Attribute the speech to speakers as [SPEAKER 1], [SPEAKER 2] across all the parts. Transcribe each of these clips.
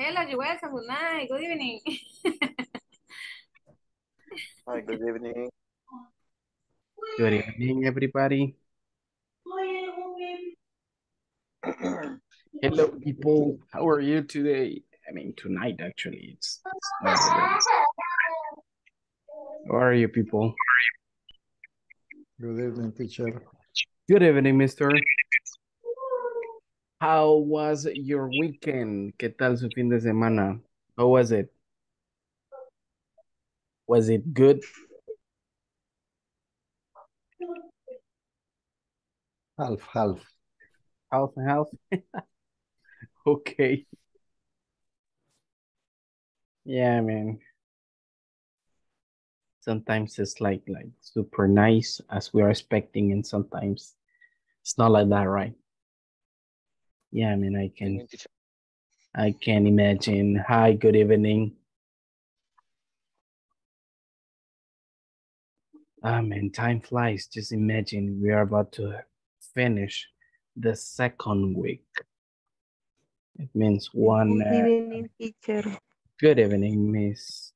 [SPEAKER 1] Hello, you welcome. Good night. Good evening.
[SPEAKER 2] Hi, good evening.
[SPEAKER 3] Good evening, everybody. Hello, people. How are you today? I mean, tonight, actually. It's, it's How are you, people?
[SPEAKER 4] Good evening, teacher.
[SPEAKER 3] Good evening, mister. How was your weekend? ¿Qué tal su fin de semana? How was it? Was it good?
[SPEAKER 4] Half, half.
[SPEAKER 3] Half and half? okay. Yeah, man. Sometimes it's like like super nice as we are expecting, and sometimes it's not like that, right? Yeah, I mean, I can, I can imagine. Hi, good evening. Ah, man, time flies. Just imagine we are about to finish the second week. It means one.
[SPEAKER 5] Good
[SPEAKER 3] uh,
[SPEAKER 5] evening, teacher.
[SPEAKER 3] Good evening, Miss.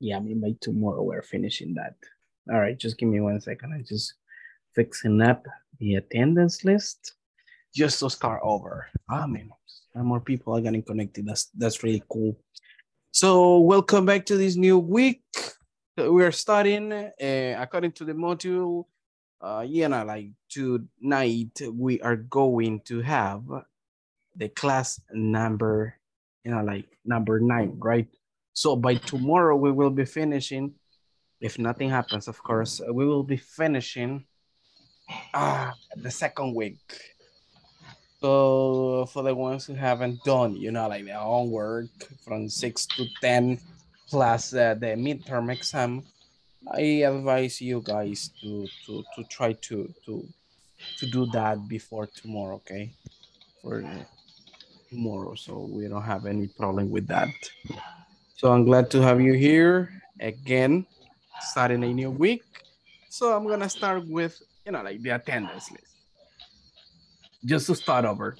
[SPEAKER 3] Yeah, I mean, by tomorrow we're finishing that. All right, just give me one second. I'm just fixing up the attendance list just to start over. I mean, more people are getting connected. That's that's really cool. So welcome back to this new week. We're starting uh, according to the module. Uh, you know, like tonight we are going to have the class number, you know, like number nine, right? So by tomorrow we will be finishing. If nothing happens, of course, we will be finishing uh, the second week. So for the ones who haven't done, you know, like their homework from six to 10 plus uh, the midterm exam, I advise you guys to, to, to try to, to, to do that before tomorrow, okay? For tomorrow, so we don't have any problem with that. So I'm glad to have you here again, starting a new week. So I'm gonna start with, you know, like the attendance list just to start over.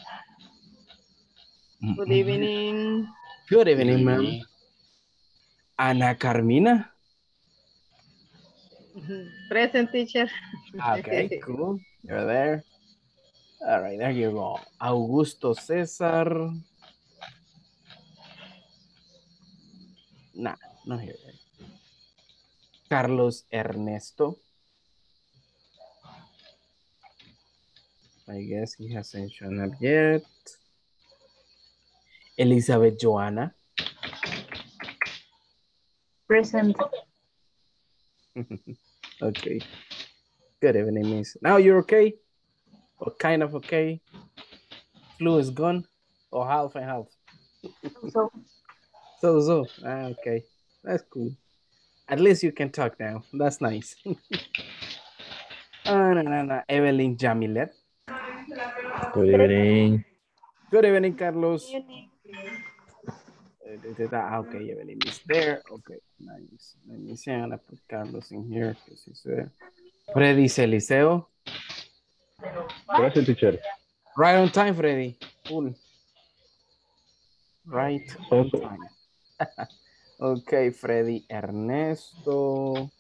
[SPEAKER 5] Good evening.
[SPEAKER 3] Good evening, ma'am. Ana Carmina. Mm-hmm.
[SPEAKER 5] Present teacher.
[SPEAKER 3] Okay, cool. You're there. All right, there you go. Augusto Cesar. Nah, not here. Carlos Ernesto. I guess he hasn't shown up yet. Elizabeth Joanna.
[SPEAKER 5] Present.
[SPEAKER 3] okay. Good evening, Miss. Now you're okay? Or kind of okay? Flu is gone? Or half and half?
[SPEAKER 5] So,
[SPEAKER 3] So, so. Ah, okay. That's cool. At least you can talk now. That's nice. Ah, no, no, no. Evelyn Jamilet.
[SPEAKER 6] Good evening.
[SPEAKER 3] Good evening, Carlos. Uh, Ah, okay, Evelyn is there. Okay, nice. Let me see. I'm gonna put Carlos in here because he's there. Freddy Celiseo.
[SPEAKER 6] Present teacher.
[SPEAKER 3] Right on time, Freddy. Cool. Right on time. okay, Freddy Ernesto.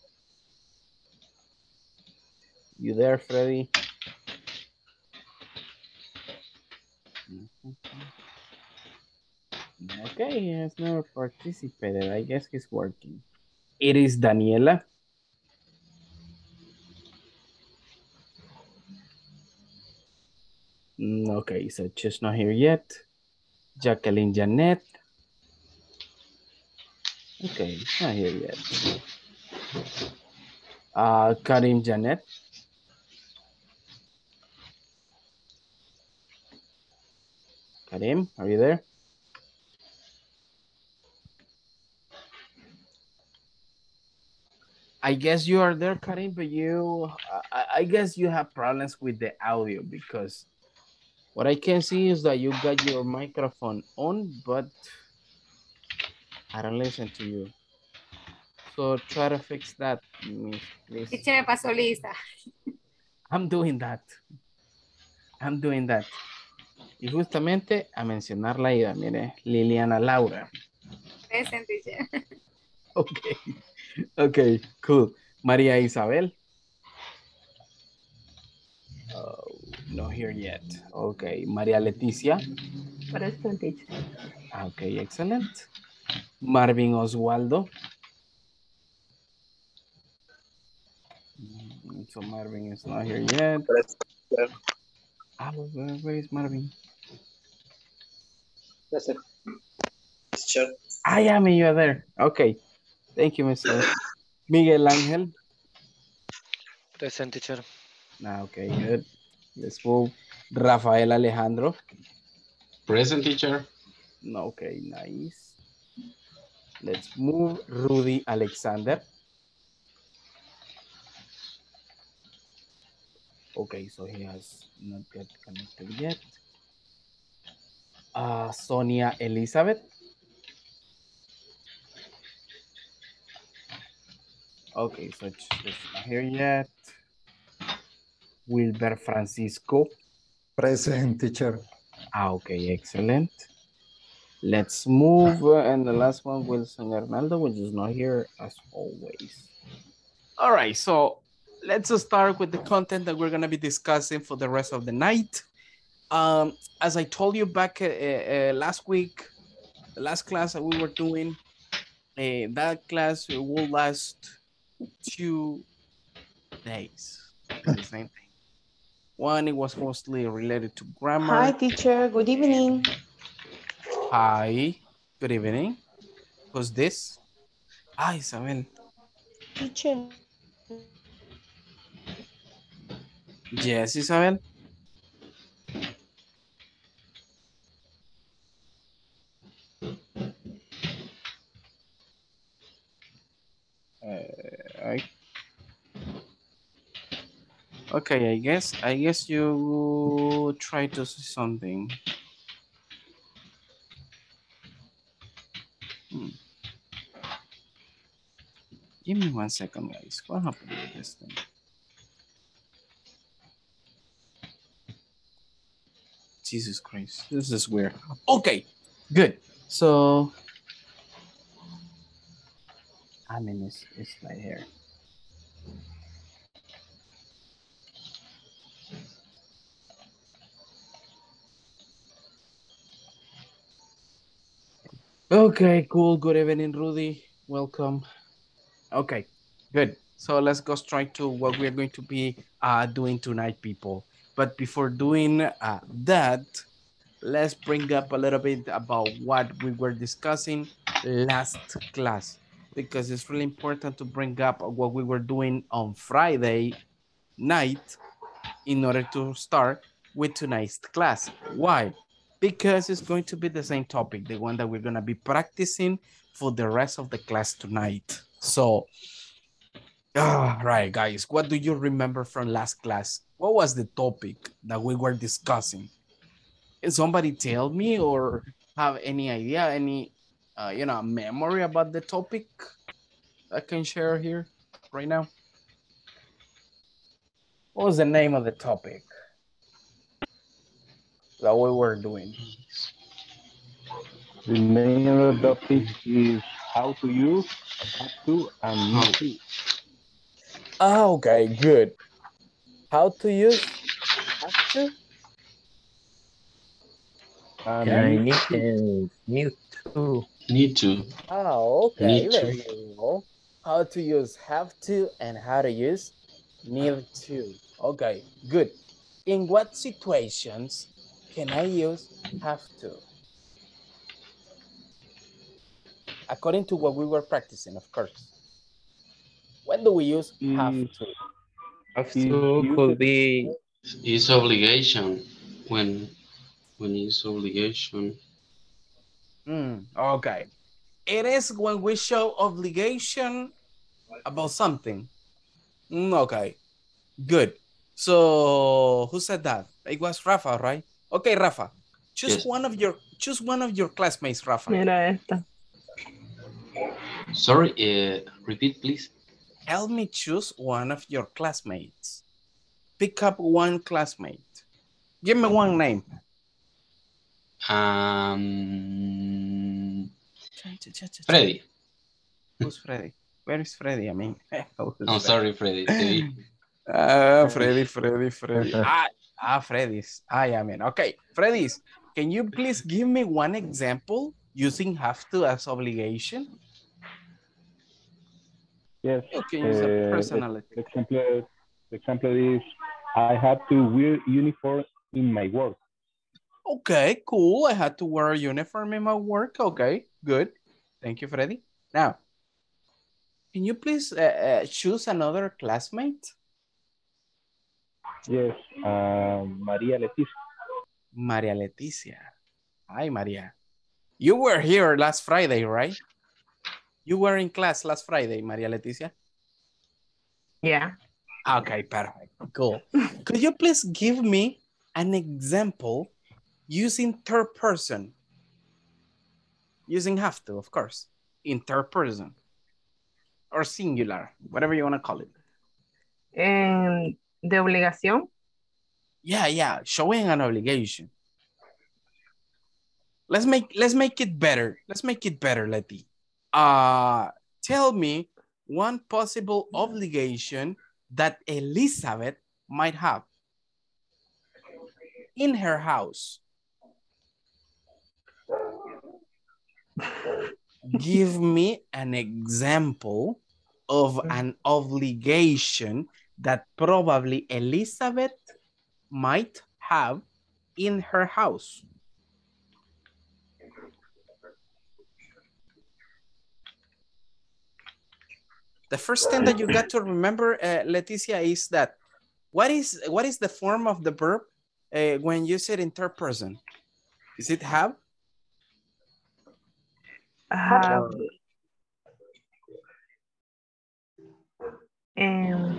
[SPEAKER 3] You there, Freddy? Okay, he has never participated. I guess he's working. It is Daniela. Mm, Okay, so she's not here yet. Jacqueline Janet. Okay, not here yet. Uh, Karim Janet. Karim, are you there? I guess you are there, Karim, but you, I, I guess you have problems with the audio because what I can see is that you got your microphone on, but I don't listen to you. So try to fix that, please.
[SPEAKER 1] Y se me pasó.
[SPEAKER 3] I'm doing that. I'm doing that. Y justamente a mencionar la ida, mire, Liliana Laura.
[SPEAKER 1] Present, teacher.
[SPEAKER 3] Ok, ok, cool. María Isabel. Oh, no here yet. Ok, María Leticia.
[SPEAKER 5] Present teacher.
[SPEAKER 3] Ah, Ok, excellent. Marvin Oswaldo. Mm, So Marvin is not here yet. Ah, where, where is Marvin?
[SPEAKER 2] Present. Teacher.
[SPEAKER 3] Ah, yeah, me, you're there. Okay. Thank you, Mr. Miguel Ángel.
[SPEAKER 7] Present teacher.
[SPEAKER 3] Ah, okay, good. Let's move. Rafael Alejandro.
[SPEAKER 8] Present teacher.
[SPEAKER 3] No, Okay, nice. Let's move Rudy Alexander. Okay, so he has not got connected yet. Uh, Sonia Elizabeth. Okay, so she's not here yet. Wilber Francisco.
[SPEAKER 4] Present, teacher.
[SPEAKER 3] Ah, okay, excellent. Let's move, uh, and the last one, Wilson Hernando, which is not here as always. All right, so let's start with the content that we're gonna be discussing for the rest of the night. Um, as I told you back uh, uh, last week, the last class that we were doing, uh, that class will last two days. The same thing. One, it was mostly related to grammar.
[SPEAKER 9] Hi, teacher. Good evening.
[SPEAKER 3] Hi, good evening. Who's this? Ah, Isabel.
[SPEAKER 9] Teacher.
[SPEAKER 3] Yes, Isabel. Uh, I... Okay, I guess I guess you try to say something. Hmm. Give me one second, guys. What happened with this thing? Jesus Christ, this is weird. Okay, good. So, I mean, it's, it's right here. Okay, cool. Good evening, Rudy. Welcome. Okay, good. So let's go straight to what we're going to be uh, doing tonight, people. But before doing uh, that, let's bring up a little bit about what we were discussing last class, because it's really important to bring up what we were doing on Friday night in order to start with tonight's class. Why? Because it's going to be the same topic, the one that we're going to be practicing for the rest of the class tonight. So, all right, guys, what do you remember from last class? What was the topic that we were discussing? Can somebody tell me or have any idea, any, uh, you know, memory about the topic I can share here right now? What was the name of the topic that we were doing?
[SPEAKER 6] The name of the topic is how to use, how to, and need to.
[SPEAKER 3] Ah, okay, good. How to use have to?
[SPEAKER 6] And
[SPEAKER 8] Yeah.
[SPEAKER 6] need
[SPEAKER 8] need
[SPEAKER 6] to. Need to.
[SPEAKER 8] Need to.
[SPEAKER 3] Oh, okay,
[SPEAKER 8] Need
[SPEAKER 3] there
[SPEAKER 8] to.
[SPEAKER 3] you go. How to use have to and how to use need to. Okay, good. In what situations can I use have to? According to what we were practicing, of course. When do we use have
[SPEAKER 6] Mm.
[SPEAKER 3] to?
[SPEAKER 6] Have
[SPEAKER 8] to
[SPEAKER 6] to
[SPEAKER 8] could
[SPEAKER 6] be
[SPEAKER 8] It's obligation when when it's obligation.
[SPEAKER 3] Mm, okay. It is when we show obligation about something. Mm, okay. Good. So who said that? It was Rafa, right? Okay, Rafa. Choose
[SPEAKER 8] Yes.
[SPEAKER 3] one of your choose one of your classmates, Rafa.
[SPEAKER 5] Mira esta.
[SPEAKER 8] Sorry, uh, repeat please.
[SPEAKER 3] Help me choose one of your classmates. Pick up one classmate. Give me one name.
[SPEAKER 8] Um, Freddy.
[SPEAKER 3] Who's Freddy? Where is Freddy? I mean,
[SPEAKER 8] I'm
[SPEAKER 3] Freddy?
[SPEAKER 8] sorry, Freddy. Sí.
[SPEAKER 3] Ah, Freddy, Freddy, Freddy. ah, ah, Freddy's. Ah, yeah, man. Okay, Freddy's. Can you please give me one example using have to as obligation?
[SPEAKER 6] Yes.
[SPEAKER 3] You can use a
[SPEAKER 6] uh. The example, the example is, I have to wear uniform in my work.
[SPEAKER 3] Okay, cool. I had to wear a uniform in my work. Okay, good. Thank you, Freddy. Now, can you please uh, uh, choose another classmate?
[SPEAKER 6] Yes, uh, Maria Leticia.
[SPEAKER 3] Maria Leticia. Hi, Maria. You were here last Friday, right? You were in class last Friday, Maria Leticia.
[SPEAKER 9] Yeah.
[SPEAKER 3] Okay, perfect. Cool. Could you please give me an example using third person? Using have to, of course, in third person or singular, whatever you want to call it.
[SPEAKER 9] En- de obligación.
[SPEAKER 3] Yeah, yeah, showing an obligation. Let's make let's make it better. Let's make it better, Letty. Uh tell me one possible obligation that Elizabeth might have in her house. Give me an example of an obligation that probably Elizabeth might have in her house. The first thing that you got to remember, uh, Leticia, is that what is what is the form of the verb uh, when you say it in third person? Is it have?
[SPEAKER 9] Have. And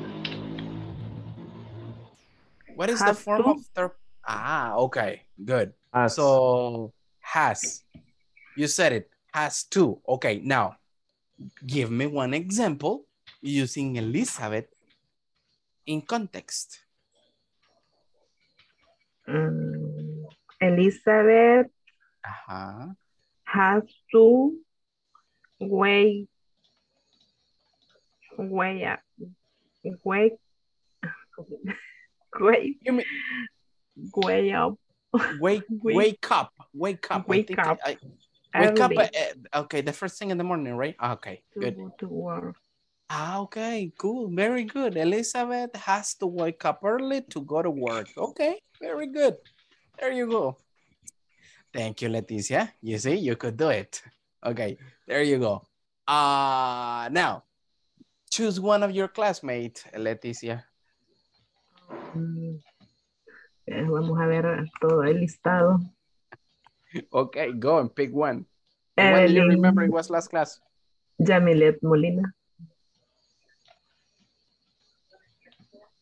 [SPEAKER 3] What is the form
[SPEAKER 9] to.
[SPEAKER 3] of third? Ah, okay, good.
[SPEAKER 10] Has.
[SPEAKER 3] So has. You said it. Has to. Okay, now give me one example using Elizabeth in context.
[SPEAKER 9] mm, Elizabeth
[SPEAKER 3] Uh-huh.
[SPEAKER 9] has to wake wake up wake wake
[SPEAKER 3] You mean
[SPEAKER 9] wake up
[SPEAKER 3] wake
[SPEAKER 9] Wake-
[SPEAKER 3] wake up. Wake up.
[SPEAKER 9] Wake
[SPEAKER 3] I-
[SPEAKER 9] up.
[SPEAKER 3] I- wake up.
[SPEAKER 9] early
[SPEAKER 3] uh, uh, okay, the first thing in the morning, right? Ah, Okay,
[SPEAKER 9] to
[SPEAKER 3] good.
[SPEAKER 9] go to work.
[SPEAKER 3] Ah, okay, cool. Very good. Elizabeth has to wake up early to go to work. Okay, very good. There you go. Thank you, Leticia. You see, you could do it. Okay, there you go. Uh, now, choose one of your classmates, Leticia.
[SPEAKER 9] Mm, eh, Vamos a ver todo el listado.
[SPEAKER 3] Okay, go and pick one. And When do you remember it was last class?
[SPEAKER 9] Yamilet Molina.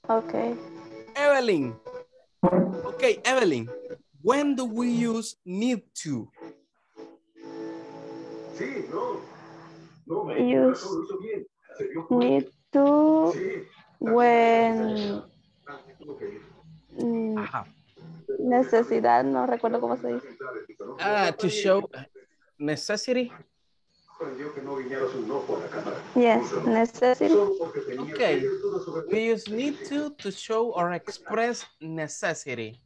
[SPEAKER 5] Okay.
[SPEAKER 3] Evelyn. Okay, Evelyn. When do we use need to?
[SPEAKER 5] Use need to when mm,
[SPEAKER 3] Ajá.
[SPEAKER 5] Necesidad, no recuerdo cómo se dice.
[SPEAKER 3] Ah, to show necessity.
[SPEAKER 5] Yes, necessity.
[SPEAKER 3] Okay. We use need to to show or express necessity.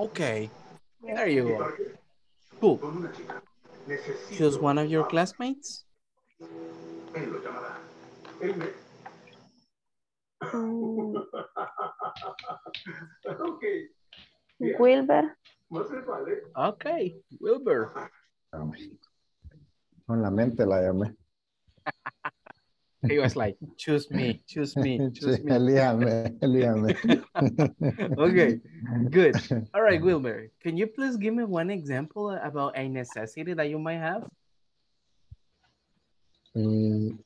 [SPEAKER 3] Okay. There you go. Cool. Choose one of your classmates.
[SPEAKER 5] Mm. Wilber,
[SPEAKER 3] Okay, Wilber.
[SPEAKER 10] Con la mente la llamé.
[SPEAKER 3] He was like, choose me, choose me,
[SPEAKER 10] Sí,
[SPEAKER 3] choose me.
[SPEAKER 10] elíjame, elíjame.
[SPEAKER 3] Okay, good. All right, Wilber, can you please give me one example about a necessity that you might have?
[SPEAKER 10] Mm,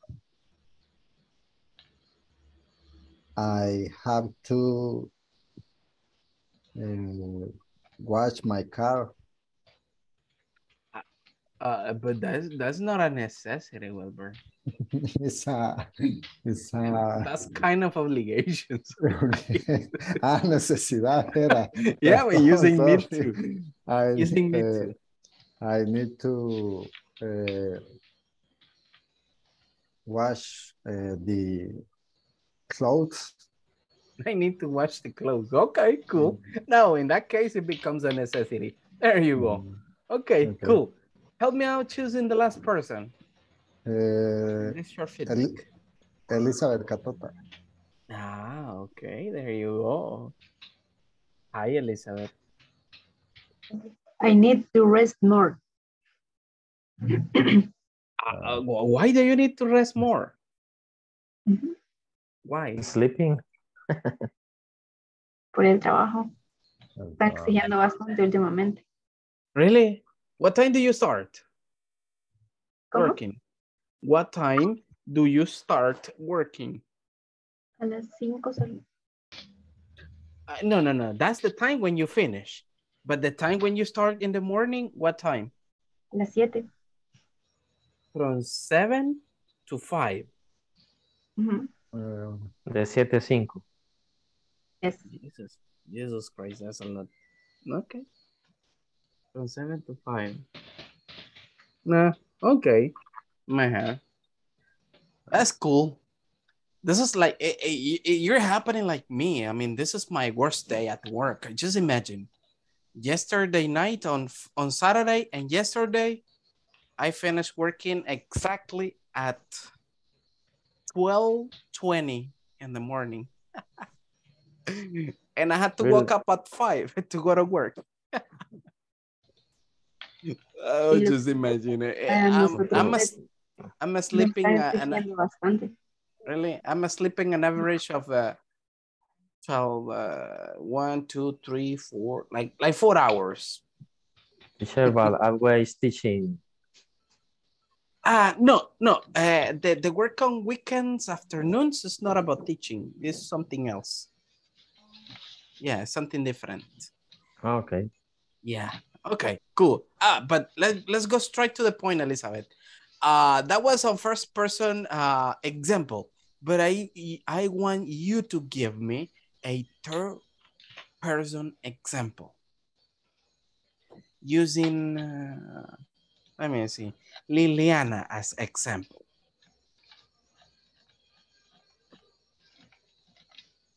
[SPEAKER 10] I have to uh, wash my car.
[SPEAKER 3] Uh, but that's that's not a necessity, Wilber.
[SPEAKER 10] It's a, it's a,
[SPEAKER 3] That's kind of obligations.
[SPEAKER 10] ah, necesidad era.
[SPEAKER 3] yeah, we're using need
[SPEAKER 10] Sorry.
[SPEAKER 3] to.
[SPEAKER 10] I,
[SPEAKER 3] Using need
[SPEAKER 10] uh,
[SPEAKER 3] to.
[SPEAKER 10] I need to uh, wash uh, the clothes.
[SPEAKER 3] I need to wash the clothes. Okay, cool. Now, in that case, it becomes a necessity. There you go. Okay,
[SPEAKER 10] Okay.
[SPEAKER 3] cool. Help me out choosing the last person.
[SPEAKER 10] Uh,
[SPEAKER 3] This your
[SPEAKER 10] Eli-
[SPEAKER 3] feedback.
[SPEAKER 10] Elizabeth Catota.
[SPEAKER 3] Ah, okay, there you go. Hi, Elizabeth.
[SPEAKER 11] I need to rest more.
[SPEAKER 3] Uh, why do you need to rest more?
[SPEAKER 11] Ujú.
[SPEAKER 3] Why?
[SPEAKER 12] Sleeping.
[SPEAKER 11] Por el trabajo. Está exigiendo bastante últimamente.
[SPEAKER 3] Really? What time do you start
[SPEAKER 11] ¿Cómo?
[SPEAKER 3] working? What time do you start working?
[SPEAKER 11] A las 5 sal-
[SPEAKER 3] Uh, no, no, no. That's the time when you finish. But the time when you start in the morning, what time?
[SPEAKER 11] a las 7.
[SPEAKER 3] From 7 to 5.
[SPEAKER 11] Ujú.
[SPEAKER 10] Uh,
[SPEAKER 12] De 7 a 5.
[SPEAKER 11] Yes.
[SPEAKER 3] Jesus, Jesus Christ, that's a lot. Okay. From 7 to 5. Nah, okay. My hair. That's cool. This is like, eh, y- y- you're happening like me. I mean, this is my worst day at work. Just imagine. Yesterday night on on Saturday and yesterday, I finished working exactly at 12:20 in the morning. And I had to wake up at 5 to go to work. oh,
[SPEAKER 11] Y
[SPEAKER 3] just imagine it. I'm, I'm, a,
[SPEAKER 11] es-
[SPEAKER 3] I'm a sleeping uh, an,
[SPEAKER 11] exigiendo
[SPEAKER 3] really I'm a sleeping an average of uh, 12 uh, one two three four like like four hours
[SPEAKER 12] Teacher, but always teaching.
[SPEAKER 3] uh no no uh the, the work on weekends afternoons is not about teaching it's something else yeah something different
[SPEAKER 12] Okay.
[SPEAKER 3] Yeah. Okay, cool. Ah, but let, let's go straight to the point, Elizabeth. Uh, that was a first person uh, example, but I, I want you to give me a third person example using, uh, let me see, Liliana as example.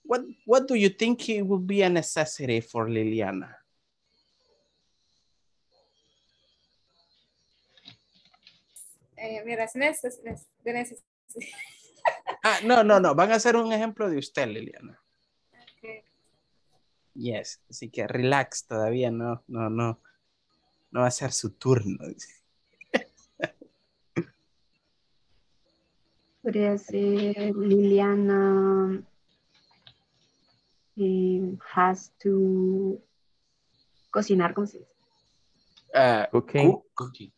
[SPEAKER 3] What, what do you think it would be a necessity for Liliana?
[SPEAKER 1] Eh, mira, es neces de neces
[SPEAKER 3] Ah, no, no, no. Van a hacer un ejemplo de usted, Liliana.
[SPEAKER 1] Ok.
[SPEAKER 3] Yes. Así que relax todavía, no, no, no. No va a ser su turno.
[SPEAKER 11] Podría ser Liliana eh, has to cocinar, ¿cómo se dice?
[SPEAKER 3] Uh,
[SPEAKER 12] Cooking.
[SPEAKER 3] cook- cooking.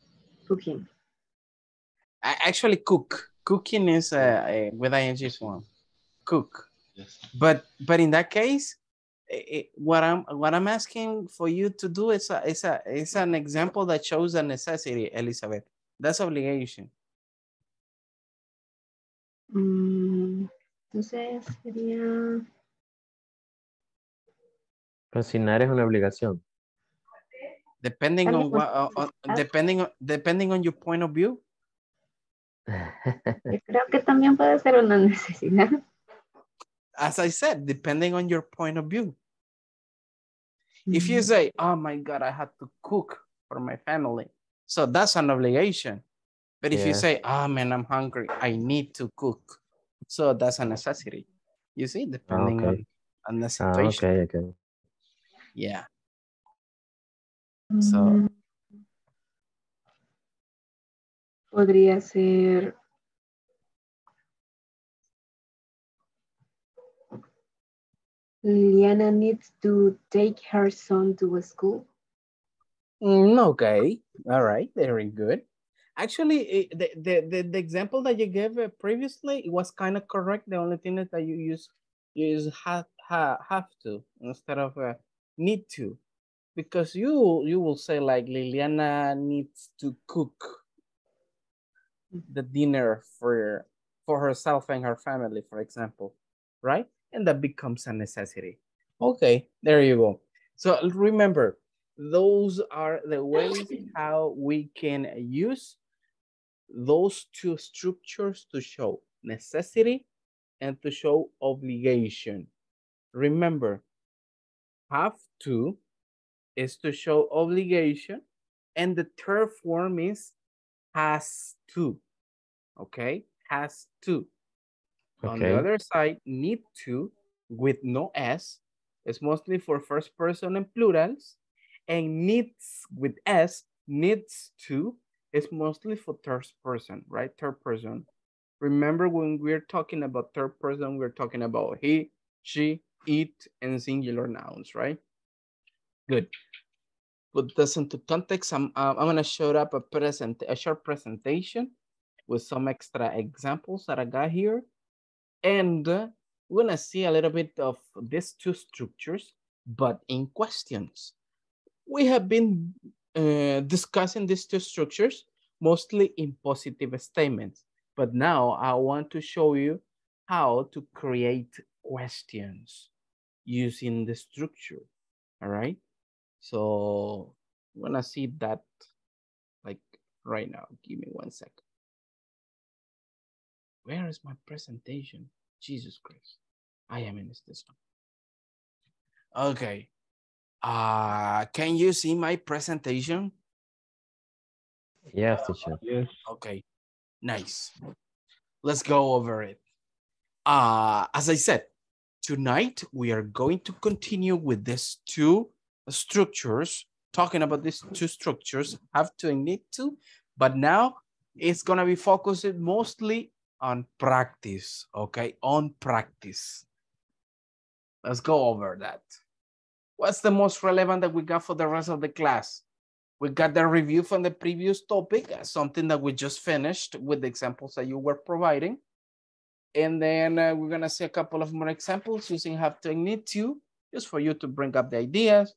[SPEAKER 11] Cooking.
[SPEAKER 3] A- Actually, cook. Cooking is uh, uh, with ing form. Cook.
[SPEAKER 8] Yes.
[SPEAKER 3] But but in that case, eh, what I'm what I'm asking for you to do is a, is a is an example that shows a necessity, Elizabeth. That's obligation.
[SPEAKER 11] Mm, entonces sería
[SPEAKER 12] Cocinar es una obligación.
[SPEAKER 3] Depending on what, uh, uh,
[SPEAKER 11] ah.
[SPEAKER 3] depending on depending on your point of view.
[SPEAKER 11] yo creo que también puede ser una necesidad.
[SPEAKER 3] As I said, depending on your point of view. If you
[SPEAKER 11] Mm,
[SPEAKER 3] say, "Oh my God, I had to cook for my family," so that's an obligation. But if you say, "Oh man, I'm hungry, I need to cook," so that's a necessity. You see, depending
[SPEAKER 12] okay.
[SPEAKER 3] on, on the
[SPEAKER 12] Ah,
[SPEAKER 3] situation.
[SPEAKER 12] okay, okay.
[SPEAKER 3] Yeah. So-
[SPEAKER 11] mm, Podría ser Liliana needs to take her son to a school.
[SPEAKER 3] Mm, okay. All right. Very good. Actually, eh, the, the, the, the example that you gave uh, previously it was kind of correct. The only thing is that you use you use have, ha, have to instead of uh, need to. because you you will say like Liliana needs to cook the dinner for for herself and her family, for example, right? And that becomes a necessity. Okay, there you go. So remember, those are the ways how we can use those two structures to show necessity and to show obligation. Remember, have to is to show obligation, and the third form is has to. Okay, has to. On the other side, need to with no s is mostly for first person and plurals, and needs with s needs to is mostly for third person, right? Third person. Remember when we're talking about third person, we're talking about he, she, it, and singular nouns, right? Good. Put this into context. I'm uh, I'm gonna show up a present a short presentation with some extra examples that I got here, and uh, we're gonna see a little bit of these two structures, but in questions. We have been uh, discussing these two structures mostly in positive statements, but now I want to show you how to create questions using the structure. All right. So I'm gonna see that like right now. Give me one second. Where is my presentation? Jesus Christ. I am in this one. Okay. Uh, can you see my presentation?
[SPEAKER 12] Yes, teacher.
[SPEAKER 6] Yes.
[SPEAKER 3] Okay, nice. Let's go over it. Uh, as I said, tonight we are going to continue with these two structures, talking about these two structures, have to and need to, but now it's gonna be focused mostly on practice, okay? On practice. Let's go over that. What's the most relevant that we got for the rest of the class? We got the review from the previous topic, something that we just finished with the examples that you were providing. And then uh, we're gonna see a couple of more examples using have to need to, just for you to bring up the ideas.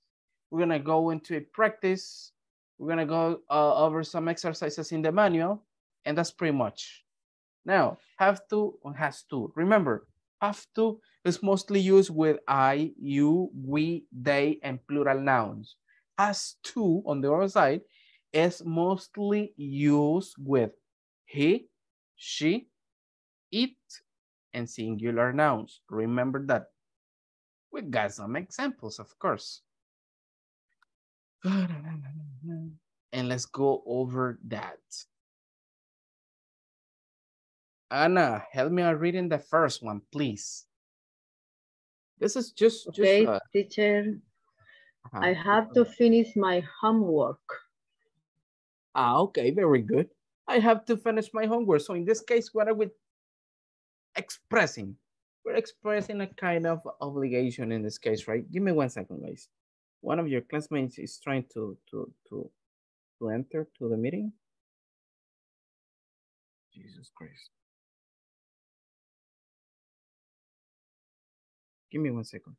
[SPEAKER 3] We're gonna go into a practice. We're gonna go uh, over some exercises in the manual, and that's pretty much. Now, have to or has to. Remember, have to is mostly used with I, you, we, they, and plural nouns. Has to, on the other side, is mostly used with he, she, it, and singular nouns. Remember that. We got some examples, of course. And let's go over that. Anna, help me out reading the first one, please. This is just, just
[SPEAKER 13] Okay,
[SPEAKER 3] uh,
[SPEAKER 13] teacher,
[SPEAKER 3] uh-huh.
[SPEAKER 13] I have to finish my homework.
[SPEAKER 3] Ah, okay, very good. I have to finish my homework. So in this case, what are we expressing? We're expressing a kind of obligation in this case, right? Give me one second, guys. One of your classmates is trying to to to to enter to the meeting. Jesus Christ. Give me one second.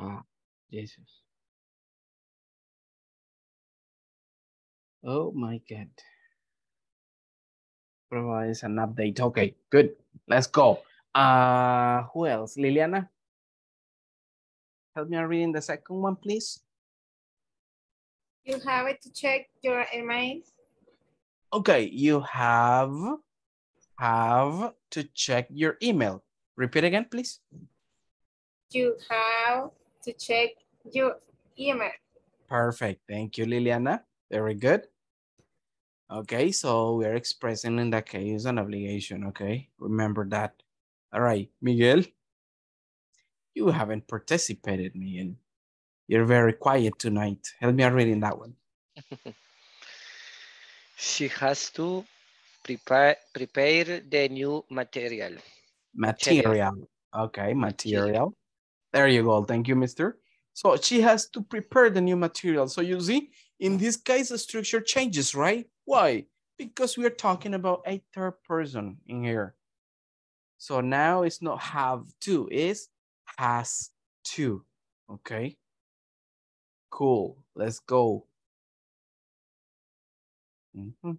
[SPEAKER 3] Ah, Jesus. Oh my God. Provides an update. Okay, good. Let's go. Uh, who else? Liliana? Help me reading the second one, please.
[SPEAKER 1] You have to check your emails.
[SPEAKER 3] Okay, you have have to check your email. Repeat again, please.
[SPEAKER 1] You have to check your email.
[SPEAKER 3] Perfect. Thank you, Liliana. Very good. Okay, so we're expressing in that case an obligation, okay? Remember that. All right, Miguel. You haven't participated, Miguel. You're very quiet tonight. Help me out reading that one.
[SPEAKER 7] She has to prepare prepare the new material.
[SPEAKER 3] Material. Okay, material. There you go. Thank you, mister. So she has to prepare the new material. So you see, in this case, the structure changes, right? Why? Because we are talking about a third person in here. So now it's not have to, it's has to, okay? Cool, let's go. Mhm.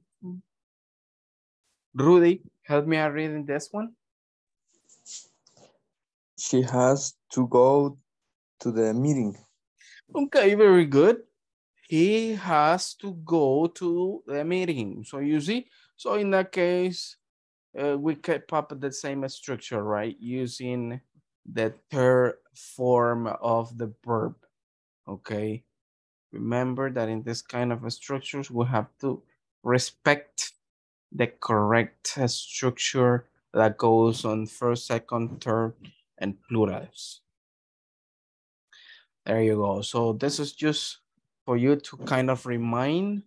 [SPEAKER 3] Rudy, help me out reading this one.
[SPEAKER 14] She has to go to the meeting.
[SPEAKER 3] Okay, very good. He has to go to the meeting. So you see, so in that case, uh, we kept up the same structure, right? Using the third form of the verb, okay? Remember that in this kind of structures, we have to respect the correct structure that goes on first, second, third, and plurals. There you go. So this is just for you to kind of remind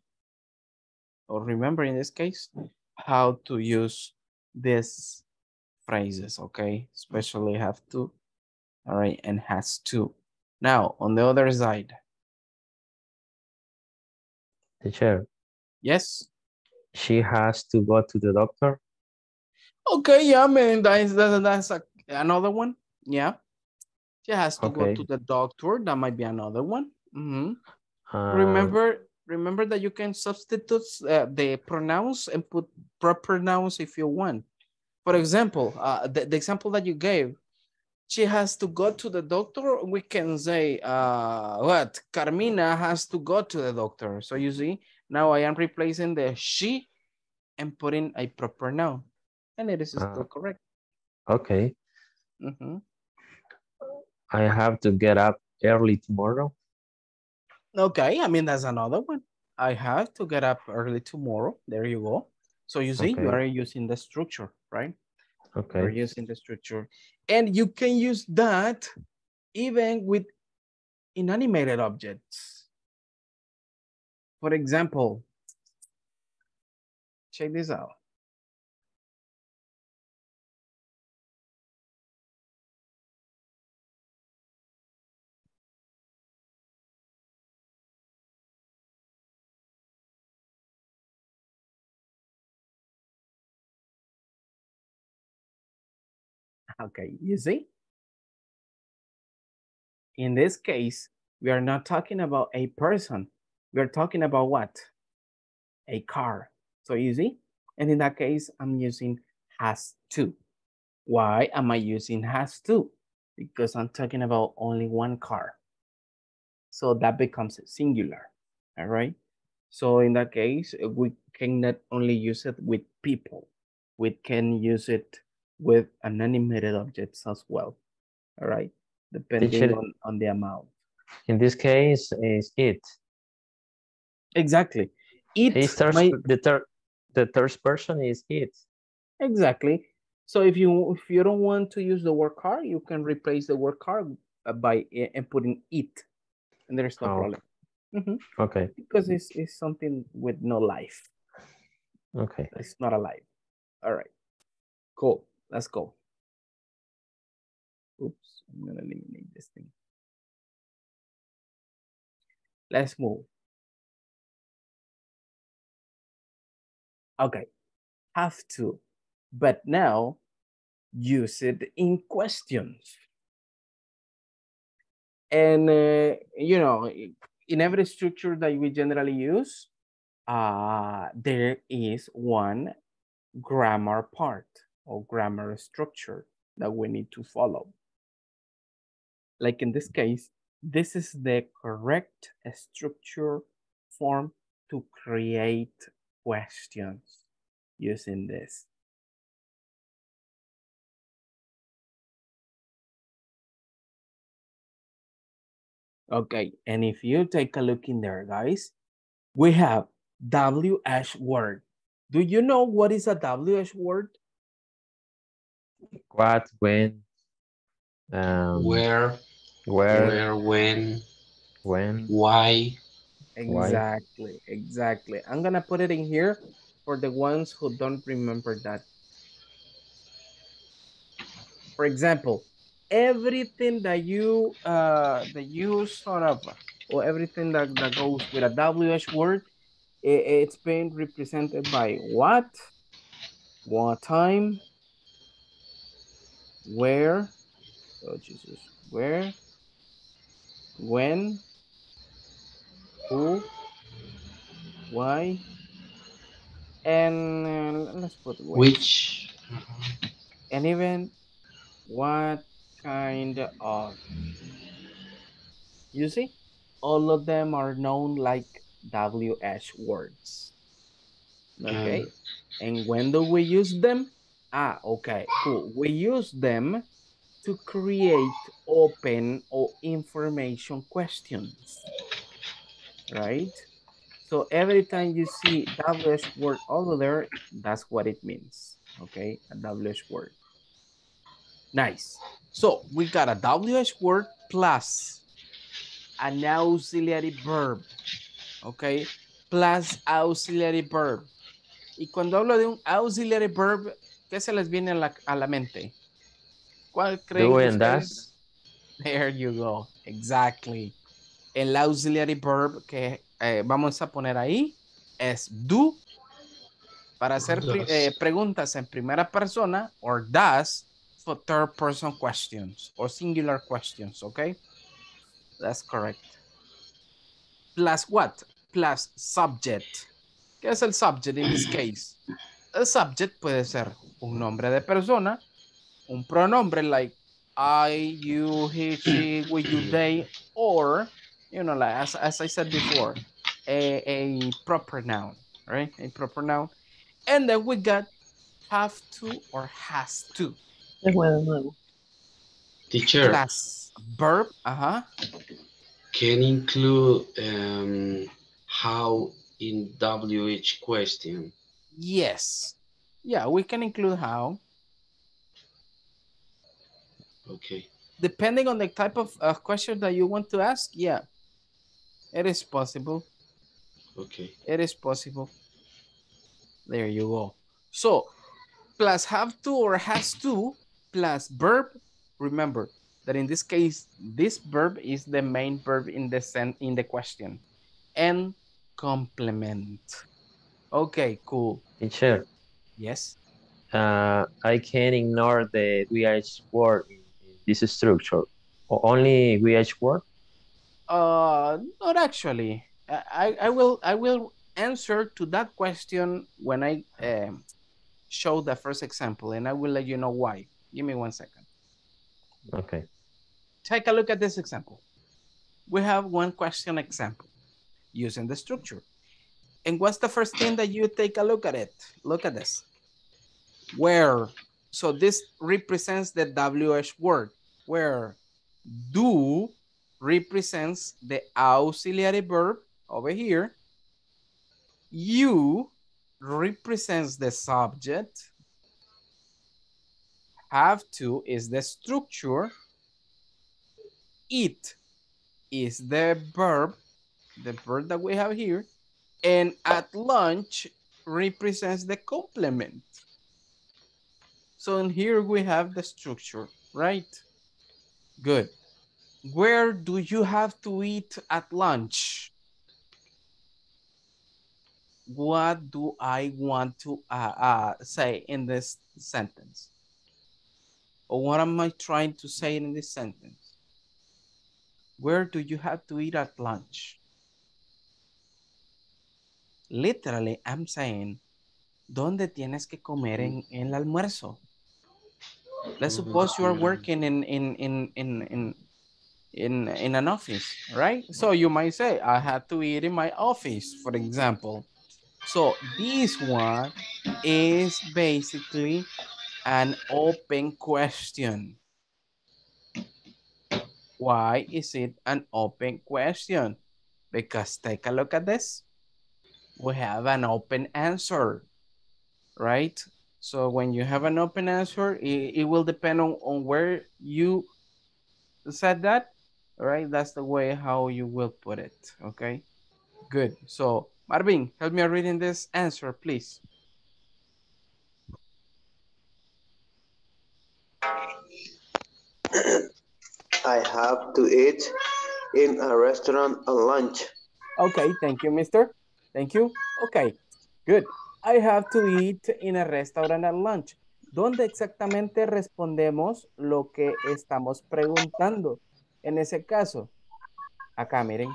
[SPEAKER 3] or remember in this case, how to use these phrases, okay? Especially have to, all right, and has to. Now, on the other side,
[SPEAKER 12] Teacher,
[SPEAKER 3] yes?
[SPEAKER 12] she has to go to the doctor.
[SPEAKER 3] Okay, yeah, I mean, that's, that's, that's a, another one, yeah. She has to go to the doctor, that might be another one. Mhm.
[SPEAKER 12] Um,
[SPEAKER 3] Remember, remember that you can substitute uh, the pronouns and put proper nouns if you want. For example, uh, the, the example that you gave, she has to go to the doctor. We can say, uh, what? Carmina has to go to the doctor. So you see, now I am replacing the she and putting a proper noun. And it is still
[SPEAKER 12] Ah.
[SPEAKER 3] correct.
[SPEAKER 12] Okay,
[SPEAKER 3] Mhm.
[SPEAKER 12] I have to get up early tomorrow.
[SPEAKER 3] Okay, I mean, that's another one. I have to get up early tomorrow. There you go. So you see, you are using the structure, right?
[SPEAKER 12] Okay.
[SPEAKER 3] You're using the structure. And you can use that even with inanimated objects. For example, check this out. Okay, you see? In this case, we are not talking about a person. We are talking about what? A car. So you see? And in that case, I'm using has to. Why am I using has to? Because I'm talking about only one car. So that becomes singular, all right? So in that case, we cannot only use it with people. We can use it with an animated objects as well, all right? Depending
[SPEAKER 12] Teacher-
[SPEAKER 3] on, on the amount.
[SPEAKER 12] in this case is it.
[SPEAKER 3] Exactly. It
[SPEAKER 12] Is third,
[SPEAKER 3] might-
[SPEAKER 12] the third, the third person is it.
[SPEAKER 3] Exactly. So if you if you don't want to use the word car, you can replace the word car uh, by i- and putting it, and there's no
[SPEAKER 12] Oh,
[SPEAKER 3] problem. Mhm.
[SPEAKER 12] Okay,
[SPEAKER 3] Because it's it's something with no life.
[SPEAKER 12] okay.
[SPEAKER 3] It's not alive. All right. Cool. Let's go. Oops, I'm gonna eliminate this thing. Let's move. Okay. Have to, but now use it in questions. And uh, you know, in every structure that we generally use, uh, there is one grammar part or grammar structure that we need to follow. Like in this case, this is the correct structure form to create questions using this. Okay, and if you take a look in there, guys, we have WH word. Do you know what is a WH word?
[SPEAKER 12] What, when, um,
[SPEAKER 8] Where,
[SPEAKER 12] where,
[SPEAKER 8] where, when,
[SPEAKER 12] when.
[SPEAKER 8] why.
[SPEAKER 12] Why?
[SPEAKER 3] Exactly, exactly. I'm gonna put it in here for the ones who don't remember that. For example, everything that you uh that you sort of or everything that, that goes with a WH word, i- it's being represented by what, what time, where, oh Jesus, where, when, who, why, and uh, let's put when.
[SPEAKER 8] Which.
[SPEAKER 3] and even what kind of you see? All of them are known like wh words. Okay? and when do we use them ah okay cool we use them to create open or information questions right so every time you see wh word over there that's what it means okay a wh word Nice. So we got a WH word plus an auxiliary verb. Okay. Plus auxiliary verb. Y cuando hablo de un auxiliary verb, ¿qué se les viene a la, a la mente? ¿Cuál creen
[SPEAKER 12] Do
[SPEAKER 3] que
[SPEAKER 12] and does.
[SPEAKER 3] There you go. Exactly. El auxiliary verb que eh, vamos a poner ahí es do para hacer eh, preguntas en primera persona or does for third person questions or singular questions, okay? That's correct. Plus what? Plus subject. ¿Qué es el subject in this case? El subject puede ser un nombre de persona, un pronombre like I, you, he, she, we, you, they, or, you know, like as, as I said before, a, a proper noun, right? A proper noun. And then we got have to or has to.
[SPEAKER 5] Se fue de nuevo.
[SPEAKER 8] Teacher
[SPEAKER 3] Plus verb, uh-huh.
[SPEAKER 8] can include um, how in WH question.
[SPEAKER 3] Yes. Yeah, we can include how.
[SPEAKER 8] Okay.
[SPEAKER 3] Depending on the type of uh, question that you want to ask, yeah. It is possible.
[SPEAKER 8] Okay.
[SPEAKER 3] It is possible. There you go. So, plus have to or has to plus verb. Remember that in this case, this verb is the main verb in the sen in the question. And complement. Okay, cool.
[SPEAKER 12] Teacher,
[SPEAKER 3] Yes.
[SPEAKER 12] uh, I can ignore the VH word in this structure. Only VH word?
[SPEAKER 3] Uh, not actually. I, I- I will I will answer to that question when I um, show the first example, and I will let you know why. Give me one second.
[SPEAKER 12] Okay.
[SPEAKER 3] Take a look at this example. We have one question example using the structure. And what's the first thing that you take a look at it? Look at this. Where? So this represents the WH word. Where do represents the auxiliary verb over here. You represents the subject. Have to is the structure. It is the verb, the verb that we have here. And at lunch represents the complement. So in here we have the structure, right? Good. Where do you have to eat at lunch? What do I want to uh, uh, say in this sentence? Or what am I trying to say in this sentence? Where do you have to eat at lunch? Literally, I'm saying, ¿dónde tienes que comer en, mm. en el almuerzo? Let's suppose you are mm. working in, in, in, in, in, in, in an office, right? So you might say, I have to eat in my office, for example. So this one is basically an open question. Why is it an open question? Because take a look at this. We have an open answer, right? So when you have an open answer, it, it will depend on, on where you said that, right? That's the way how you will put it, okay? Good. So Marvin, help me reading this answer, please.
[SPEAKER 2] I have to eat in a restaurant at lunch.
[SPEAKER 3] Okay, thank you, mister. Thank you. Okay, good. I have to eat in a restaurant at lunch. ¿Dónde exactamente respondemos lo que estamos preguntando? En ese caso, acá miren.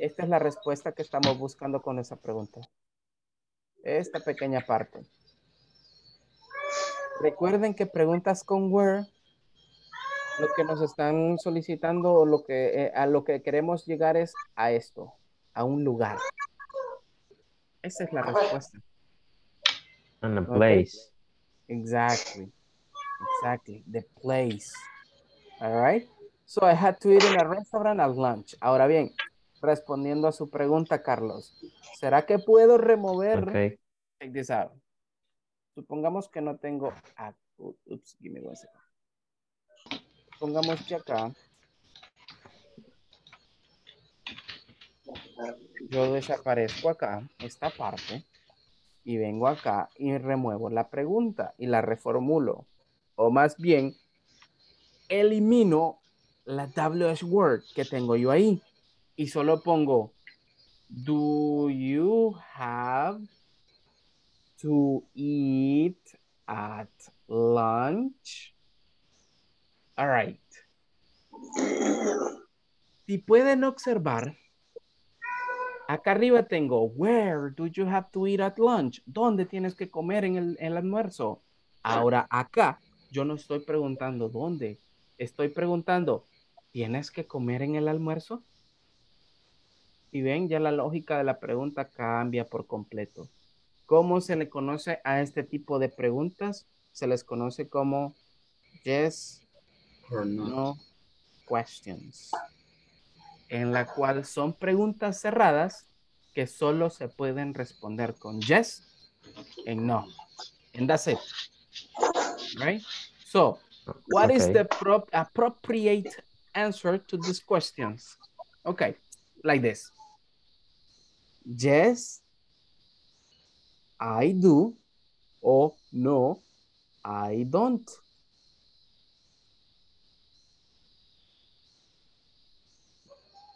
[SPEAKER 3] Esta es la respuesta que estamos buscando con esa pregunta. Esta pequeña parte. Recuerden que preguntas con where, lo que nos están solicitando o lo que, eh, a lo que queremos llegar es a esto, a un lugar. Esa es la respuesta.
[SPEAKER 12] And a
[SPEAKER 3] Okay.
[SPEAKER 12] place.
[SPEAKER 3] Exactly. Exactly. The place. All right. So I had to eat in a restaurant at lunch. Ahora bien, respondiendo a su pregunta, Carlos, ¿será que puedo remover?
[SPEAKER 12] Okay.
[SPEAKER 3] Check this out. Supongamos que no tengo. ah, Oops, give me one second. Supongamos que acá yo desaparezco acá, esta parte, y vengo acá y remuevo la pregunta y la reformulo. O más bien, elimino la WH word que tengo yo ahí y solo pongo, do you have to eat at lunch? All right. Si pueden observar, acá arriba tengo, where do you have to eat at lunch? ¿Dónde tienes que comer en el, el almuerzo? Ahora acá, yo no estoy preguntando dónde, estoy preguntando, ¿tienes que comer en el almuerzo? Y ven, ya la lógica de la pregunta cambia por completo. ¿Cómo se le conoce a este tipo de preguntas? Se les conoce como yes
[SPEAKER 8] Or not.
[SPEAKER 3] no questions, en la cual son preguntas cerradas que solo se pueden responder con yes and no. And that's it. Right? So, what is the prop- appropriate answer to these questions? Okay, like this. Yes, I do, or no, I don't.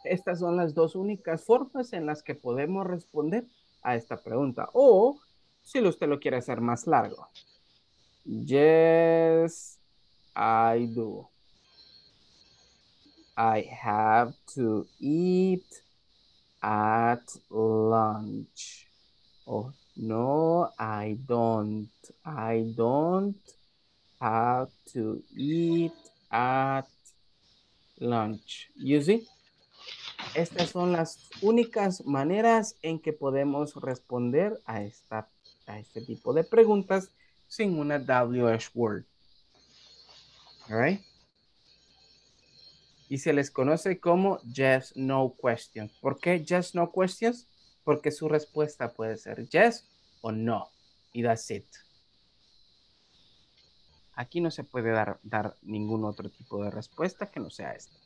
[SPEAKER 3] Estas son las dos únicas formas en las que podemos responder a esta pregunta. O si usted lo quiere hacer más largo. Yes, I do. I have to eat at lunch. Oh, no, I don't. I don't have to eat at lunch. You see? Estas son las únicas maneras en que podemos responder a, esta, a este tipo de preguntas sin una WH word. All right? Y se les conoce como yes, no questions. ¿Por qué yes, no questions? Porque su respuesta puede ser yes o no. Y that's it. Aquí no se puede dar, dar ningún otro tipo de respuesta que no sea esta.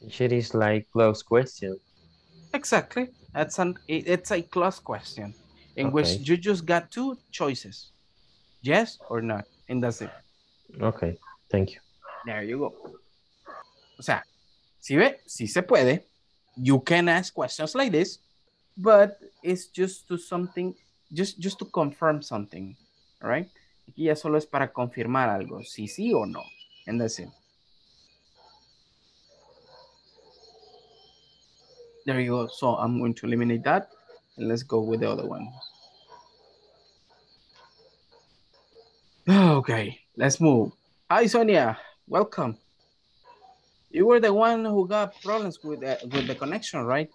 [SPEAKER 12] It is like close question.
[SPEAKER 3] Exactly. That's an it's a close question in which you just got two choices. Yes or not. And that's it.
[SPEAKER 12] Okay, thank you.
[SPEAKER 3] There you go. O sea, si ve, si se puede. You can ask questions like this, but it's just to something, just, just to confirm something. All right? Aquí ya solo es para confirmar algo, si sí o no. And that's it. There you go. So I'm going to eliminate that. And let's go with the other one. Okay, let's move. Hi, Sonia. Welcome. You were the one who got problems with the, with the connection, right?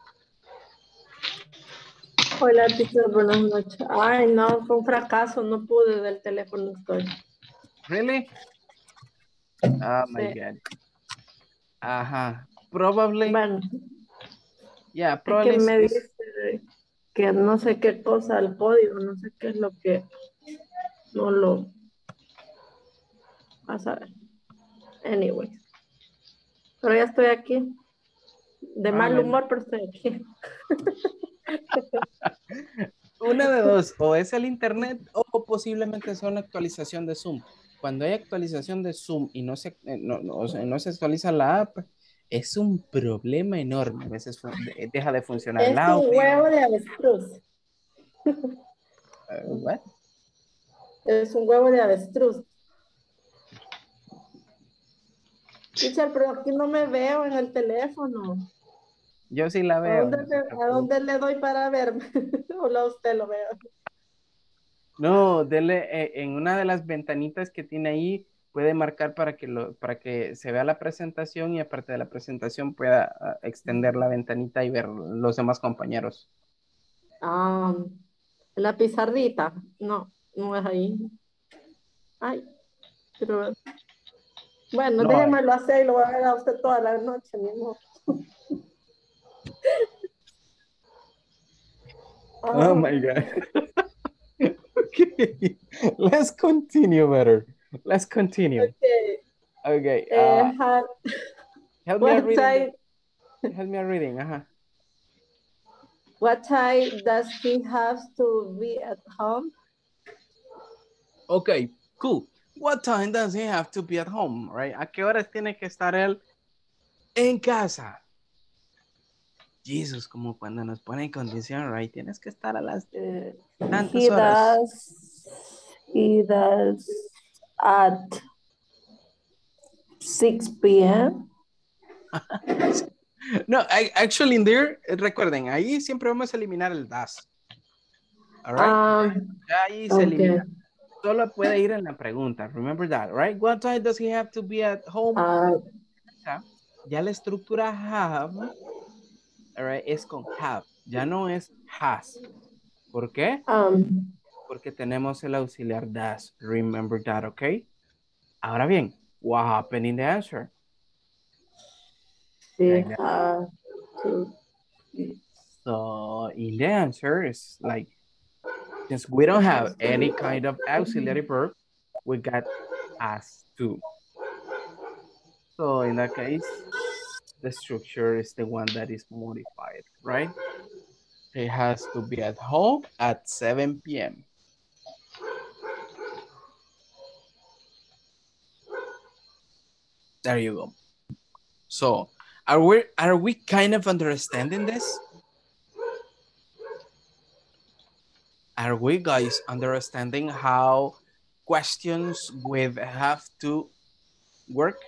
[SPEAKER 13] Hola, teacher, buenas noches. Ay, no, fue un fracaso, no pude del teléfono estoy.
[SPEAKER 3] Really? Oh my
[SPEAKER 13] Sí.
[SPEAKER 3] God. Ajá. Probably.
[SPEAKER 13] Bueno,
[SPEAKER 3] Yeah,
[SPEAKER 13] es
[SPEAKER 3] probably.
[SPEAKER 13] que me
[SPEAKER 3] it's-
[SPEAKER 13] dice que no sé qué cosa, el código, no sé qué es lo que no lo vas a ver. Anyway. Pero ya estoy aquí. De
[SPEAKER 3] Ah,
[SPEAKER 13] mal humor, pero estoy aquí.
[SPEAKER 3] Una de dos, o es el internet o posiblemente sea una actualización de Zoom. cuando hay actualización de Zoom y no se, eh, no, no, no se actualiza la app, es un problema enorme. A veces deja de funcionar
[SPEAKER 13] Es un huevo de avestruz.
[SPEAKER 3] Eh, what?
[SPEAKER 13] Es un huevo de avestruz. Teacher, pero aquí no me veo en el teléfono.
[SPEAKER 3] Yo sí la
[SPEAKER 13] ¿A
[SPEAKER 3] veo.
[SPEAKER 13] dónde, a dónde le doy para verme? ¿O la usted lo veo?
[SPEAKER 3] No, dele eh, en una de las ventanitas que tiene ahí, puede marcar para que, lo, para que se vea la presentación y aparte de la presentación pueda ah, extender la ventanita y ver los demás compañeros.
[SPEAKER 13] Ah, la pizarrita. No, no es ahí. Ay, pero bueno,
[SPEAKER 3] No,
[SPEAKER 13] déjemelo hacer y lo voy a ver a usted toda la noche mismo.
[SPEAKER 3] Oh my God. okay, let's continue better. Let's continue.
[SPEAKER 13] Okay.
[SPEAKER 3] Okay,
[SPEAKER 13] Eh,
[SPEAKER 3] uh,
[SPEAKER 13] ha-
[SPEAKER 3] help me a
[SPEAKER 13] what
[SPEAKER 3] reading.
[SPEAKER 13] time,
[SPEAKER 3] Help me a reading. Ajá.
[SPEAKER 13] what time does he have to be at home?
[SPEAKER 3] Okay, cool. What time does he have to be at home, right? ¿A qué horas tiene que estar él en casa? Jesus, como cuando nos pone en condición, right? Tienes que estar a las tantas
[SPEAKER 13] He
[SPEAKER 3] horas.
[SPEAKER 13] does, he does at 6 p.m.
[SPEAKER 3] No, I, actually in there, eh, recuerden, ahí siempre vamos a eliminar el das. All right?
[SPEAKER 13] Um,
[SPEAKER 3] ya ahí se
[SPEAKER 13] okay.
[SPEAKER 3] elimina. Solo puede ir en la pregunta. Remember that, right? What time does he have to be at home?
[SPEAKER 13] Ah.
[SPEAKER 3] Ya- ya la estructura have, all right, es con have. Ya no es has. ¿Por qué?
[SPEAKER 13] Um,
[SPEAKER 3] Porque tenemos el auxiliar das. Remember that, okay? Ahora bien, what happened in the answer?
[SPEAKER 13] he have to
[SPEAKER 3] So in the answer is like, since we don't have any kind of auxiliary verb, we got as to. So in that case, the structure is the one that is modified, right? It has to be at home at 7 p.m. There you go. So are we are we kind of understanding this? Are we guys understanding how questions with have to work?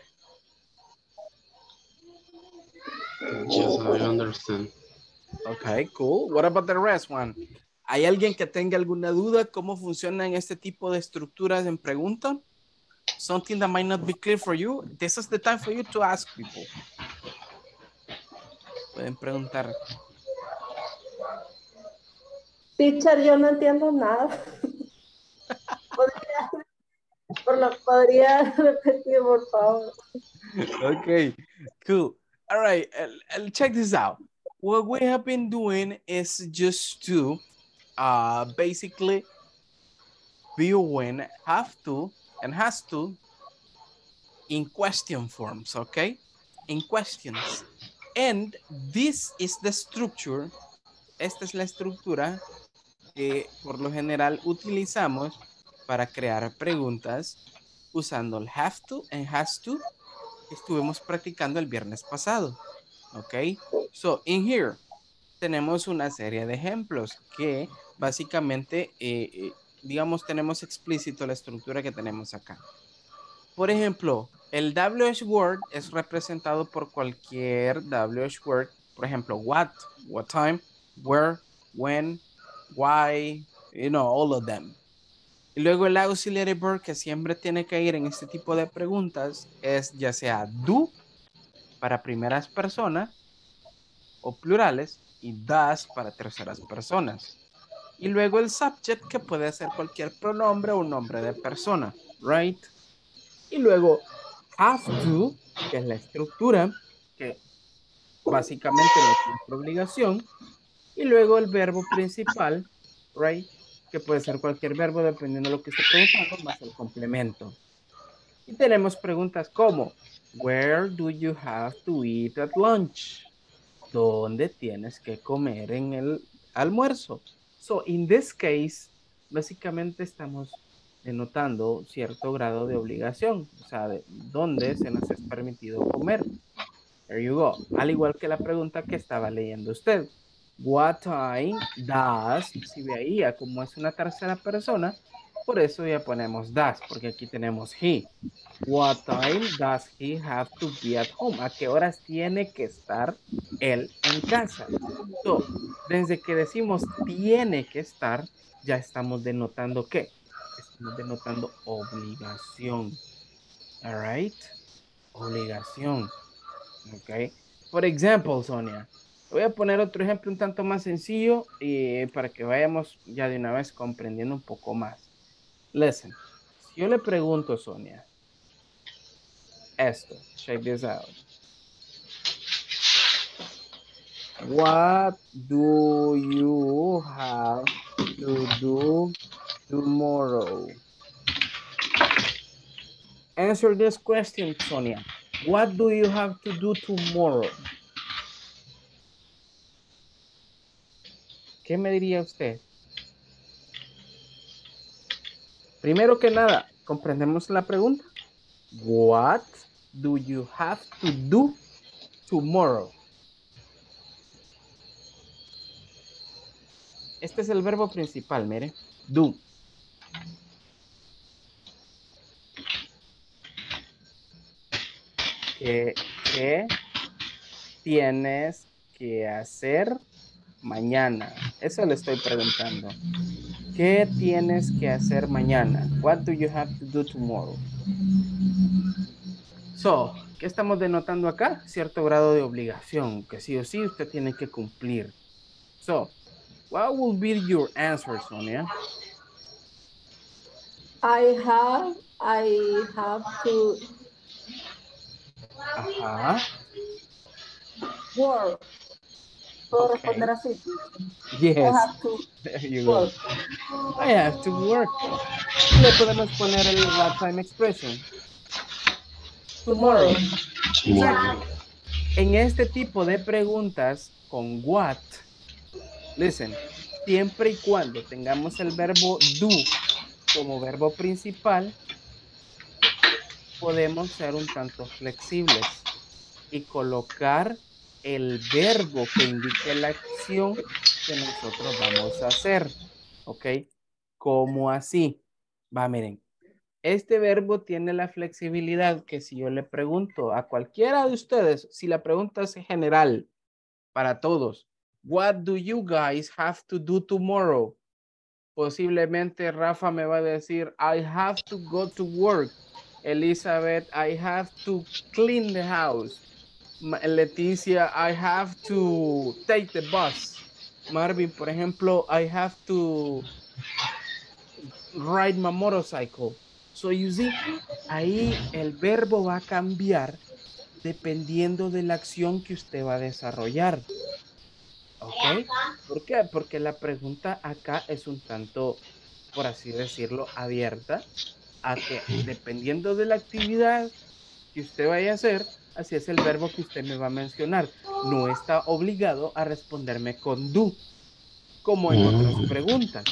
[SPEAKER 8] Yes, I understand.
[SPEAKER 3] Okay, cool. What about the rest one? ¿Hay alguien que tenga alguna duda cómo funcionan este tipo de estructuras en pregunta? Something that might not be clear for you. This is the time for you to ask people. Pueden preguntar.
[SPEAKER 13] Teacher, yo no entiendo nada. ¿Podría, por lo, podría repetir, por favor.
[SPEAKER 3] Okay, cool. All right, uh, uh, check this out. What we have been doing is just to uh, basically viewing have to and has to in question forms, okay? In questions. And this is the structure, esta es la estructura que por lo general utilizamos para crear preguntas usando el have to and has to que estuvimos practicando el viernes pasado. Ok, so in here tenemos una serie de ejemplos que básicamente, eh, eh, digamos, tenemos explícito la estructura que tenemos acá. Por ejemplo, el WH word es representado por cualquier WH word, por ejemplo, what, what time, where, when, why, you know, all of them. Y luego el auxiliary verb que siempre tiene que ir en este tipo de preguntas es ya sea do para primeras personas o plurales y das para terceras personas. Y luego el subject que puede ser cualquier pronombre o nombre de persona, right? Y luego have to, que es la estructura, que básicamente no es nuestra obligación. Y luego el verbo principal, right? Que puede ser cualquier verbo dependiendo de lo que esté preguntando, más el complemento. Y tenemos preguntas como, where do you have to eat at lunch? ¿Dónde tienes que comer en el almuerzo? So, in this case, básicamente estamos denotando cierto grado de obligación, o sea, de dónde se nos es permitido comer. There you go. Al igual que la pregunta que estaba leyendo usted. What time does, si ve ahí, ya como es una tercera persona, por eso ya ponemos does, porque aquí tenemos he. What time does he have to be at home? ¿A qué horas tiene que estar él en casa? So, desde que decimos tiene que estar, ya estamos denotando qué? Estamos denotando obligación. All right? Obligación. Ok. Por ejemplo, Sonia, voy a poner otro ejemplo un tanto más sencillo y para que vayamos ya de una vez comprendiendo un poco más. Listen, si yo le pregunto Sonia, esto, check this out. What do you have to do tomorrow? Answer this question, Sonia. What do you have to do tomorrow? ¿Qué me diría usted? Primero que nada, comprendemos la pregunta. What do you have to do tomorrow? Este es el verbo principal, mire. Do. ¿Qué, tienes que hacer mañana? Eso le estoy preguntando. ¿Qué tienes que hacer mañana? What do you have to do tomorrow? So, ¿qué estamos denotando acá? Cierto grado de obligación que sí o sí usted tiene que cumplir. So, what will be your answer, Sonia?
[SPEAKER 13] I have, I have to
[SPEAKER 3] Ajá.
[SPEAKER 13] work. Puedo responder así.
[SPEAKER 3] Yes.
[SPEAKER 13] I have to work.
[SPEAKER 3] I have to work. Le podemos poner el la time expression.
[SPEAKER 13] Tomorrow.
[SPEAKER 8] Tomorrow.
[SPEAKER 3] En este tipo de preguntas con what, listen, siempre y cuando tengamos el verbo do como verbo principal, podemos ser un tanto flexibles y colocar el verbo que indique la acción que nosotros vamos a hacer. ¿Ok? Como así. Va, miren. Este verbo tiene la flexibilidad que si yo le pregunto a cualquiera de ustedes, si la pregunta es general para todos, what do you guys have to do tomorrow? Posiblemente Rafa me va a decir, I have to go to work. Elizabeth, I have to clean the house. Leticia, I have to take the bus. Marvin, por ejemplo, I have to ride my motorcycle. So you see, ahí el verbo va a cambiar dependiendo de la acción que usted va a desarrollar. ¿Ok? ¿Por qué? Porque la pregunta acá es un tanto, por así decirlo, abierta a que dependiendo de la actividad que usted vaya a hacer, así es el verbo que usted me va a mencionar. No está obligado a responderme con do, como en otras
[SPEAKER 8] Mm.
[SPEAKER 3] preguntas.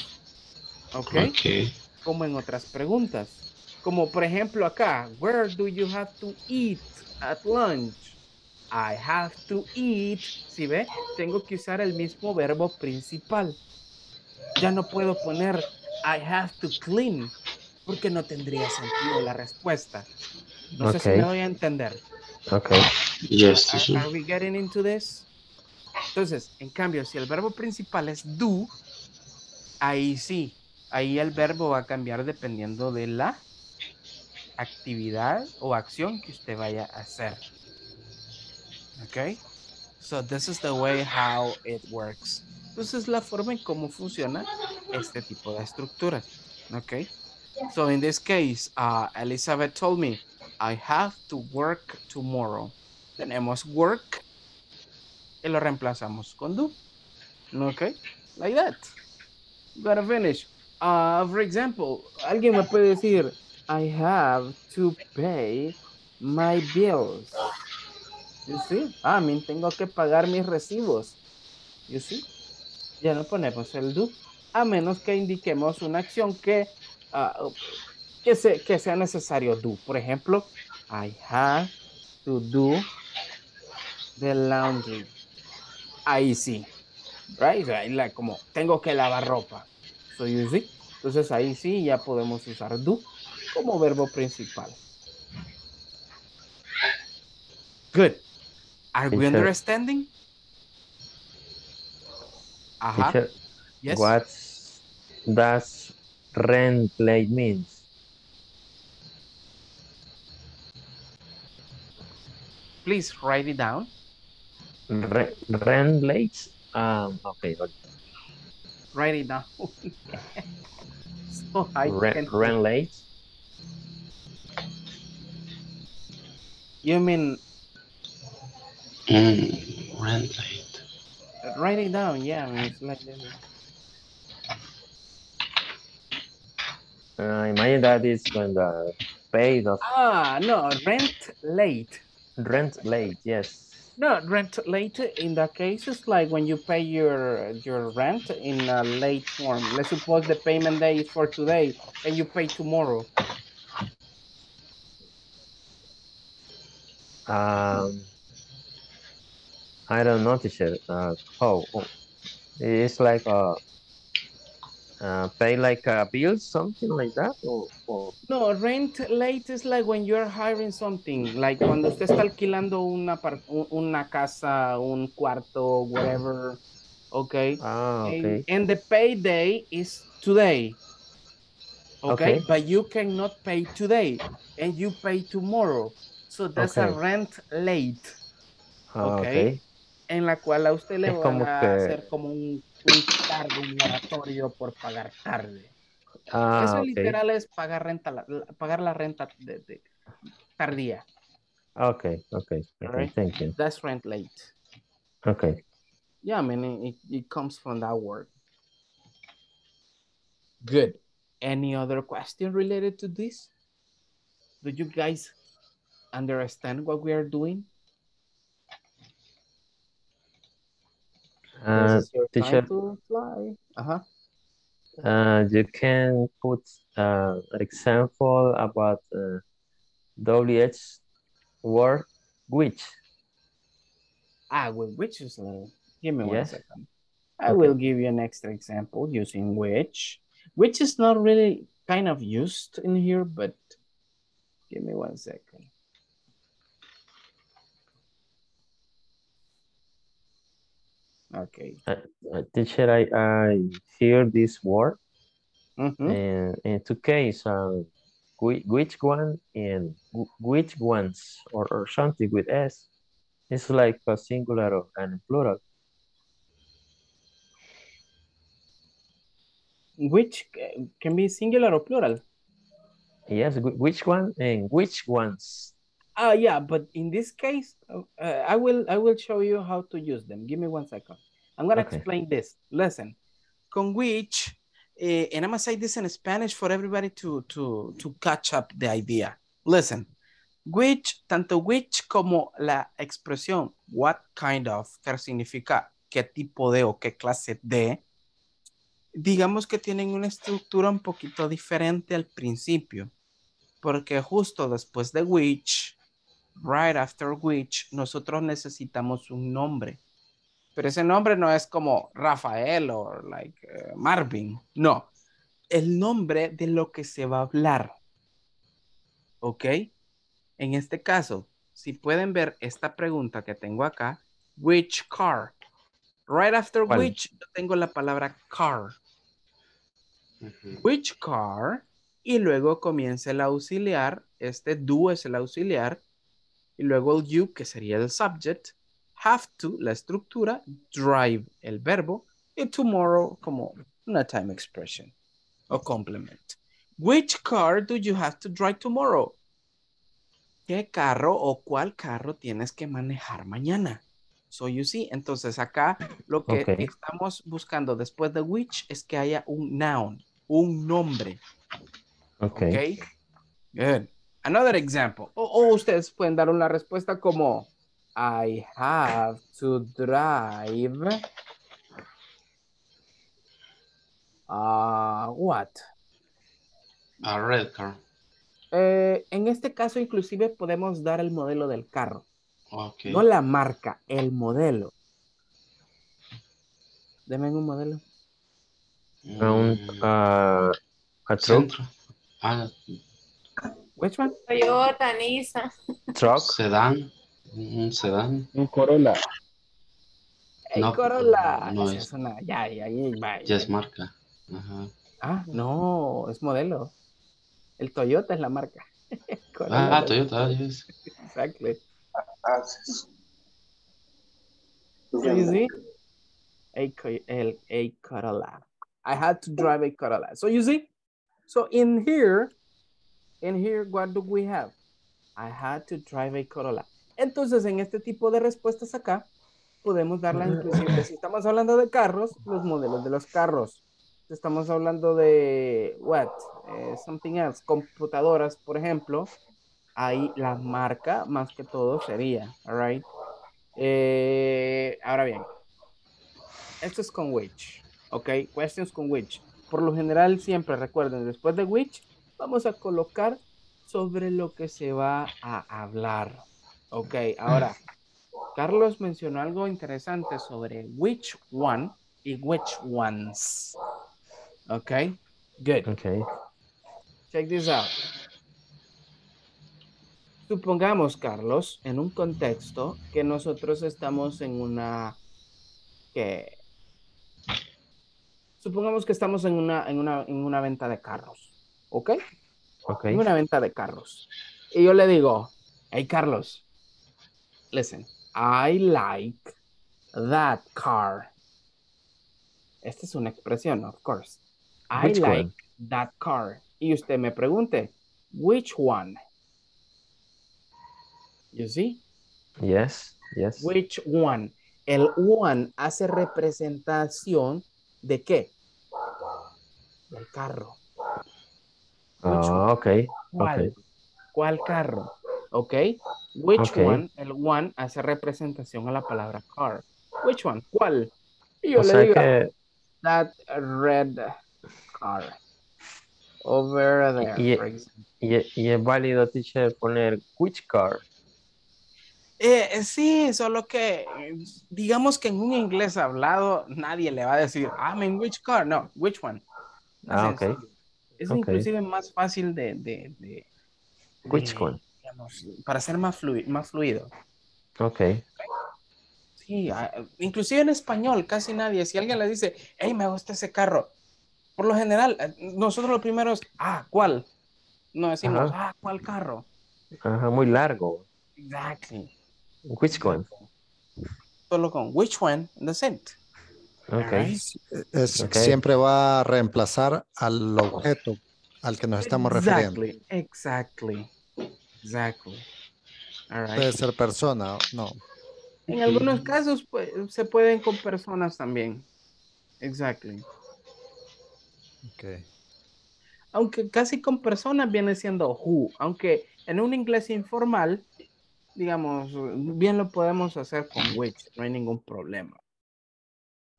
[SPEAKER 3] ¿Ok?
[SPEAKER 8] Ok.
[SPEAKER 3] como en otras preguntas. Como por ejemplo acá, where do you have to eat at lunch? I have to eat. Si ve, tengo que usar el mismo verbo principal. Ya no puedo poner I have to clean porque no tendría sentido la respuesta. No sé si me doy a entender.
[SPEAKER 12] Okay.
[SPEAKER 8] Yes,
[SPEAKER 3] Are,
[SPEAKER 8] teacher.
[SPEAKER 3] are we getting into this? Entonces, en cambio, si el verbo principal es do, ahí sí, ahí el verbo va a cambiar dependiendo de la actividad o acción que usted vaya a hacer. Ok? So this is the way how it works. Entonces es la forma en cómo funciona este tipo de estructuras. Ok? So in this case, uh, Elizabeth told me, I have to work tomorrow. Tenemos work y lo reemplazamos con do. Ok? Like that. Gotta finish. Uh, for example, alguien me puede decir, I have to pay my bills. You see? Ah, I mean, tengo que pagar mis recibos. You see? Ya no ponemos el do. A menos que indiquemos una acción que ah, que, se, que sea necesario do. Por ejemplo, I have to do the laundry. Ahí sí. Right? Ahí la- como tengo que lavar ropa. So you see? Entonces ahí sí ya podemos usar do como verbo principal. Good. Are we understanding? Ajá.
[SPEAKER 12] Teacher,
[SPEAKER 3] Yes.
[SPEAKER 12] what does rent late means?
[SPEAKER 3] Please write it down.
[SPEAKER 12] Re- rent late? Um, okay, okay.
[SPEAKER 3] Write it down. so I
[SPEAKER 12] Rent,
[SPEAKER 3] can.
[SPEAKER 12] rent late?
[SPEAKER 3] You mean
[SPEAKER 8] Mm, rent late.
[SPEAKER 3] write it down? Yeah, I mean, it's like this.
[SPEAKER 12] Uh, imagine that is when the pay the
[SPEAKER 3] Ah, no, rent late.
[SPEAKER 12] Rent late, yes.
[SPEAKER 3] No, rent late in that case is like when you pay your your rent in a late form. Let's suppose the payment day is for today and you pay tomorrow.
[SPEAKER 12] Um, I don't know, teacher. Uh, how? Oh, it's like uh, uh, pay like a bill, something like that, or, or
[SPEAKER 3] No, rent late is like when you're hiring something, like cuando usted está alquilando una, una casa, un cuarto, whatever, okay?
[SPEAKER 12] ah,
[SPEAKER 3] And-
[SPEAKER 12] okay,
[SPEAKER 3] And, the payday is today. Okay?
[SPEAKER 12] Okay.
[SPEAKER 3] But you cannot pay today and you pay tomorrow. So that's a rent late,
[SPEAKER 12] ah,
[SPEAKER 3] okay. en la cual a usted le
[SPEAKER 12] como
[SPEAKER 3] a hacer como un, un cargo, un moratorio por pagar tarde.
[SPEAKER 12] ah,
[SPEAKER 3] Eso
[SPEAKER 12] okay,
[SPEAKER 3] literal es pagar renta, la- pagar la renta de, de- tardía.
[SPEAKER 12] okay, okay, okay, thank you.
[SPEAKER 3] That's rent late.
[SPEAKER 12] Okay,
[SPEAKER 3] Yeah, I mean, it, it- it comes from that word. Good. Any other question related to this? Do you guys understand what we are doing?
[SPEAKER 12] Uh,
[SPEAKER 3] this is your
[SPEAKER 12] teacher,
[SPEAKER 3] to fly. Uh-huh.
[SPEAKER 12] uh, you can put uh, an example about uh, WH word which.
[SPEAKER 3] Ah, well, which is little. Give me one
[SPEAKER 12] Yes.
[SPEAKER 3] second. I
[SPEAKER 12] Okay.
[SPEAKER 3] will give you an extra example using which. Which is not really kind of used in here, but give me one second. Okay.
[SPEAKER 12] Uh, uh, teacher, I, I hear this word
[SPEAKER 3] Mhm.
[SPEAKER 12] in, in two cases, um, which, one and which ones or, or something with S. It's like a singular or- and plural.
[SPEAKER 3] Which can be singular or plural.
[SPEAKER 12] Yes, which one and which ones?
[SPEAKER 3] Ah, yeah, but in this case, uh, uh, I will I will show you how to use them. Give me one second. I'm gonna
[SPEAKER 12] Okay.
[SPEAKER 3] explain this. Listen, con which, eh, and I'm gonna say this in Spanish for everybody to to to catch up the idea. Listen, which, tanto which como la expresión what kind of, que significa qué tipo de o qué clase de, digamos que tienen una estructura un poquito diferente al principio, porque justo después de which, right after which, nosotros necesitamos un nombre. Pero ese nombre no es como Rafael o like eh, Marvin, no. El nombre de lo que se va a hablar. ¿Ok? En este caso, si pueden ver esta pregunta que tengo acá, which car? Right after
[SPEAKER 12] ¿Cuál?
[SPEAKER 3] which, yo tengo la palabra car. Which car? Y luego comienza el auxiliar. Este do es el auxiliar. Y luego el you, que sería el subject. Have to, la estructura. Drive, el verbo. Y tomorrow como una time expression o complement. Which car do you have to drive tomorrow? ¿Qué carro o cuál carro tienes que manejar mañana? So you see, entonces acá lo que
[SPEAKER 12] Ok.
[SPEAKER 3] estamos buscando después de which es que haya un noun, un nombre.
[SPEAKER 12] Okay.
[SPEAKER 3] Okay. Good. Another example. O, o ustedes pueden dar una respuesta como I have to drive. Uh, what?
[SPEAKER 8] A red car.
[SPEAKER 3] Eh, en este caso, inclusive podemos dar el modelo del carro.
[SPEAKER 8] Ok.
[SPEAKER 3] No la marca, el modelo. Deme un modelo.
[SPEAKER 12] Un, a, a truck,
[SPEAKER 8] Centro. Ah,
[SPEAKER 3] Which one?
[SPEAKER 1] Toyota, Nissan.
[SPEAKER 12] truck.
[SPEAKER 8] sedán. Un sedán.
[SPEAKER 6] Un Corolla.
[SPEAKER 3] Hey,
[SPEAKER 8] No,
[SPEAKER 3] Corolla.
[SPEAKER 8] no es-
[SPEAKER 3] es una, ya, ya, ya, ya,
[SPEAKER 8] Ya es marca. Ajá.
[SPEAKER 3] Ah, no, es modelo. El Toyota es la marca. Corolla
[SPEAKER 8] Ah,
[SPEAKER 3] es-
[SPEAKER 8] Toyota, yes.
[SPEAKER 3] Exactly. So you see, a, co- el, a Corolla. I had to drive a Corolla. So you see, so in here, in here, what do we have? I had to drive a Corolla. Entonces, en este tipo de respuestas acá, podemos darla inclusive, si estamos hablando de carros, los modelos de los carros. Si Estamos hablando de, what, Eh, something else, computadoras, por ejemplo, ahí la marca más que todo sería, all right? Eh, ahora bien, esto es con which, ¿ok? Questions con which. Por lo general, siempre recuerden, después de which, vamos a colocar sobre lo que se va a hablar, ¿ok? Ahora, Carlos mencionó algo interesante sobre which one y which ones, ¿ok? Good. Check this out. Supongamos, Carlos, en un contexto que nosotros estamos en una que supongamos que estamos en una en una en una venta de carros, ¿ok?
[SPEAKER 12] Okay.
[SPEAKER 3] En una venta de carros. Y yo le digo, hey Carlos, listen, I like that car. Esta es una expresión, of course. I
[SPEAKER 12] Which
[SPEAKER 3] like
[SPEAKER 12] one?
[SPEAKER 3] that car. Y usted me pregunte, which one? You see?
[SPEAKER 12] Yes. Yes.
[SPEAKER 3] Which one? El one hace representación de qué? Del carro. Which
[SPEAKER 12] Oh, okay.
[SPEAKER 3] ¿Cuál?
[SPEAKER 12] Okay.
[SPEAKER 3] ¿Cuál carro? ¿Ok? Which one? El one hace representación a la palabra car. Which one? ¿Cuál? Y yo
[SPEAKER 12] O
[SPEAKER 3] le digo,
[SPEAKER 12] que
[SPEAKER 3] that red car. Over there.
[SPEAKER 12] y,
[SPEAKER 3] for
[SPEAKER 12] y- y es válido, teacher, poner which car.
[SPEAKER 3] Eh, eh, sí, solo que digamos que en un inglés hablado nadie le va a decir, I'm in which car. No, which one.
[SPEAKER 12] Ah, ok.
[SPEAKER 3] Es
[SPEAKER 12] Ok.
[SPEAKER 3] inclusive más fácil de, de, de- digamos, para ser más, flui- más fluido.
[SPEAKER 12] Okay.
[SPEAKER 3] Sí, inclusive en español, casi nadie. Si alguien le dice, hey, me gusta ese carro, por lo general, eh, nosotros lo primero es, ah, ¿cuál? No decimos,
[SPEAKER 12] Ajá.
[SPEAKER 3] ah, ¿cuál carro?
[SPEAKER 12] Ajá, muy largo.
[SPEAKER 3] Exactly.
[SPEAKER 12] Which one?
[SPEAKER 3] Solo con which one, that's it.
[SPEAKER 12] Okay.
[SPEAKER 4] Es. Siempre va a reemplazar al objeto al que nos estamos refiriendo.
[SPEAKER 3] Exactly, exactly, exactly. All right.
[SPEAKER 4] Puede ser persona, no.
[SPEAKER 3] En algunos casos pues, se pueden con personas también. Exactly.
[SPEAKER 4] Okay.
[SPEAKER 3] Aunque casi con personas viene siendo who, aunque en un inglés informal, digamos, bien lo podemos hacer con which, no hay ningún problema.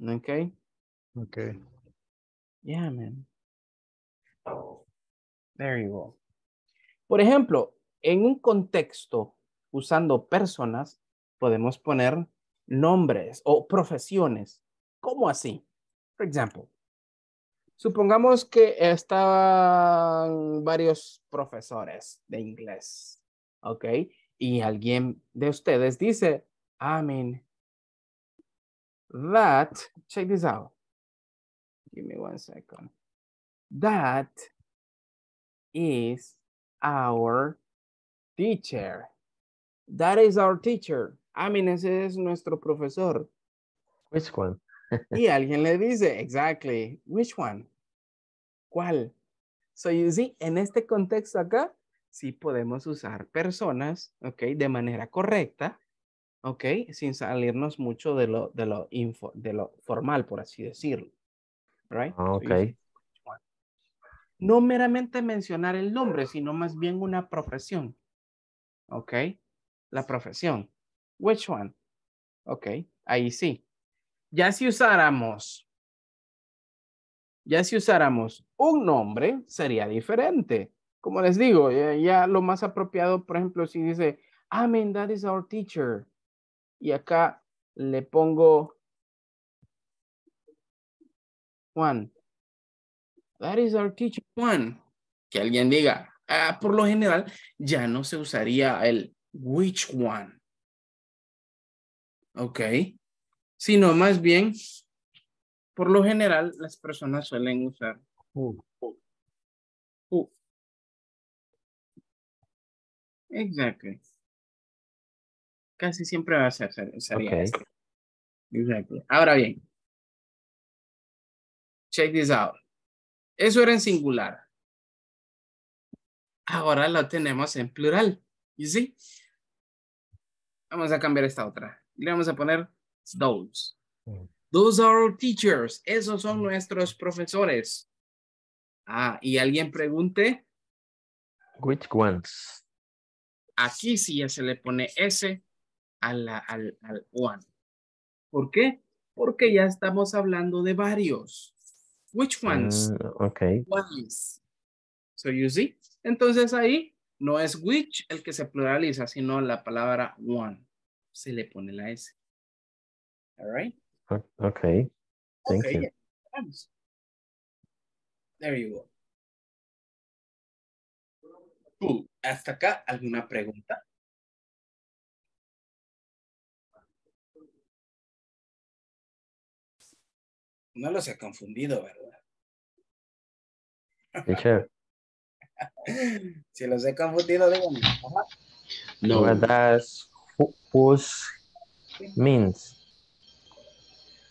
[SPEAKER 3] Ok.
[SPEAKER 4] Okay.
[SPEAKER 3] Yeah, man. There you go. Por ejemplo, en un contexto usando personas, podemos poner nombres o profesiones. ¿Cómo así? Por ejemplo, supongamos que estaban varios profesores de inglés, ¿ok? Y alguien de ustedes dice, I mean, that, check this out. Give me one second. That is our teacher. That is our teacher. I mean, ese es nuestro profesor.
[SPEAKER 12] Which one?
[SPEAKER 3] Y alguien le dice, exactly, which one? ¿Cuál? So you see, en este contexto acá, sí podemos usar personas, ¿ok? De manera correcta, ¿ok? Sin salirnos mucho de lo, de lo, info, de lo formal, por así decirlo. Right?
[SPEAKER 12] Ah, okay.
[SPEAKER 3] No meramente mencionar el nombre, sino más bien una profesión. ¿Ok? La profesión. Which one? Ok, ahí sí. Ya si usáramos Ya si usáramos un nombre, sería diferente. Como les digo, ya, ya lo más apropiado, por ejemplo, si dice, I mean, that is our teacher. Y acá le pongo Juan. That is our teacher, Juan. Que alguien diga, ah, por lo general, ya no se usaría el which one. Ok. Sino más bien, por lo general, las personas suelen usar who. Who. Exactly. Casi siempre va a ser, ser- sería
[SPEAKER 12] Okay.
[SPEAKER 3] Exactly. Ahora bien, check this out. Eso era en singular. Ahora lo tenemos en plural. You see? Vamos a cambiar esta otra. Le vamos a poner those. Those are our teachers. Esos son nuestros profesores. Ah, y alguien pregunte,
[SPEAKER 12] Which ones?
[SPEAKER 3] aquí sí ya se le pone S a la- al, al one. ¿Por qué? Porque ya estamos hablando de varios. Which ones?
[SPEAKER 12] Mm, okay.
[SPEAKER 3] ones. So you see? Entonces ahí no es which el que se pluraliza, sino la palabra one. Se le pone la S. All right?
[SPEAKER 12] O- Okay. Thank
[SPEAKER 3] Okay,
[SPEAKER 12] you.
[SPEAKER 3] yeah. There you go. Hasta acá, ¿alguna pregunta? No los he confundido, ¿verdad?
[SPEAKER 12] Teacher,
[SPEAKER 3] Si los he confundido, díganme.
[SPEAKER 8] No.
[SPEAKER 12] what does who, whose means?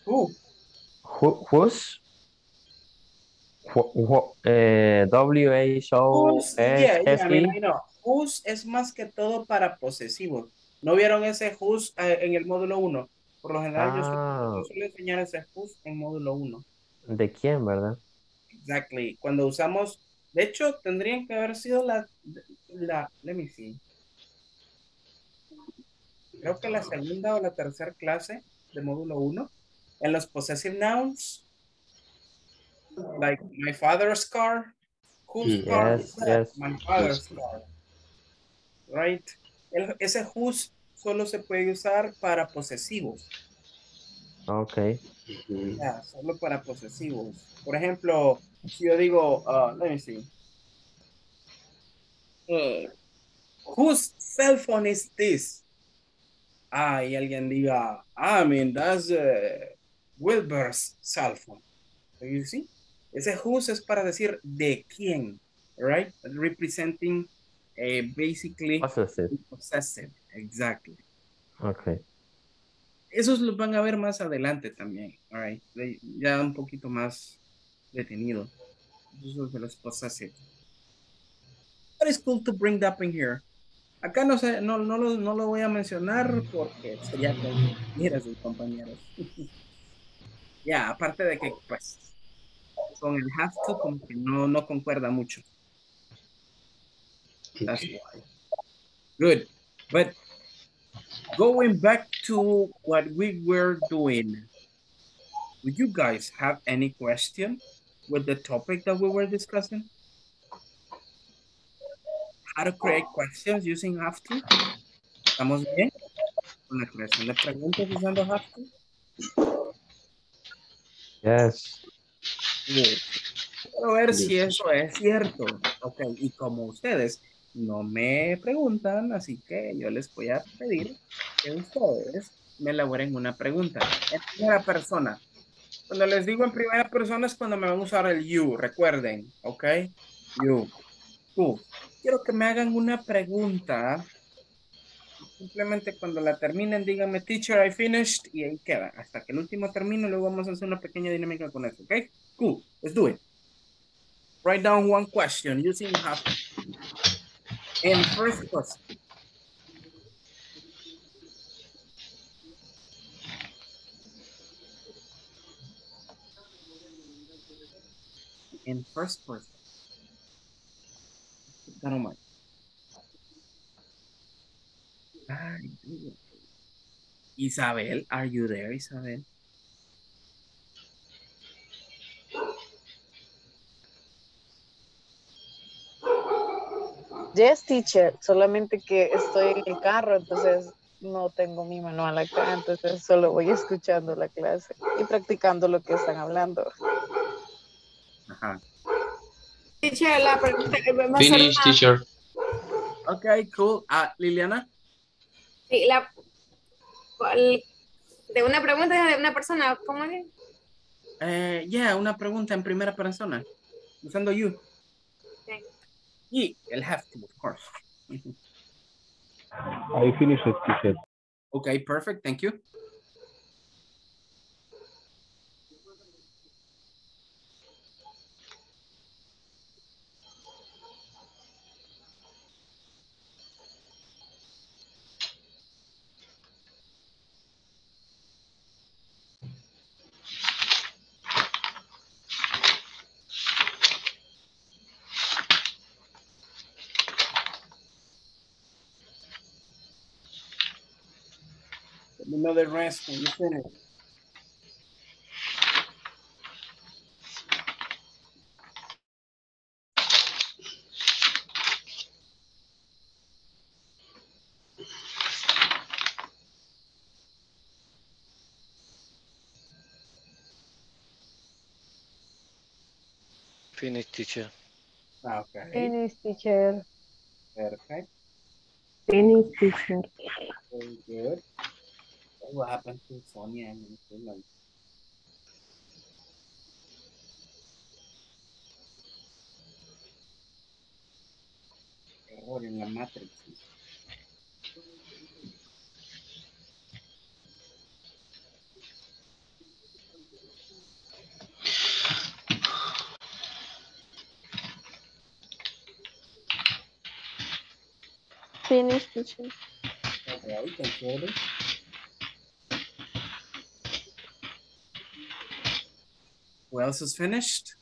[SPEAKER 3] Who?
[SPEAKER 12] Who, whose? Who, who, eh, W H O
[SPEAKER 3] Whose,
[SPEAKER 12] S
[SPEAKER 3] yeah, yeah, I mean,
[SPEAKER 12] E.
[SPEAKER 3] know, whose es más que todo para posesivos. ¿No vieron ese whose eh, en el módulo 1? Por lo general, yo suelo-
[SPEAKER 12] Ah.
[SPEAKER 3] yo suelo enseñar ese whose en módulo 1.
[SPEAKER 12] ¿De quién, verdad?
[SPEAKER 3] Exactly. Cuando usamos, de hecho, tendrían que haber sido la, la, let me see. Creo que la segunda o la tercera clase de módulo 1, en los possessive nouns, like my father's car, whose car is that?
[SPEAKER 12] yes.
[SPEAKER 3] My father's car. Right? El- ese whose solo se puede usar para posesivos.
[SPEAKER 12] Okay.
[SPEAKER 8] Ujú.
[SPEAKER 3] Ya, solo para posesivos. Por ejemplo, si yo digo, uh, let me see. Uh, whose cell phone is this? Ah, y alguien diga, ah, I mean, that's uh, Wilbur's cell phone. So you see? Ese whose es para decir de quién, right? Representing eh, basically
[SPEAKER 12] Possessive.
[SPEAKER 3] possessive. Exactly.
[SPEAKER 12] Okay.
[SPEAKER 3] Esos los van a ver más adelante también, all right? De- Ya un poquito más detenido. Esos de los possessive. But it's cool to bring that in here. Acá no sé, no, no, lo, no lo voy a mencionar porque sería confundir a sus compañeros. Ya, aparte de que, pues, con el have to como que no, no concuerda mucho. That's why. Good. But going back to what we were doing, would you guys have any question with the topic that we were discussing? How to create questions using have to? ¿Estamos bien? Con la creación de preguntas usando have to.
[SPEAKER 12] Yes.
[SPEAKER 3] Good. Quiero ver si eso es cierto. Ok, y como ustedes no me preguntan, así que yo les voy a pedir que ustedes me elaboren una pregunta. En primera persona. Cuando les digo en primera persona es cuando me van a usar el you, recuerden, ¿ok? You. Tú. Quiero que me hagan una pregunta. Simplemente cuando la terminen, díganme, teacher, I finished, y ahí queda. Hasta que el último termine, luego vamos a hacer una pequeña dinámica con eso, ¿ok? Cool, let's do it. Write down one question using have. And first person. In first person. In mind. Isabel, are you there, Isabel?
[SPEAKER 15] Yes, teacher, solamente que estoy en el carro, entonces no tengo mi manual acá, entonces solo voy escuchando la clase y practicando lo que están hablando.
[SPEAKER 3] Ajá.
[SPEAKER 1] Teacher, la pregunta que hacer
[SPEAKER 8] Finish,
[SPEAKER 1] una-
[SPEAKER 8] teacher.
[SPEAKER 3] Okay, cool. Ah, Liliana.
[SPEAKER 1] sí, la- cuál- de una pregunta de una persona, ¿cómo es?
[SPEAKER 3] Eh, yeah, una pregunta en primera persona. Usando you. El have to, of course.
[SPEAKER 6] I finished it.
[SPEAKER 3] Okay, perfect. Thank you. Let the rest when you finish.
[SPEAKER 7] Finish, teacher.
[SPEAKER 3] Okay.
[SPEAKER 15] Finish, teacher.
[SPEAKER 3] Perfect.
[SPEAKER 9] Finish, teacher.
[SPEAKER 3] Very good. What happened to Sonia and Finland? Error en la matrix.
[SPEAKER 5] Finish, teacher.
[SPEAKER 3] Okay, thank you. Who else is finished?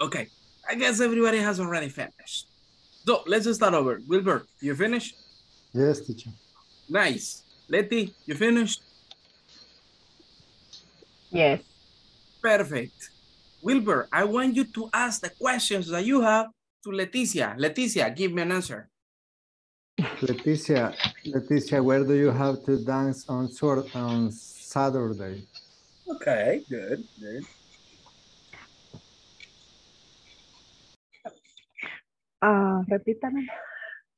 [SPEAKER 3] Okay, I guess everybody has already finished. So let's just start over. Wilber, you finished?
[SPEAKER 16] Yes, teacher.
[SPEAKER 3] Nice. Letty, you finished?
[SPEAKER 9] Yes.
[SPEAKER 3] Perfect. Wilber, I want you to ask the questions that you have to Leticia. Leticia, give me an answer.
[SPEAKER 10] Leticia, Leticia, where do you have to dance on Sur- on Saturday?
[SPEAKER 3] Okay, good, good.
[SPEAKER 9] Ah, repítame.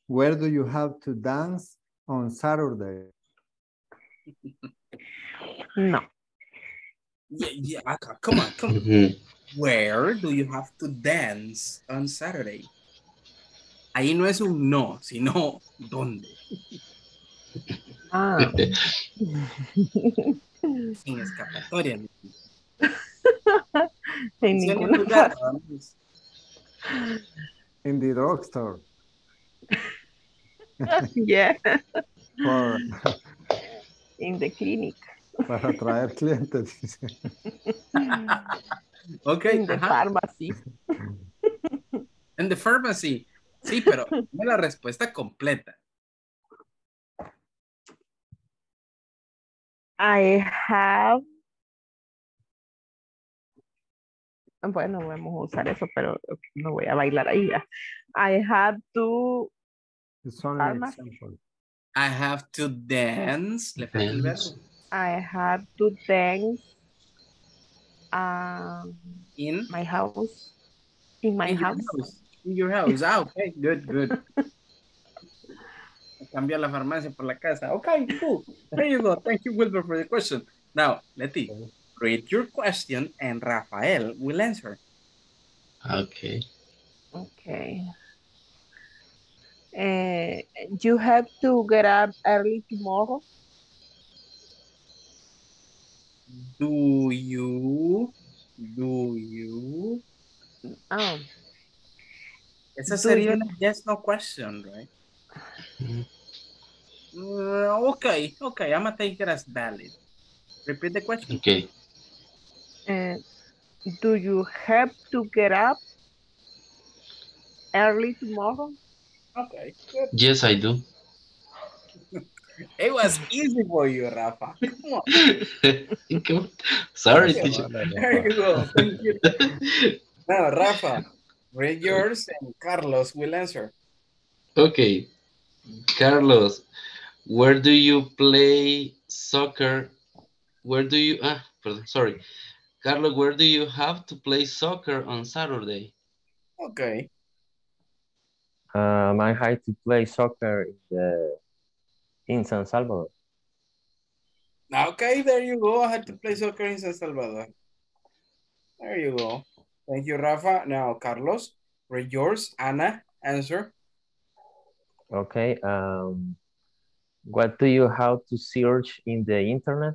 [SPEAKER 10] Where do you have to dance on Saturday?
[SPEAKER 9] No.
[SPEAKER 3] Yeah, yeah, I ca- come on, come on.
[SPEAKER 8] Mhm.
[SPEAKER 3] Where do you have to dance on Saturday? Ahí no es un no, sino ¿dónde?
[SPEAKER 9] Ah.
[SPEAKER 3] Sin escapatoria.
[SPEAKER 9] En
[SPEAKER 3] Sí,
[SPEAKER 9] ninguna
[SPEAKER 3] algún lugar,
[SPEAKER 10] In the drugstore.
[SPEAKER 9] Yeah.
[SPEAKER 10] For-
[SPEAKER 9] In the clinic.
[SPEAKER 10] Para atraer clientes. dice.
[SPEAKER 3] Okay,
[SPEAKER 9] In the
[SPEAKER 3] ajá.
[SPEAKER 9] pharmacy.
[SPEAKER 3] En the pharmacy. Sí, pero dame la respuesta completa.
[SPEAKER 9] I have. Bueno, vamos a usar eso, pero no voy a bailar ahí. ya. I have to.
[SPEAKER 10] It's only an
[SPEAKER 9] Pharmacy.
[SPEAKER 10] example.
[SPEAKER 3] I have to dance. Le falta el
[SPEAKER 8] Dance.
[SPEAKER 3] Verbo.
[SPEAKER 9] I have to dance. Um,
[SPEAKER 3] In,
[SPEAKER 9] my house. In my
[SPEAKER 3] in
[SPEAKER 9] house.
[SPEAKER 3] house. In your house. Ah, okay, good, good. Cambiar la farmacia por la casa. Okay, cool. There you go. Thank you, Wilber, for the question. Now, Leti, read your question and Rafael will answer.
[SPEAKER 8] Okay.
[SPEAKER 9] Okay. Eh, you have to get up early tomorrow.
[SPEAKER 3] Do you, do you?
[SPEAKER 9] Oh,
[SPEAKER 3] Esa
[SPEAKER 9] Do
[SPEAKER 3] sería
[SPEAKER 9] you-
[SPEAKER 3] una yes, no question, right?
[SPEAKER 8] Mhm.
[SPEAKER 3] Uh, okay, okay, I'm gonna take it as valid. Repeat the question.
[SPEAKER 8] Okay.
[SPEAKER 9] eh, do you have to get up
[SPEAKER 17] early tomorrow?
[SPEAKER 3] Okay, good.
[SPEAKER 8] Yes, I do.
[SPEAKER 3] It was easy for you, Rafa. Come on.
[SPEAKER 8] Come on. Sorry,
[SPEAKER 3] Okay,
[SPEAKER 8] teacher.
[SPEAKER 3] There you go. Thank you. Now, Rafa, read yours and Carlos will answer.
[SPEAKER 8] Okay. Carlos, where do you play soccer? Where do you, ah, pardon, sorry. Carlos, where do you have to play soccer on Saturday?
[SPEAKER 3] Okay.
[SPEAKER 12] Um, I had to play soccer in, the, in San Salvador.
[SPEAKER 3] Okay, there you go. I had to play soccer in San Salvador. There you go. Thank you, Rafa. Now, Carlos, read yours. Anna, answer.
[SPEAKER 12] Okay. Um, what do you have to search in the internet?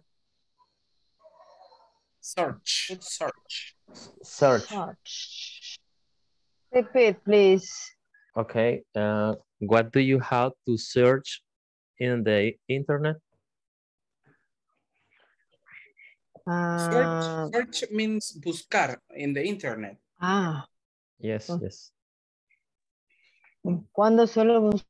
[SPEAKER 3] Search. Search.
[SPEAKER 12] Search.
[SPEAKER 9] Repeat, please.
[SPEAKER 12] Okay. Uh, what do you have to search in the internet?
[SPEAKER 9] Ah,
[SPEAKER 3] Search, search means buscar in the internet.
[SPEAKER 9] ah,
[SPEAKER 12] Yes, yes.
[SPEAKER 9] ¿cuándo solo bus-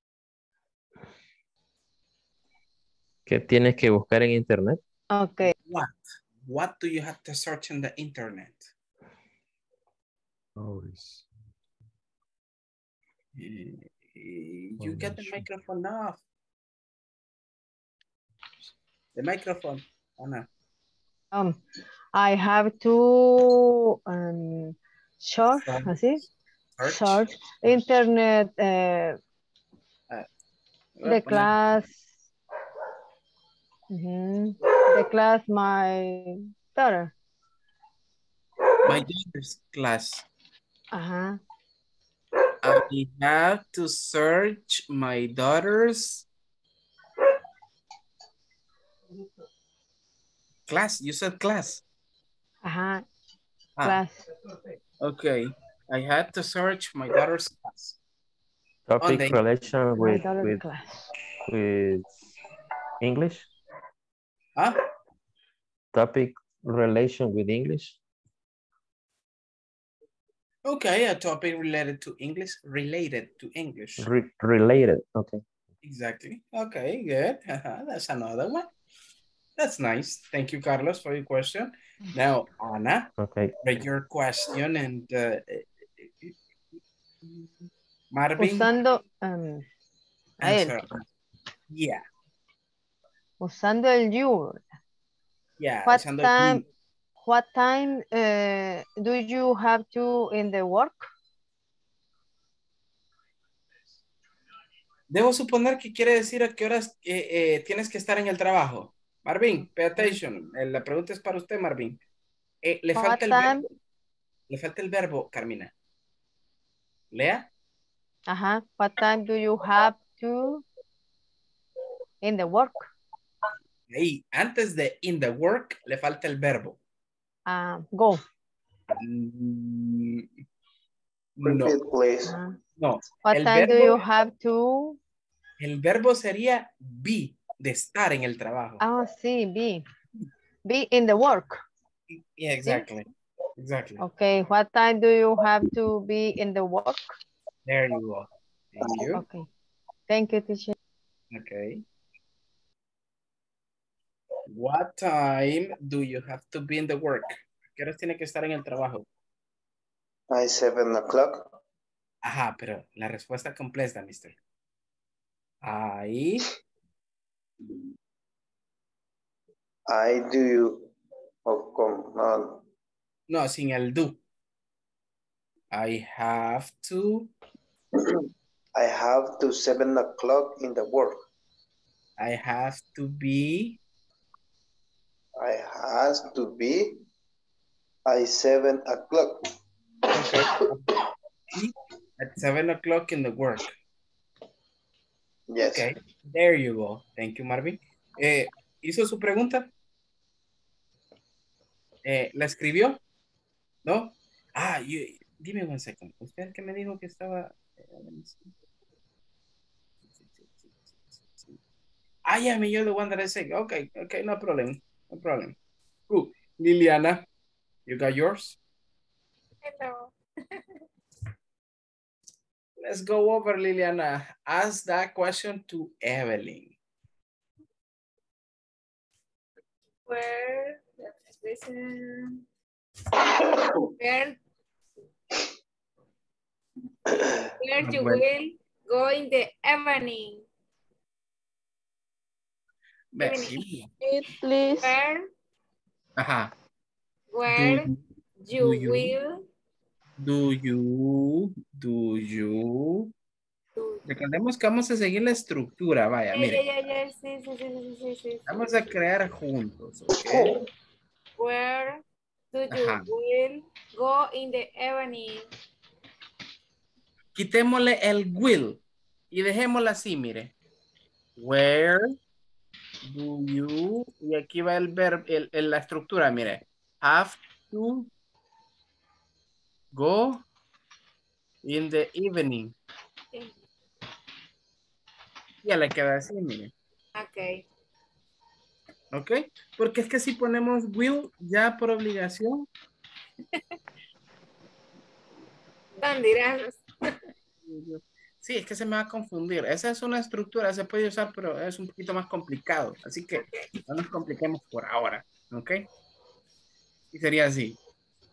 [SPEAKER 12] ¿Qué tienes que buscar en internet?
[SPEAKER 9] Ok.
[SPEAKER 3] What? What do you have to search in the internet? Eh, You get the microphone off. The microphone, Anna.
[SPEAKER 9] Um, I have to um, search, así,
[SPEAKER 3] Search.
[SPEAKER 9] search internet, eh,
[SPEAKER 3] Voy a
[SPEAKER 9] the class, Ujú, the class my daughter.
[SPEAKER 3] My daughter's class.
[SPEAKER 9] Ajá.
[SPEAKER 3] I have to search my daughter's class. You said class.
[SPEAKER 9] Ajá.
[SPEAKER 3] Ah.
[SPEAKER 9] Class.
[SPEAKER 3] Okay. I had to search my daughter's class.
[SPEAKER 12] Topic
[SPEAKER 3] the-
[SPEAKER 12] relation with, with,
[SPEAKER 9] class.
[SPEAKER 12] with English?
[SPEAKER 3] Huh?
[SPEAKER 12] Topic relation with English?
[SPEAKER 3] Okay, a topic related to English, related to English.
[SPEAKER 12] Re- related, okay.
[SPEAKER 3] Exactly. Okay, good. That's another one. That's nice. Thank you, Carlos, for your question. Now, Anna,
[SPEAKER 12] Okay.
[SPEAKER 3] read your question and uh, Marvin.
[SPEAKER 9] Usando, um,
[SPEAKER 3] answer. Yeah,
[SPEAKER 9] usando el you.
[SPEAKER 3] yeah.
[SPEAKER 9] What time,
[SPEAKER 3] you.
[SPEAKER 9] what time eh, do you have to in the work?
[SPEAKER 3] Debo suponer que quiere decir a qué horas eh, eh, tienes que estar en el trabajo. Marvin, pay attention. Eh, La pregunta es para usted, Marvin. Eh, le
[SPEAKER 9] What
[SPEAKER 3] falta el
[SPEAKER 9] time?
[SPEAKER 3] verbo. Le falta el verbo, Carmina. Lea.
[SPEAKER 9] Ajá. What time do you have to in the work?
[SPEAKER 3] Ahí, antes de in the work, le falta el verbo.
[SPEAKER 9] Ah, go.
[SPEAKER 3] Mm, No,
[SPEAKER 2] please.
[SPEAKER 9] Ah.
[SPEAKER 3] no.
[SPEAKER 9] What
[SPEAKER 3] El
[SPEAKER 9] time do you
[SPEAKER 3] verbo,
[SPEAKER 9] have to?
[SPEAKER 3] el verbo sería be, de estar en el trabajo.
[SPEAKER 9] Ah, sí, be. Be in the work.
[SPEAKER 3] Yeah, exactly. Exactly.
[SPEAKER 9] Okay. What time do you have to be in the work?
[SPEAKER 3] There you go. Thank you.
[SPEAKER 9] Okay. Thank you, teacher.
[SPEAKER 3] Okay. What time do you have to be in the work? ¿Qué horas tiene que estar en el trabajo?
[SPEAKER 2] By seven o'clock.
[SPEAKER 3] Ajá, pero la respuesta completa, mister. Ahí.
[SPEAKER 2] I do. Oh, come on.
[SPEAKER 3] No, sin el do. I have to.
[SPEAKER 2] I have to seven o'clock in the work.
[SPEAKER 3] I have to be.
[SPEAKER 2] I has to be by seven o'clock.
[SPEAKER 3] At seven o'clock in the work.
[SPEAKER 2] Yes.
[SPEAKER 3] Okay, there you go. Thank you, Marvin. Eh, ¿Hizo su pregunta? Eh, ¿La escribió? ¿No? Ah, you, dime one second. ¿Usted que me dijo que estaba... Ah, yeah, me you're the one that I said. Okay, okay, no problem. No problem. Cool. Liliana, you got yours?
[SPEAKER 1] Hello.
[SPEAKER 3] Let's go over, Liliana. Ask that question to Evelyn.
[SPEAKER 1] Where, listen. Where, where you
[SPEAKER 3] Where-
[SPEAKER 1] will go in the evening?
[SPEAKER 3] Ve,
[SPEAKER 1] Evening.
[SPEAKER 3] sí.
[SPEAKER 5] Please.
[SPEAKER 1] Where,
[SPEAKER 3] Ajá.
[SPEAKER 1] where
[SPEAKER 3] Do
[SPEAKER 1] you
[SPEAKER 3] do you-
[SPEAKER 1] will
[SPEAKER 3] Do you, do you. Recordemos que vamos a seguir la estructura, vaya, mire.
[SPEAKER 1] sí, sí, sí.
[SPEAKER 3] Vamos a crear juntos, ¿ok?
[SPEAKER 1] Where do you
[SPEAKER 3] Ajá.
[SPEAKER 1] will go in the evening?
[SPEAKER 3] Quitémosle el will y dejémosla así, mire. Where do you, y aquí va el verbo, el, el- la estructura, mire. Have to go in the evening. Ya le queda así, mire.
[SPEAKER 1] Ok.
[SPEAKER 3] ¿Ok? Porque es que si ponemos will ya por obligación,
[SPEAKER 1] ¿Dónde dirás?
[SPEAKER 3] sí, es que se me va a confundir. Esa es una estructura, se puede usar, pero es un poquito más complicado. Así que no nos compliquemos por ahora. ¿Ok? Y sería así.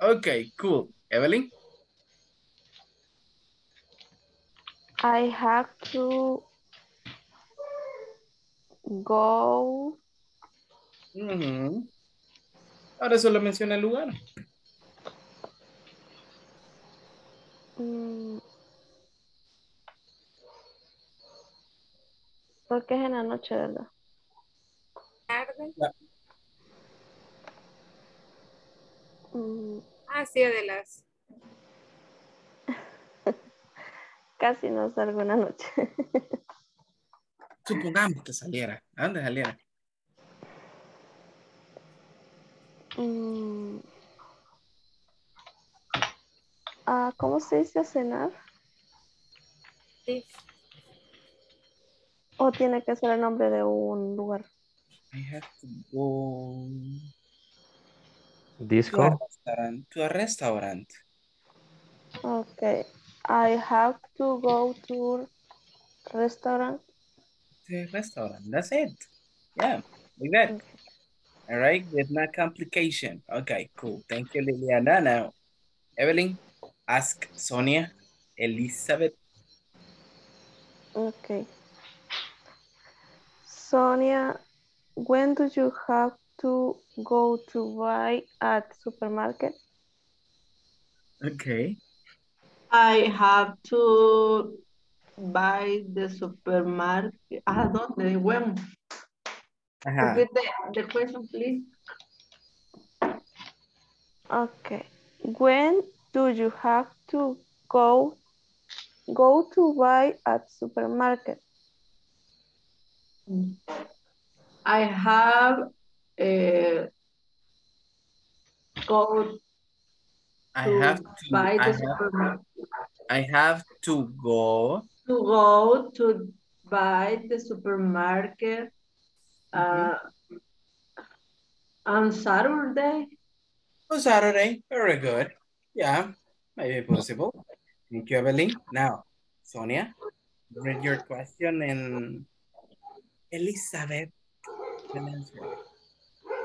[SPEAKER 3] Ok, cool. Evelyn.
[SPEAKER 5] I have to go.
[SPEAKER 3] Ujú. Ahora solo menciona el lugar.
[SPEAKER 5] mm, Porque es en la noche, ¿verdad?
[SPEAKER 1] ¿Tarde?
[SPEAKER 5] Mm,
[SPEAKER 1] Ah, sí, de las.
[SPEAKER 5] Casi no salgo en la noche.
[SPEAKER 3] Supongamos que saliera. ¿A dónde saliera?
[SPEAKER 5] Mm. Ah, ¿Cómo se dice a cenar?
[SPEAKER 1] Sí.
[SPEAKER 5] ¿O tiene que ser el nombre de un lugar?
[SPEAKER 3] I have to go to a restaurant. To a restaurant.
[SPEAKER 5] Okay. I have to go to restaurant.
[SPEAKER 3] To a restaurant. That's it. Yeah, like that. All right, with no complication. Okay, cool. Thank you, Liliana. Now, Evelyn, ask Sonia, Elizabeth.
[SPEAKER 5] Okay. Sonia, when do you have to go to buy at supermarket?
[SPEAKER 3] Okay.
[SPEAKER 13] I have to buy the supermarket. Ah, ¿dónde? When?
[SPEAKER 3] Ajá.
[SPEAKER 13] Repeat the, the question, please.
[SPEAKER 5] Okay. When do you have to go go to buy at supermarket?
[SPEAKER 13] I have uh, go
[SPEAKER 3] I
[SPEAKER 13] to
[SPEAKER 3] have to.
[SPEAKER 13] buy
[SPEAKER 3] I
[SPEAKER 13] the
[SPEAKER 3] have,
[SPEAKER 13] supermarket.
[SPEAKER 3] I have to go.
[SPEAKER 13] To go to buy the supermarket uh, on Saturday.
[SPEAKER 3] On Saturday. Very good. Yeah, maybe possible. Thank you, Evelyn. Now, Sonia, read your question and Elizabeth. will answer.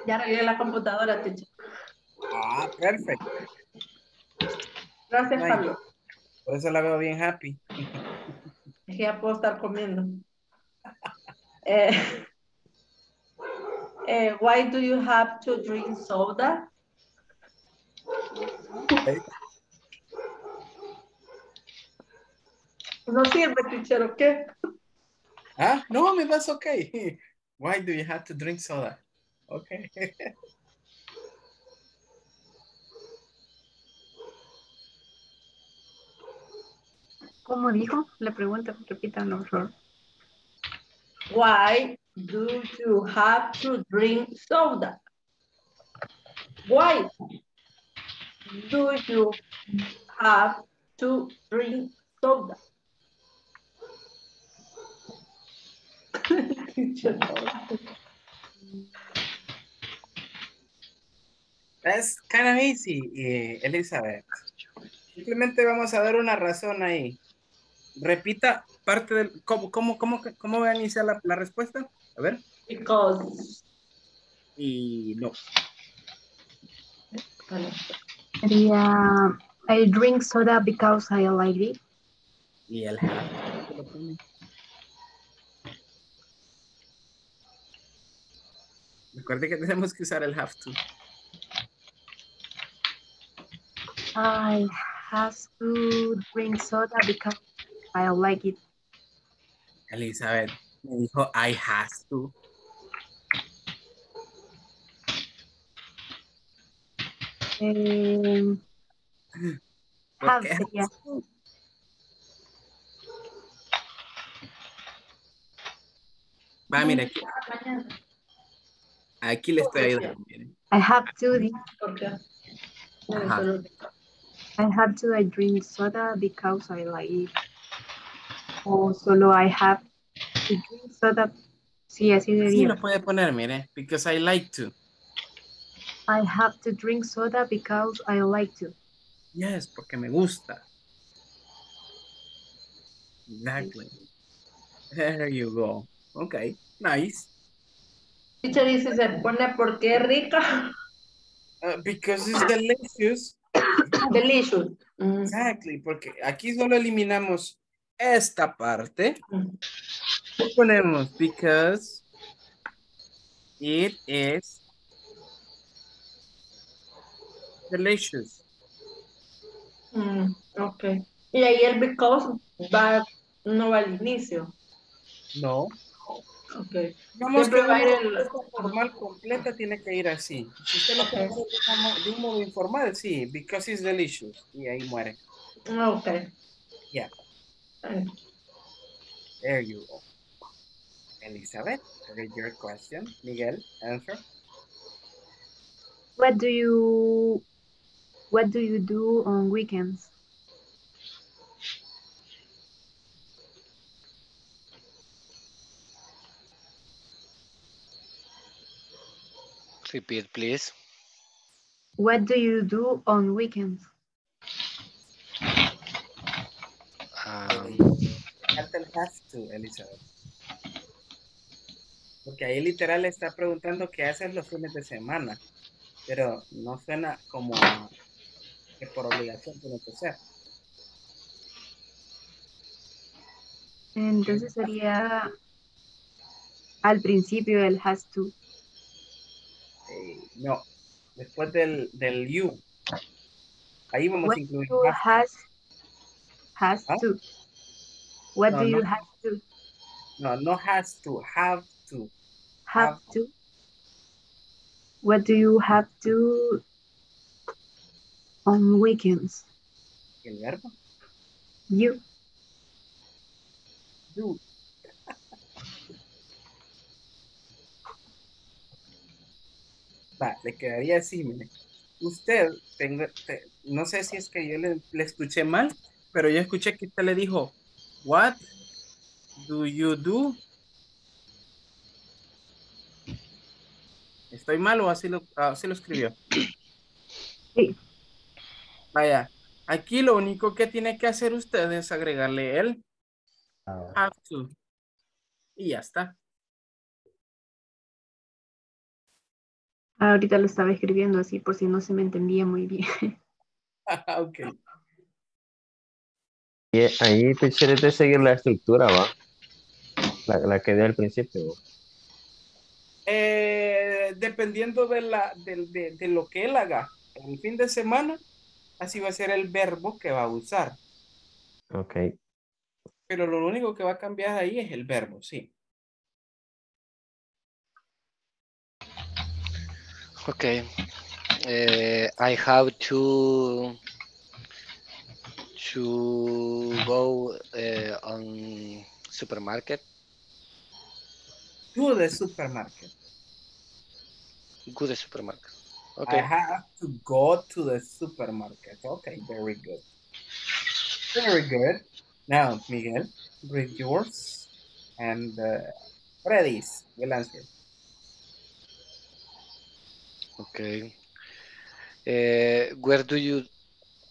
[SPEAKER 13] Ya arreglé la computadora, teacher.
[SPEAKER 3] Ah, perfect.
[SPEAKER 13] Gracias. Carlos.
[SPEAKER 3] Por eso la veo bien happy.
[SPEAKER 13] Es que ya puedo estar comiendo. Eh, eh, why do you have to drink soda? No sirve, teacher, ¿o qué?
[SPEAKER 3] Ah, no, me that's okay. Why do you have to drink soda? Okay.
[SPEAKER 11] ¿Cómo dijo? Le pregunto, repítanlo, por favor.
[SPEAKER 13] Why do you have to drink soda? Why do you have to drink soda?
[SPEAKER 3] That's kind of easy, eh, Elizabeth. Simplemente vamos a dar una razón ahí. repita parte del, ¿cómo, cómo, cómo, cómo va a iniciar la, la respuesta? A ver.
[SPEAKER 13] Because.
[SPEAKER 3] Y no.
[SPEAKER 11] Sería, I drink soda because I like it.
[SPEAKER 3] Y el. Recuerde que tenemos que usar el have to.
[SPEAKER 11] I have to drink soda because I like it.
[SPEAKER 3] Elizabeth me dijo I has to.
[SPEAKER 11] Um, have,
[SPEAKER 3] qué?
[SPEAKER 11] yeah.
[SPEAKER 3] Va, mire, aquí, aquí le estoy ayudando. mire.
[SPEAKER 11] I have to.
[SPEAKER 3] Ajá.
[SPEAKER 11] I have to I drink soda because I like it. O solo I have to drink soda. Sí, así
[SPEAKER 3] Sí
[SPEAKER 11] sería.
[SPEAKER 3] lo puede poner, mire, because I like to.
[SPEAKER 11] I have to drink soda because I like to.
[SPEAKER 3] Yes, porque me gusta. Exactly. There you go. Okay, nice.
[SPEAKER 13] Teacher dice, se pone porque es rica.
[SPEAKER 3] Uh, because it's delicious.
[SPEAKER 13] Delicious. Mm.
[SPEAKER 3] Exactly, porque aquí solo eliminamos esta parte. Y ponemos because it is delicious.
[SPEAKER 13] Mm, ok. Y ahí el because va, no va al inicio.
[SPEAKER 3] No.
[SPEAKER 13] Ok.
[SPEAKER 3] Digamos que
[SPEAKER 13] Siempre va a ir el-
[SPEAKER 3] formal completa tiene que ir así. Si usted lo hacer de un modo informal, sí, because it's delicious. Y ahí muere.
[SPEAKER 13] Ok.
[SPEAKER 3] Yeah, there you go. Elizabeth, read your question. Miguel, answer.
[SPEAKER 11] What do you What do you do on weekends?
[SPEAKER 7] Repeat, please.
[SPEAKER 11] What do you do on weekends?
[SPEAKER 7] Um,
[SPEAKER 3] has to, Elizabeth. Porque ahí literal le está preguntando qué haces los fines de semana. Pero no suena como que por obligación tiene que ser.
[SPEAKER 11] Entonces sería al principio el has to.
[SPEAKER 3] Eh, no, después del, del you. Ahí vamos
[SPEAKER 11] What
[SPEAKER 3] a incluir
[SPEAKER 11] do
[SPEAKER 3] has
[SPEAKER 11] has has
[SPEAKER 3] ¿Ah?
[SPEAKER 11] to? What
[SPEAKER 3] No,
[SPEAKER 11] do you
[SPEAKER 3] no.
[SPEAKER 11] have to?
[SPEAKER 3] No, no has to, have to.
[SPEAKER 11] Have to? What do you have to on weekends?
[SPEAKER 3] El verbo
[SPEAKER 11] You.
[SPEAKER 3] do. Va, le quedaría así, mire. Usted, tengo, te- no sé si es que yo le, le escuché mal, pero yo escuché que usted le dijo, what do you do? ¿Estoy mal o así lo, así lo escribió?
[SPEAKER 11] Sí.
[SPEAKER 3] Vaya, aquí lo único que tiene que hacer usted es agregarle el have to. Y ya está.
[SPEAKER 11] Ahorita lo estaba escribiendo así por si no se me entendía muy bien.
[SPEAKER 3] ok.
[SPEAKER 12] Y ahí es de seguir la estructura, ¿va? La, la que dio al principio.
[SPEAKER 3] Eh, dependiendo de, la, del- de, de lo que él haga el fin de semana, así va a ser el verbo que va a usar.
[SPEAKER 12] Ok.
[SPEAKER 3] Pero lo único que va a cambiar ahí es el verbo, sí.
[SPEAKER 7] Okay. Uh, I have to to go uh, on supermarket.
[SPEAKER 3] To the supermarket.
[SPEAKER 7] Go to the
[SPEAKER 3] supermarket.
[SPEAKER 7] Okay.
[SPEAKER 3] I have to go to the supermarket. Okay, very good. Very good. Now, Miguel, read yours. And uh, Freddy's will answer.
[SPEAKER 7] Okay. Uh, where do you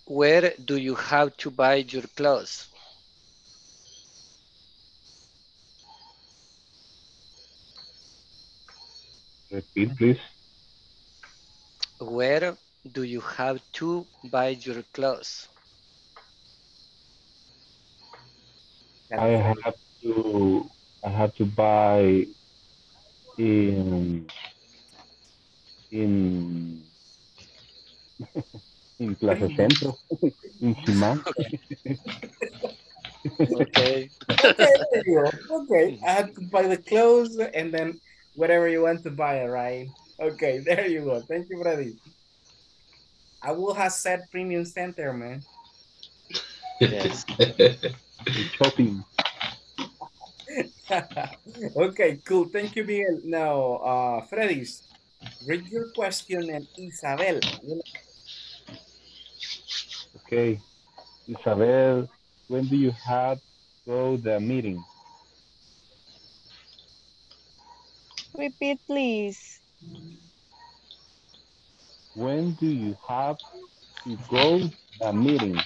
[SPEAKER 7] where do you have to buy your clothes?
[SPEAKER 6] Repeat, please.
[SPEAKER 7] Where do you have to buy your clothes?
[SPEAKER 6] I have to I have to buy in in in Plaza Centro, in Simán.
[SPEAKER 7] Okay.
[SPEAKER 3] Okay, there. Okay, I had to buy the clothes and then whatever you want to buy, right? Okay, there you go. Thank you, Freddy. I will have said premium center, man.
[SPEAKER 7] Yes.
[SPEAKER 6] Shopping.
[SPEAKER 3] okay, cool. Thank you, Miguel. Now, uh, Freddy's, read your question and Isabel.
[SPEAKER 6] Okay. Isabel, when do you have go the meeting?
[SPEAKER 15] Repeat, please.
[SPEAKER 6] When do you have to go the meeting?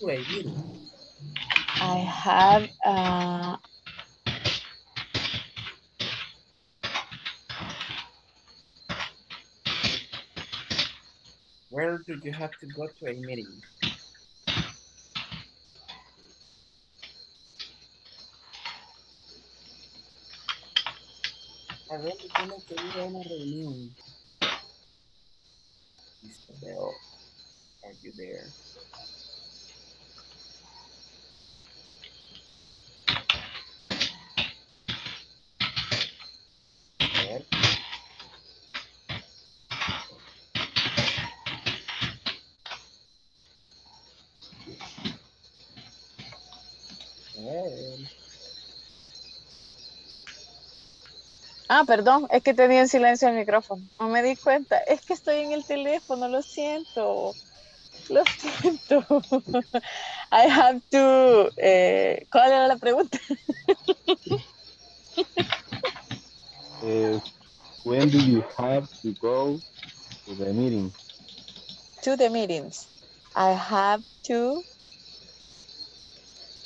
[SPEAKER 3] Wait,
[SPEAKER 15] I have uh,
[SPEAKER 3] Where do you have to go to a meeting? A ver, tiene que ir a una reunión. Isabel, are you there?
[SPEAKER 15] Ah, perdón, es que tenía en silencio el micrófono. No me di cuenta. Es que estoy en el teléfono, lo siento. Lo siento. I have to. eh, ¿Cuál era la pregunta?
[SPEAKER 6] Uh, when do you have to go to the meeting?
[SPEAKER 15] to the meetings. I have to.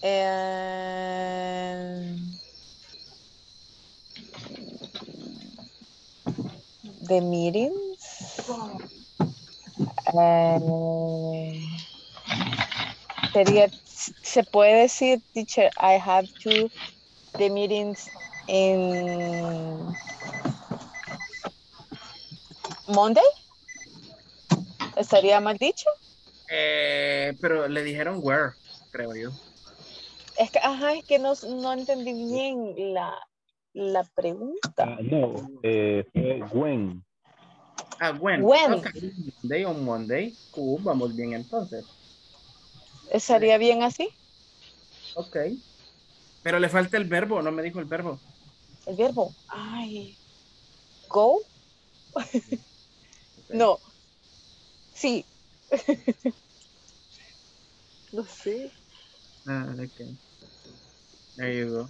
[SPEAKER 15] And the meetings. Eh, sería, se puede decir, teacher, I have to the meetings in Monday. ¿Estaría mal dicho?
[SPEAKER 3] Eh, pero le dijeron where, creo yo.
[SPEAKER 15] Es que, ajá, es que no, no entendí bien la, la pregunta.
[SPEAKER 6] Uh, no, eh, fue when.
[SPEAKER 3] Ah, when.
[SPEAKER 15] When.
[SPEAKER 3] Okay. Monday on Monday. Cool, vamos bien entonces.
[SPEAKER 15] ¿Estaría bien así?
[SPEAKER 3] Ok. Pero le falta el verbo, no me dijo el verbo.
[SPEAKER 15] El verbo. Ay. Go. no. Sí. no sé.
[SPEAKER 3] Ah, okay. There you go.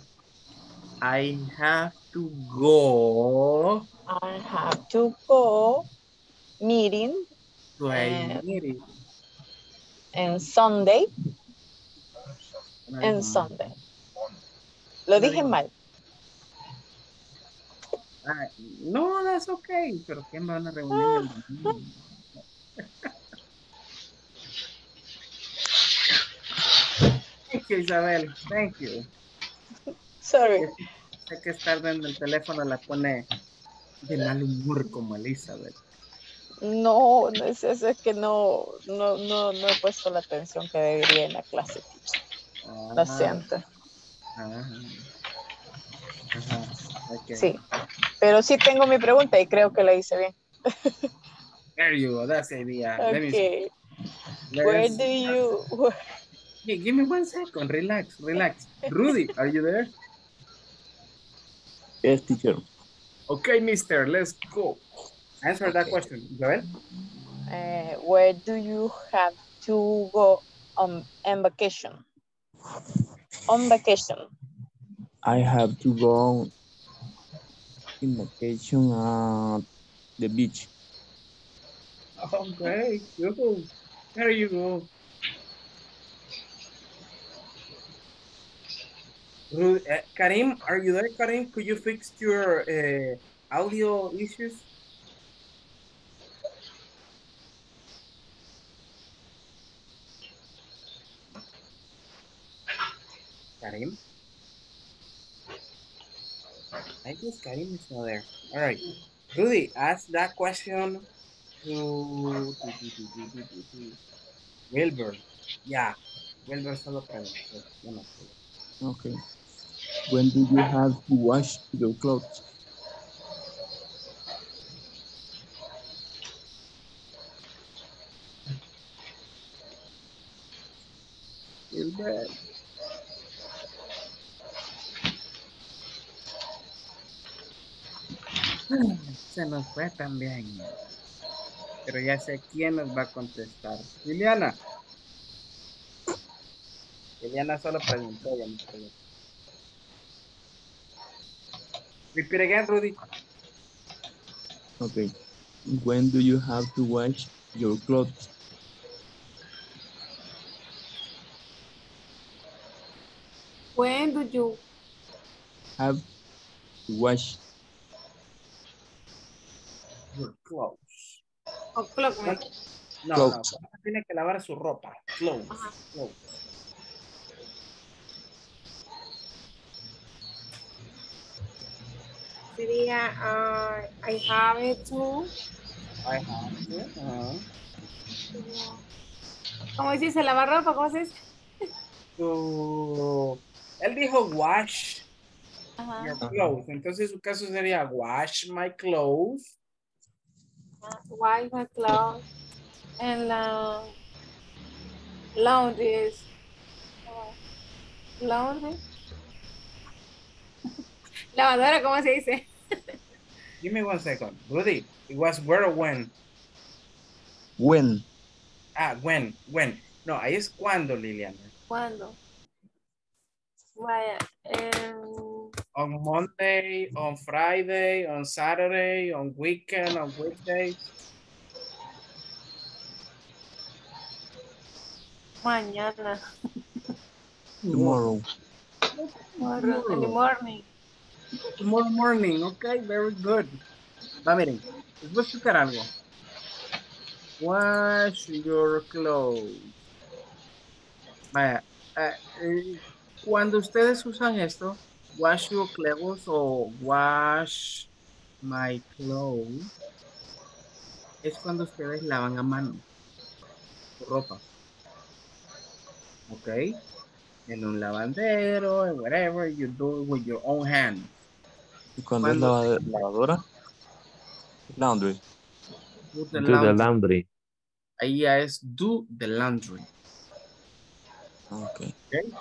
[SPEAKER 3] I have to go
[SPEAKER 15] I have to go meeting
[SPEAKER 3] to a
[SPEAKER 15] Eh,
[SPEAKER 3] meeting.
[SPEAKER 15] en Sunday. En
[SPEAKER 3] Mm.
[SPEAKER 15] Sunday. Lo dije mal.
[SPEAKER 3] Ah, no, that's okay. Pero ¿quién va a una reunión? Thank you, Isabel. Thank you.
[SPEAKER 15] Sorry.
[SPEAKER 3] Sé que estar viendo el teléfono la pone de mal humor como Elizabeth.
[SPEAKER 15] No, no es eso, es que no, no, no, no he puesto la atención que debería en la clase. Lo
[SPEAKER 3] Ah,
[SPEAKER 15] siento.
[SPEAKER 3] Ajá. Ajá. ok.
[SPEAKER 15] Sí. Pero sí tengo mi pregunta y creo que la hice bien.
[SPEAKER 3] There you go. That's the idea. Let me.
[SPEAKER 15] Okay. Where do you,
[SPEAKER 3] Hey, give me one second. Relax, relax. Rudy, are you there?
[SPEAKER 14] Yes, teacher.
[SPEAKER 3] Okay, mister, let's go. Answer that question. Isabel?
[SPEAKER 15] uh, where do you have to go on, on vacation? On vacation.
[SPEAKER 14] I have to go in vacation at the beach.
[SPEAKER 3] Okay, great. Cool. There you go. Ru- uh, Karim, are you there, Karim? Could you fix your uh, audio issues? Karim? I guess Karim is not there. All right. Rudy, ask that question to, Wilber. Yeah, Wilber solo. Yo.
[SPEAKER 14] Okay. When do you have to wash your clothes?
[SPEAKER 3] Wilber. Se nos fue también. Pero ya sé quién nos va a contestar. Liliana. Liliana solo preguntó, ya no preguntó. Repeat again, Rudy.
[SPEAKER 14] Okay. When do you have to wash your clothes?
[SPEAKER 1] When do you
[SPEAKER 14] Have to wash
[SPEAKER 3] Your clothes.
[SPEAKER 1] oh, clock me?
[SPEAKER 3] No,
[SPEAKER 14] Clothes.
[SPEAKER 3] no, tiene que lavar su ropa. Clothes. clothes.
[SPEAKER 1] Sería ah, I have it to.
[SPEAKER 3] I have to. Ajá.
[SPEAKER 1] ¿Cómo dice lavar ropa? ¿Cómo se?
[SPEAKER 3] To- Él dijo wash
[SPEAKER 1] Ajá.
[SPEAKER 3] your clothes. Entonces su caso sería wash my clothes.
[SPEAKER 1] Wipe my clothes. And la laundry is laundry. Lavadora, ¿cómo se dice?
[SPEAKER 3] Give me one second. Rudy, it was where or when?
[SPEAKER 14] when
[SPEAKER 3] Ah, when, when. No, ahí es cuando, Liliana.
[SPEAKER 1] ¿Cuándo? Vaya. em,
[SPEAKER 3] On Monday, on Friday, on Saturday, on weekend, on weekdays.
[SPEAKER 1] mañana.
[SPEAKER 14] tomorrow.
[SPEAKER 1] Tomorrow, in the morning.
[SPEAKER 3] Tomorrow morning, okay, very good. Va, miren, les voy a explicar algo. Wash your clothes. Vaya, eh, eh, cuando ustedes usan esto, wash your clothes o wash my clothes, es cuando ustedes lavan a mano su ropa. Ok. En un lavandero, whatever, you do it with your own hand.
[SPEAKER 14] ¿Y cuando es
[SPEAKER 3] Cuando-
[SPEAKER 14] lava- lavadora? Laundry.
[SPEAKER 3] Do the
[SPEAKER 12] Do the
[SPEAKER 3] laundry.
[SPEAKER 12] laundry.
[SPEAKER 3] Ahí ya es do the laundry.
[SPEAKER 14] Okay.
[SPEAKER 3] ¿ok?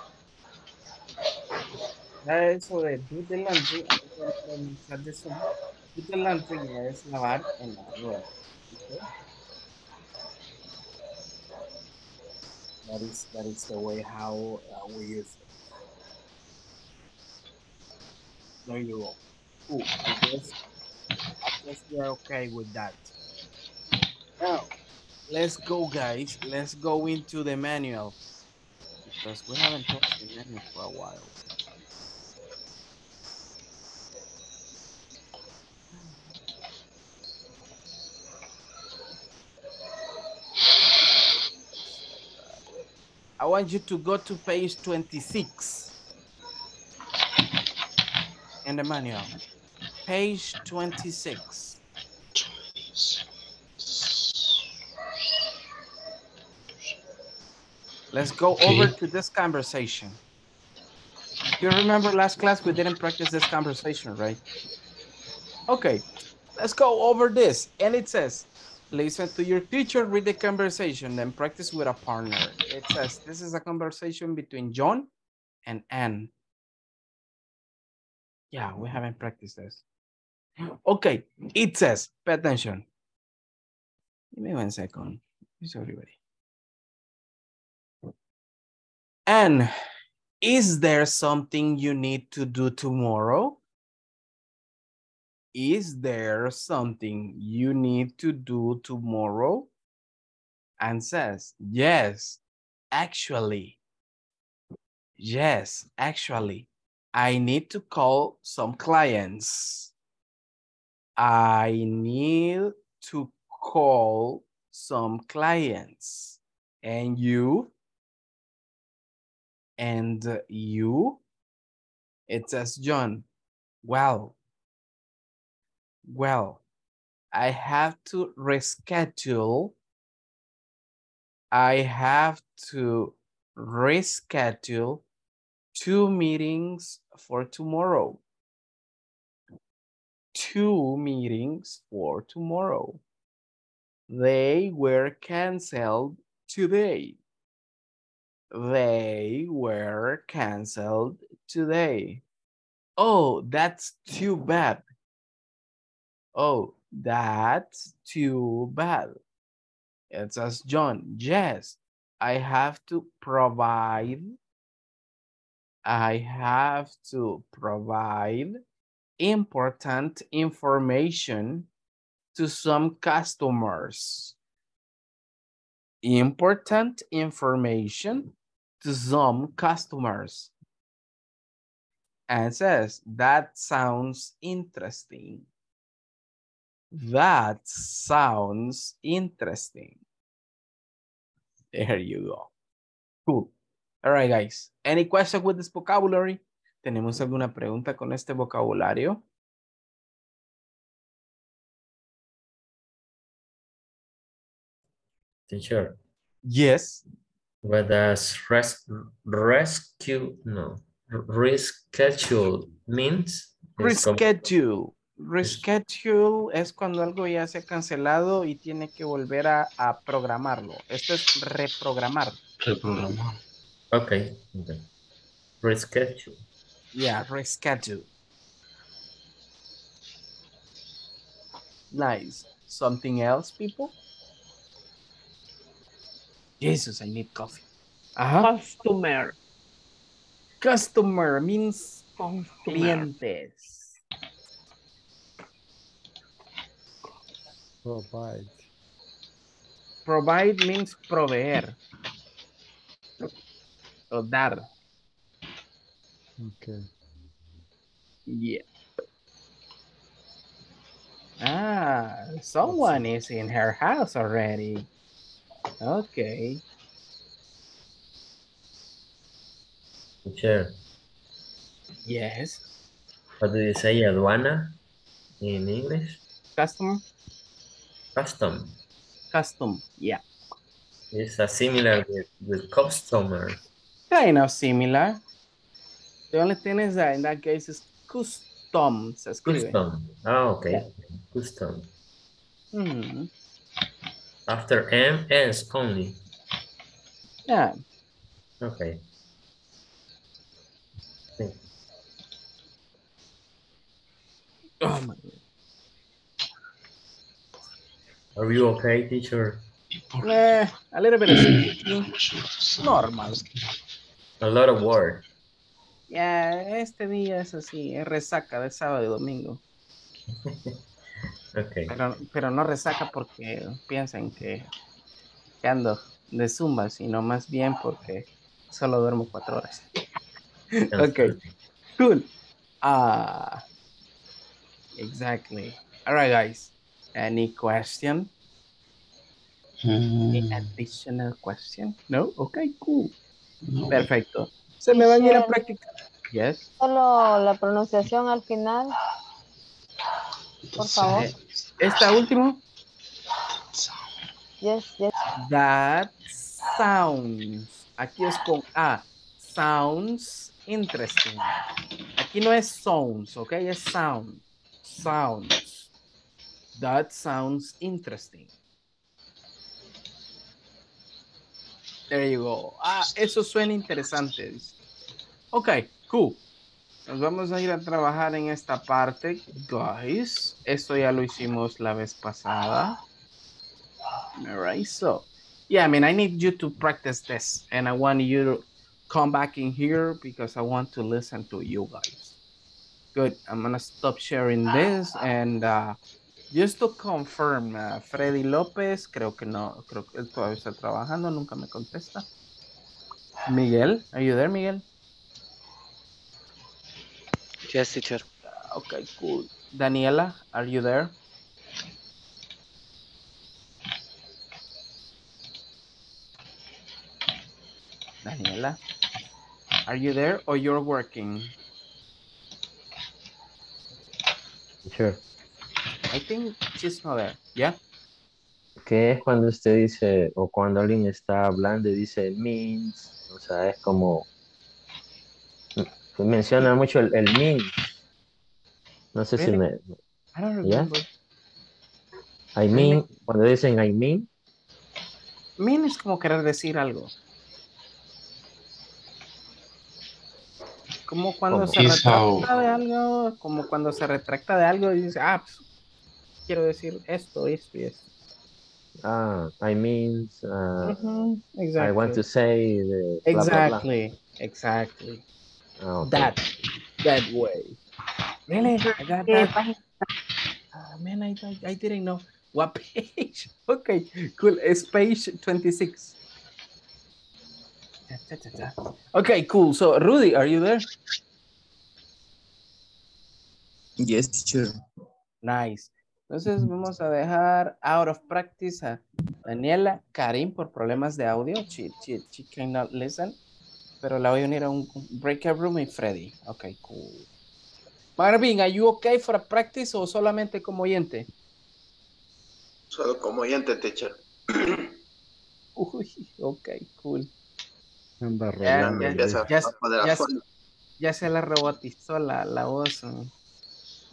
[SPEAKER 3] Ya eso de do the laundry, ahí vamos a de eso. do the laundry ya es lavar en la lavadora. ¿ok? That is, that is the way how uh, we use it. There you go. Cool. I guess, I guess we're okay with that. Now, let's go, guys. Let's go into the manual because we haven't touched the manual for a while. I want you to go to page 26 in the manual. Page 26. Let's go over to this conversation. You remember last class we didn't practice this conversation, right? Okay, let's go over this. And it says, listen to your teacher, read the conversation, then practice with a partner. It says, this is a conversation between John and Anne. Yeah, we haven't practiced this. Okay, it says, pay attention. Give me one second. Is everybody? And is there something you need to do tomorrow? Is there something you need to do tomorrow? And says, yes, actually. Yes, actually. I need to call some clients. I need to call some clients. And you? And you? It says John. Well, well, I have to reschedule. I have to reschedule two meetings for tomorrow. Two meetings for tomorrow. They were canceled today. They were canceled today. Oh, that's too bad. Oh, that's too bad. It says John, yes, I have to provide, I have to provide important information to some customers. Important information to some customers. And says, that sounds interesting. That sounds interesting. There you go. Cool. All right, guys. Any question with this vocabulary? ¿Tenemos alguna pregunta con este vocabulario?
[SPEAKER 12] Teacher,
[SPEAKER 3] Yes.
[SPEAKER 12] what does res rescue, no, reschedule means?
[SPEAKER 3] Reschedule. Reschedule es cuando algo ya se ha cancelado y tiene que volver a, a programarlo. Esto es reprogramar.
[SPEAKER 8] Reprogramar.
[SPEAKER 12] Okay, okay. Reschedule.
[SPEAKER 3] Yeah, reschedule. Nice. Something else, people? Jesus, I need coffee. Ajá.
[SPEAKER 5] Customer.
[SPEAKER 3] Customer means clientes.
[SPEAKER 10] Provide.
[SPEAKER 3] Provide means proveer. O dar.
[SPEAKER 10] Okay.
[SPEAKER 3] Yeah. Ah, someone is in her house already. Okay.
[SPEAKER 12] Teacher,
[SPEAKER 3] Yes.
[SPEAKER 12] what do you say aduana in English?
[SPEAKER 3] Custom.
[SPEAKER 12] Custom.
[SPEAKER 3] Custom. Yeah.
[SPEAKER 12] It's a similar with, with customer.
[SPEAKER 3] Kind of similar. The only thing is that in that case is custom. Se escribe.
[SPEAKER 12] Custom. Ah, okay. Custom.
[SPEAKER 3] Hmm.
[SPEAKER 12] After M, S only.
[SPEAKER 3] Yeah.
[SPEAKER 12] Okay.
[SPEAKER 3] Oh my.
[SPEAKER 12] Are you okay, teacher?
[SPEAKER 3] Eh, a little bit. Normal.
[SPEAKER 12] A lot of work.
[SPEAKER 3] Ya, este día es así, es resaca de sábado y domingo.
[SPEAKER 12] Okay.
[SPEAKER 3] Pero, pero no resaca porque piensan que, que ando de zumba, sino más bien porque solo duermo cuatro horas. ok, cool. Ah, exactly. All right, guys. Any question? Any additional question? No? Okay, cool. Perfecto. Se me van a ir a
[SPEAKER 9] Teacher.
[SPEAKER 3] practicar. Yes.
[SPEAKER 9] Solo la pronunciación al final. Por favor.
[SPEAKER 3] Esta última.
[SPEAKER 9] Yes, yes.
[SPEAKER 3] That sounds. Aquí es con A. Sounds interesting. Aquí no es sounds, ¿ok? Es sound. Sounds. That sounds interesting. There you go. Ah, eso suena interesante. Ok, cool. Nos vamos a ir a trabajar en esta parte, guys. Esto ya lo hicimos la vez pasada. All right, so yeah, I mean, I need you to practice this, and I want you to come back in here because I want to listen to you guys. Good. I'm gonna stop sharing this, and uh, just to confirm, uh, Freddy López, creo que no, creo que él todavía está trabajando, nunca me contesta. Miguel, are you there, Miguel?
[SPEAKER 7] Yes, teacher.
[SPEAKER 3] Okay, cool. Daniela, are you there? Daniela, are you there or you're working?
[SPEAKER 12] Sure.
[SPEAKER 3] I think she's not there. Yeah?
[SPEAKER 12] ¿Qué es cuando usted dice, o cuando alguien está hablando y dice means? O sea, es como, menciona mucho el, el means. No sé si me,
[SPEAKER 3] I don't
[SPEAKER 12] ¿ya?
[SPEAKER 3] remember.
[SPEAKER 12] I mean, cuando dicen I mean,
[SPEAKER 3] Mean es como querer decir algo. Como cuando se
[SPEAKER 8] how-
[SPEAKER 3] retracta de algo, como cuando se retracta de algo y dice, ah, pues, quiero decir esto, esto y esto.
[SPEAKER 12] ah, I mean, uh,
[SPEAKER 3] Ujú,
[SPEAKER 12] I want to say the blah, blah, blah.
[SPEAKER 3] Exactly, exactly.
[SPEAKER 12] Ah, ok.
[SPEAKER 3] That, that way. Really? I got that.
[SPEAKER 11] página?
[SPEAKER 3] Ah, man, I, I, I didn't know. What page? Okay, cool. It's page 26. Ta, ta, ta, ta. Okay, cool. So, Rudy, are you there?
[SPEAKER 14] Yes, teacher.
[SPEAKER 3] Nice. Entonces vamos a dejar out of practice a Daniela, Karim por problemas de audio. She, she, she cannot listen. Pero la voy a unir a un breakout room y Freddy. Ok, cool. Marvin, are you okay for a practice o solamente como oyente?
[SPEAKER 2] Solo como oyente, teacher.
[SPEAKER 3] Uy, ok, cool.
[SPEAKER 10] Anda
[SPEAKER 3] Ya,
[SPEAKER 10] rolando.
[SPEAKER 3] ya,
[SPEAKER 2] Ya se la
[SPEAKER 3] ya-
[SPEAKER 2] forma.
[SPEAKER 3] ya se la robotizó la, la voz. ¿no?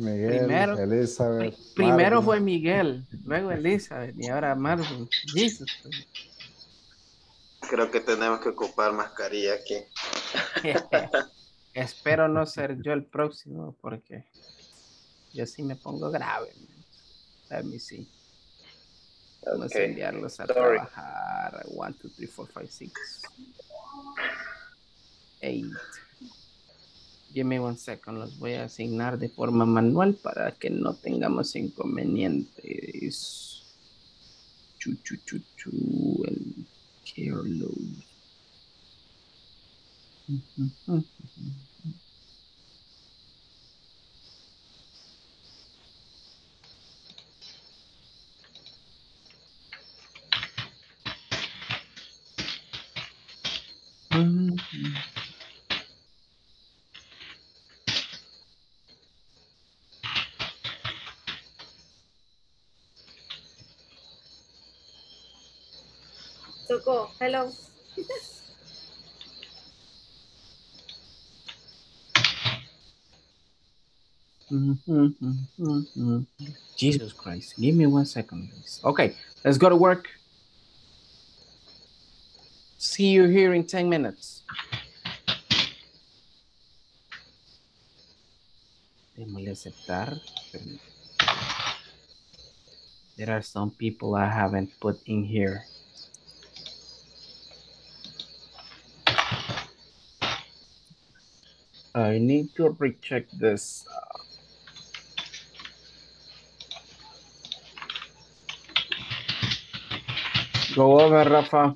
[SPEAKER 10] Miguel,
[SPEAKER 3] Primero-
[SPEAKER 10] Elizabeth.
[SPEAKER 3] Primero
[SPEAKER 10] Marvin.
[SPEAKER 3] fue Miguel, luego Elizabeth y ahora Marvin. Jesus.
[SPEAKER 2] Creo que tenemos que ocupar mascarilla aquí.
[SPEAKER 3] Espero no ser yo el próximo porque yo sí me pongo grave. man. Let me see. Vamos a
[SPEAKER 2] Ok,
[SPEAKER 3] enviarlos a
[SPEAKER 2] sorry.
[SPEAKER 3] trabajar. 1, 2, 3, 4, 5, 6. 8. Give me one second. Los voy a asignar de forma manual para que no tengamos inconvenientes. Chu, chu, chu, chu. El. Ujú. Ujú.
[SPEAKER 1] Tocó. Hello.
[SPEAKER 3] Mhm, mhm, mhm. Jesus Christ. Give me one second, please. Okay, let's go to work. See you here in 10 minutes. Aceptar. There are some people I haven't put in here. I need to recheck this. Go over, Rafa.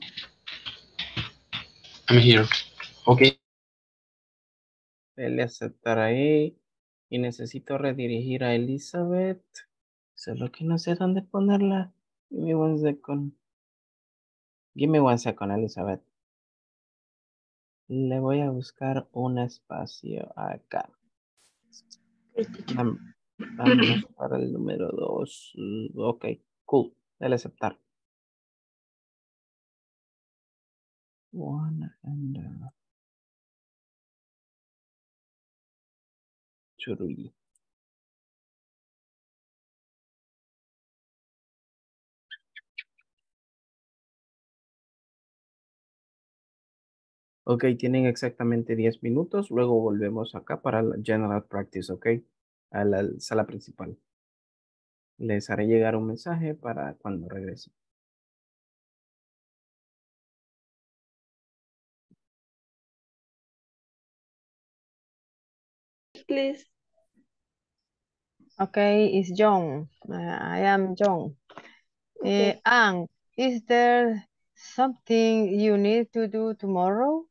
[SPEAKER 8] I'm here. Okay.
[SPEAKER 3] Dele aceptar ahí. Y necesito redirigir a Elizabeth. Solo que no sé dónde ponerla. Give me one second. Give me one second, Elizabeth. Le voy a buscar un espacio acá. Vam- Vámonos para el número dos. Mm, Ok, cool. Dale aceptar. One and uh, Ok, tienen exactamente 10 minutos. Luego volvemos acá para la general practice, ok. A la sala principal. Les haré llegar un mensaje para cuando regrese.
[SPEAKER 5] Please.
[SPEAKER 9] Okay, it's John. Uh, I am John. Uh, Anne, is there something you need to do tomorrow?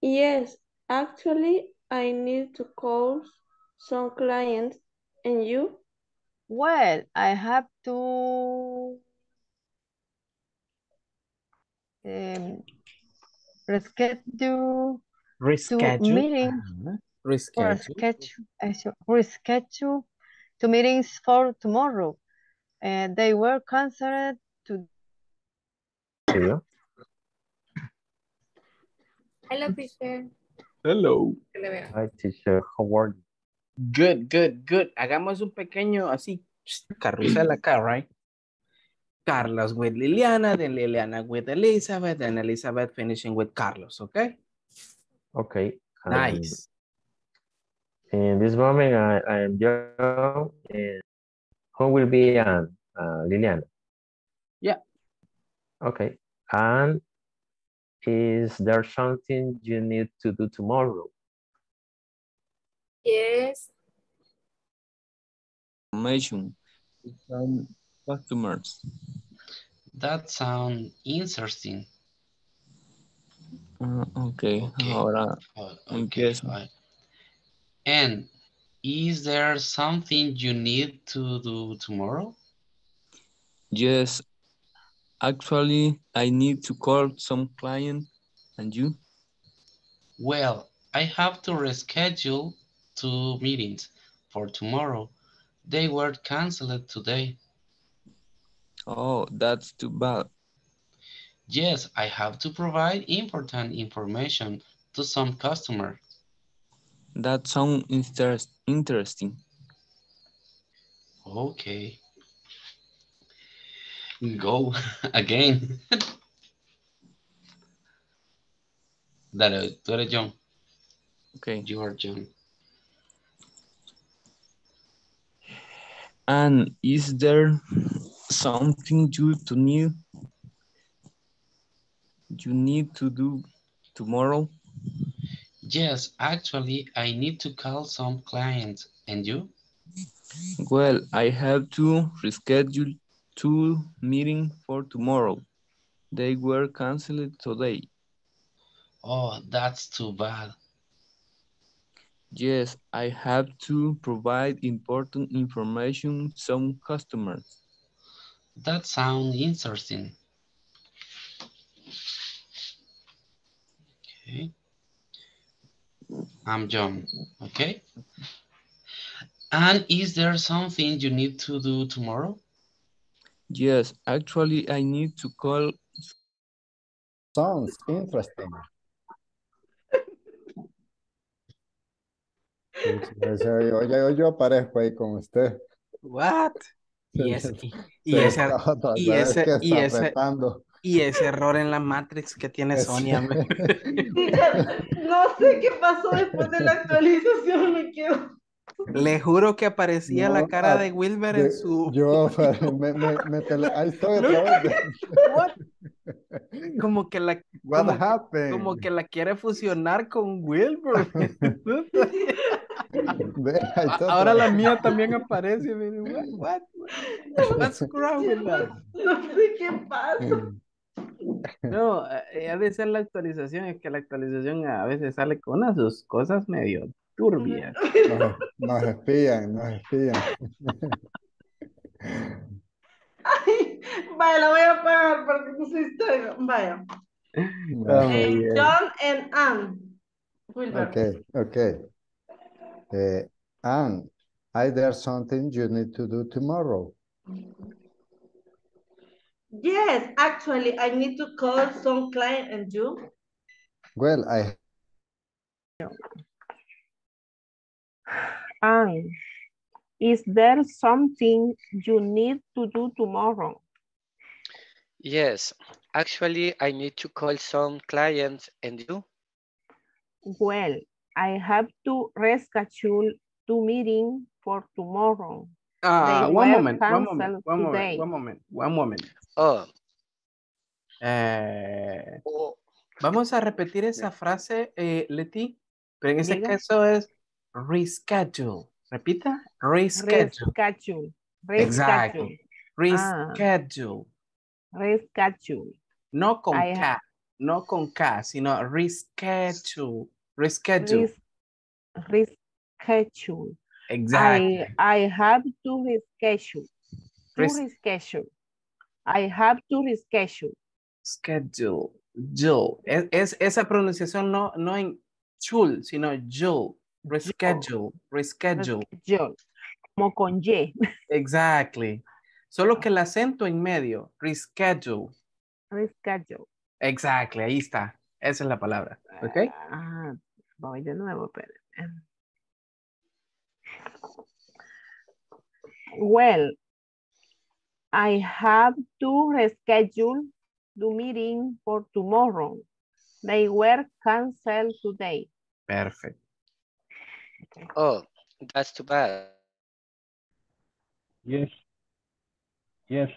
[SPEAKER 5] Yes, actually, I need to call some clients and you?
[SPEAKER 9] Well, I have to um, reschedule
[SPEAKER 3] Reschedule.
[SPEAKER 9] to meeting
[SPEAKER 3] Uh-huh.
[SPEAKER 9] or
[SPEAKER 3] Reschedule.
[SPEAKER 9] schedule, I should reschedule to meetings for tomorrow. And they were canceled to
[SPEAKER 12] Yeah.
[SPEAKER 1] Hello, teacher.
[SPEAKER 3] Hello.
[SPEAKER 12] Hi, teacher. How are you?
[SPEAKER 3] Good, good, good. Hagamos un pequeño así, carrusel acá, right? Carlos with Liliana, then Liliana with Elizabeth, and Elizabeth finishing with Carlos, okay?
[SPEAKER 12] Okay. um,
[SPEAKER 3] Nice.
[SPEAKER 12] In this moment, I, I am John. And who will be Anne? Uh, Liliana.
[SPEAKER 3] Yeah.
[SPEAKER 12] Okay. And is there something you need to do tomorrow?
[SPEAKER 1] Yes.
[SPEAKER 14] Information. Some customers.
[SPEAKER 8] That sounds interesting.
[SPEAKER 14] Ah, ok,
[SPEAKER 8] Okay.
[SPEAKER 14] ahora empiezo.
[SPEAKER 8] fine. And is there something you need to do tomorrow?
[SPEAKER 14] Yes, actually, I need to call some client and you?
[SPEAKER 8] Well, I have to reschedule two meetings for tomorrow. They were canceled today.
[SPEAKER 14] Oh, that's too bad.
[SPEAKER 8] Yes, I have to provide important information to some customer.
[SPEAKER 14] That sounds interest, interesting.
[SPEAKER 8] Okay. Go again. Dale, tú eres John.
[SPEAKER 14] Okay.
[SPEAKER 8] You are John.
[SPEAKER 14] And is there something you to need you need to do tomorrow?
[SPEAKER 8] Yes, actually, I need to call some clients. And you?
[SPEAKER 14] Well, I have to reschedule two meeting for tomorrow. They were canceled today.
[SPEAKER 8] Oh, that's too bad.
[SPEAKER 14] Yes, I have to provide important information some customers.
[SPEAKER 8] That sounds interesting. Okay. I'm John, okay? And is there something you need to do tomorrow?
[SPEAKER 14] Yes, actually, I need to call.
[SPEAKER 10] Sounds interesting. En serio, yo, yo aparezco ahí con usted.
[SPEAKER 3] What? Y ese, y, ese, y y y error en la Matrix que tiene
[SPEAKER 10] Es-
[SPEAKER 3] Sonia. me-
[SPEAKER 13] No sé qué pasó después de la actualización, me quedo.
[SPEAKER 3] Le juro que aparecía la cara
[SPEAKER 10] ah,
[SPEAKER 3] de Wilber
[SPEAKER 10] de-
[SPEAKER 3] en su...
[SPEAKER 10] Yo, me, me, me tele- ahí estoy otra vez.
[SPEAKER 3] Como que la...
[SPEAKER 10] What
[SPEAKER 3] como que-
[SPEAKER 10] happened?
[SPEAKER 3] como que la quiere fusionar con Wilber. Ahora la mía también aparece. mire, What, what, what- what's wrong with that?
[SPEAKER 13] No sé qué pasa.
[SPEAKER 3] No, eh, ha de ser la actualización, es que la actualización a veces sale con unas sus cosas medio turbias.
[SPEAKER 10] Nos, nos espían, nos espían.
[SPEAKER 13] Ay, vaya, la voy a apagar porque no soy historia. Vaya.
[SPEAKER 3] Muy
[SPEAKER 13] Eh,
[SPEAKER 3] bien.
[SPEAKER 13] John and Anne. Wilber.
[SPEAKER 10] Okay, okay. Uh, Anne, is there something you need to do tomorrow?
[SPEAKER 13] Yes, actually, I need to call some client and you.
[SPEAKER 10] Well, I
[SPEAKER 5] Anne, is there something you need to do tomorrow?
[SPEAKER 7] Yes, actually, I need to call some clients and you.
[SPEAKER 5] Well, I have to reschedule two meetings for tomorrow.
[SPEAKER 3] Ah,
[SPEAKER 5] They
[SPEAKER 3] one moment, one moment, one moment, one moment, one moment.
[SPEAKER 7] Oh,
[SPEAKER 3] Eh, vamos a repetir esa frase, eh, Leti, pero en ese
[SPEAKER 5] Diga.
[SPEAKER 3] caso es reschedule. Repita, reschedule.
[SPEAKER 5] Reschedule.
[SPEAKER 3] Exactly.
[SPEAKER 5] Reschedule. Ah.
[SPEAKER 3] Reschedule.
[SPEAKER 5] Reschedule.
[SPEAKER 3] No con
[SPEAKER 5] I
[SPEAKER 3] K, no con K, sino reschedule. Reschedule.
[SPEAKER 5] Res- reschedule.
[SPEAKER 3] Exactly.
[SPEAKER 5] I, I have to reschedule. To
[SPEAKER 3] Res-
[SPEAKER 5] reschedule. I have to reschedule.
[SPEAKER 3] Schedule. Jill. Es, es- esa pronunciación no, no en chul, sino Jill. Reschedule. Reschedule.
[SPEAKER 5] Reschedule. Como con Y.
[SPEAKER 3] Exactly. Solo que el acento en medio. Reschedule.
[SPEAKER 5] Reschedule.
[SPEAKER 3] Exactly. Ahí está. Esa es la palabra. ¿Ok?
[SPEAKER 5] Ah, voy de nuevo, pero. Well, I have to reschedule the meeting for tomorrow. They were canceled today.
[SPEAKER 3] Perfect.
[SPEAKER 7] Oh, that's too bad.
[SPEAKER 6] Yes. Yes.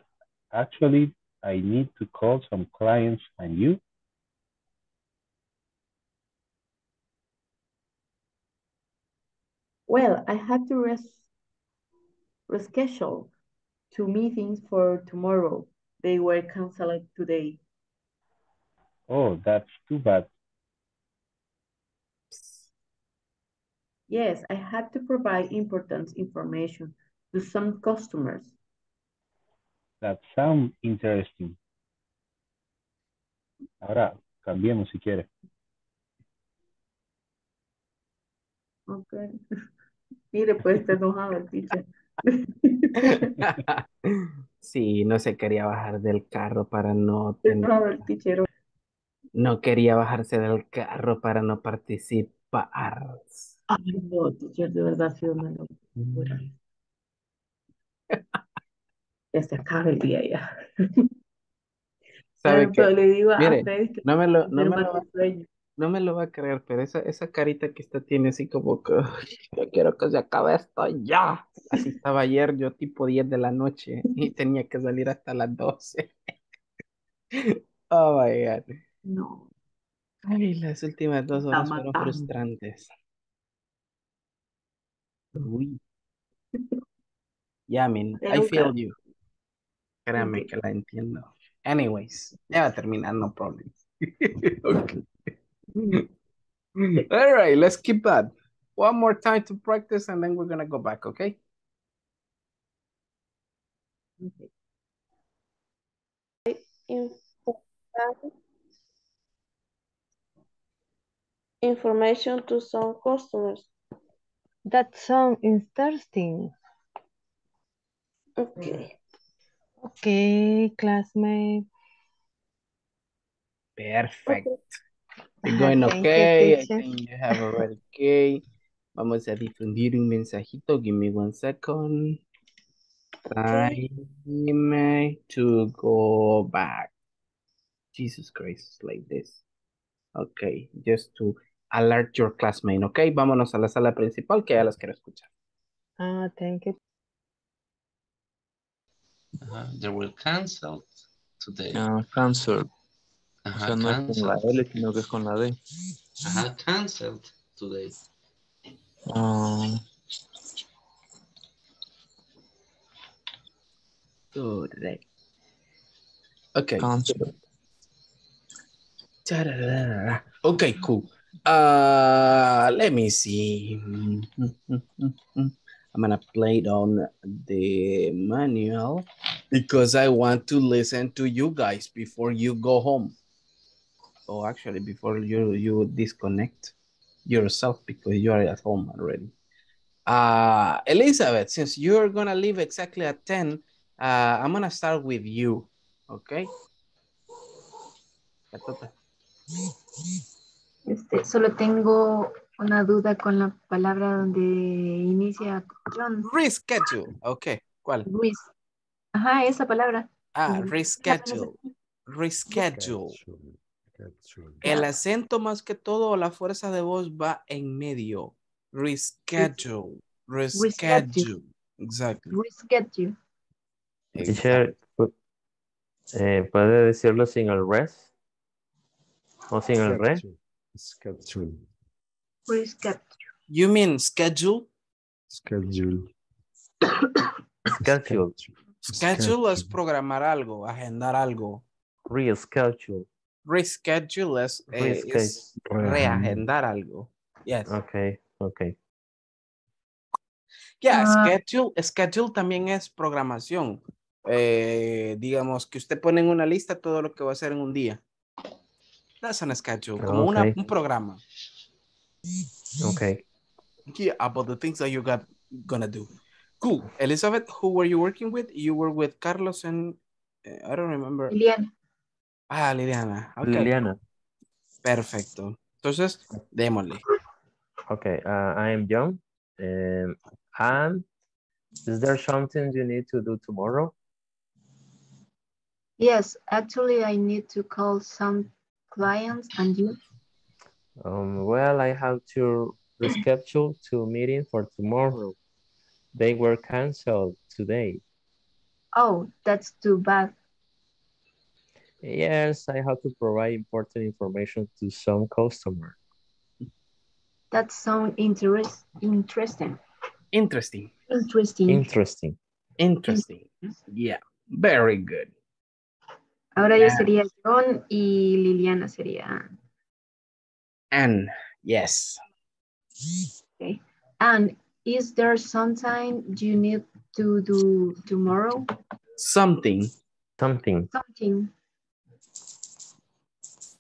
[SPEAKER 6] Actually, I need to call some clients and you.
[SPEAKER 11] Well, I have to res reschedule two meetings for tomorrow. They were canceled today.
[SPEAKER 6] Oh, that's too bad.
[SPEAKER 11] Yes, I had to provide important information to some customers.
[SPEAKER 6] That sounds interesting. Ahora, cambiemos si quiere.
[SPEAKER 11] Okay. Mire, pues está enojado el teacher.
[SPEAKER 3] Sí, no se quería bajar del carro para no tener,
[SPEAKER 11] enojado el teacher.
[SPEAKER 3] no quería bajarse del carro para no participar.
[SPEAKER 11] Ay, no, teacher, de verdad ha sido una locura. Ya se acaba el día ya.
[SPEAKER 3] ¿Sabe
[SPEAKER 11] Pero, pero
[SPEAKER 3] qué?
[SPEAKER 11] le digo a
[SPEAKER 3] Mire,
[SPEAKER 11] que
[SPEAKER 3] no me lo, no me lo, va- no me lo va a creer, pero esa, esa carita que usted tiene así como que "Ay, yo quiero que se acabe esto ya. Así estaba ayer, yo tipo 10 de la noche y tenía que salir hasta las 12. Oh my God.
[SPEAKER 11] No,
[SPEAKER 3] Ay, las últimas dos horas fueron frustrantes. Uy, yeah, I mean, I
[SPEAKER 11] Pero,
[SPEAKER 3] feel you. Créame que la entiendo. Anyways, ya va a terminar, no problem. Okay. All right, let's keep that. One more time to practice and then we're gonna go back, okay?
[SPEAKER 5] Inform- Information to some customers.
[SPEAKER 9] That sounds interesting.
[SPEAKER 5] Okay. Mm.
[SPEAKER 9] Okay, classmate.
[SPEAKER 3] Perfect. You're
[SPEAKER 9] Ajá,
[SPEAKER 3] going
[SPEAKER 9] thank you,
[SPEAKER 3] okay. I
[SPEAKER 9] teacher.
[SPEAKER 3] think you have already okay. Vamos a difundir un mensajito. Give me one second. Time to go back. Jesus Christ, like this. Okay, just to alert your classmate, okay? Vámonos a la sala principal que ya las quiero escuchar.
[SPEAKER 9] Ah, thank you.
[SPEAKER 8] Ajá, They were canceled today.
[SPEAKER 14] Ah, cancel. O
[SPEAKER 8] Ajá,
[SPEAKER 14] sea, no es con la
[SPEAKER 8] canceled.
[SPEAKER 14] L, sino que es con la D.
[SPEAKER 8] Ajá, canceled today.
[SPEAKER 14] Ah,
[SPEAKER 3] Correct. Okay.
[SPEAKER 14] cancel.
[SPEAKER 3] Ta-da-da-da-da. Okay, cool. Uh, let me see. I'm gonna play it on the manual because I want to listen to you guys before you go home. Oh, actually, before you you disconnect yourself because you are at home already. Uh, Elizabeth, since you're gonna leave exactly at 10, uh, I'm gonna start with you. Okay.
[SPEAKER 11] Este, solo tengo una duda con la palabra donde inicia John.
[SPEAKER 3] Reschedule. Okay. ¿Cuál?
[SPEAKER 11] Luis. Ajá, esa palabra.
[SPEAKER 3] Ah,
[SPEAKER 11] Mm,
[SPEAKER 3] reschedule. Reschedule. El acento más que todo, la fuerza de voz va en medio. Reschedule. Reschedule. Exactly.
[SPEAKER 11] Reschedule.
[SPEAKER 12] Teacher, eh, ¿puede decirlo sin el res? ¿O sin el re?
[SPEAKER 10] Schedule.
[SPEAKER 11] Reschedule.
[SPEAKER 3] You mean schedule?
[SPEAKER 10] Schedule.
[SPEAKER 12] Schedule.
[SPEAKER 3] Schedule es programar algo, agendar algo.
[SPEAKER 12] Reschedule.
[SPEAKER 3] Reschedule es, eh, es reagendar algo. Yes.
[SPEAKER 12] Okay, okay.
[SPEAKER 3] Yeah,
[SPEAKER 11] Ah.
[SPEAKER 3] schedule, schedule también es programación. Eh, digamos que usted pone en una lista todo lo que va a hacer en un día. That's on an schedule, como una,
[SPEAKER 12] Okay.
[SPEAKER 3] un programa.
[SPEAKER 12] Okay.
[SPEAKER 3] Yeah, about the things that you got gonna do. Cool. Elizabeth, who were you working with? You were with Carlos and eh, I don't remember.
[SPEAKER 11] Liliana.
[SPEAKER 3] Ah, Liliana. Okay.
[SPEAKER 12] Liliana.
[SPEAKER 3] Perfecto. Entonces, démosle.
[SPEAKER 12] Okay, uh, I am John. Um, and is there something you need to do tomorrow?
[SPEAKER 11] Yes, actually, I need to call some clients and you.
[SPEAKER 12] Um, well, I have to reschedule two meetings for tomorrow. They were canceled today.
[SPEAKER 11] Oh, that's too bad.
[SPEAKER 12] Yes, I have to provide important information to some customer.
[SPEAKER 11] That sounds interest, interesting.
[SPEAKER 3] Interesting.
[SPEAKER 11] Interesting.
[SPEAKER 12] Interesting.
[SPEAKER 3] Interesting. Yeah. Very good.
[SPEAKER 11] Ahora yo sería John y Liliana sería.
[SPEAKER 3] And yes.
[SPEAKER 11] Okay. And is there something you need to do tomorrow?
[SPEAKER 3] Something.
[SPEAKER 12] Something.
[SPEAKER 11] Something.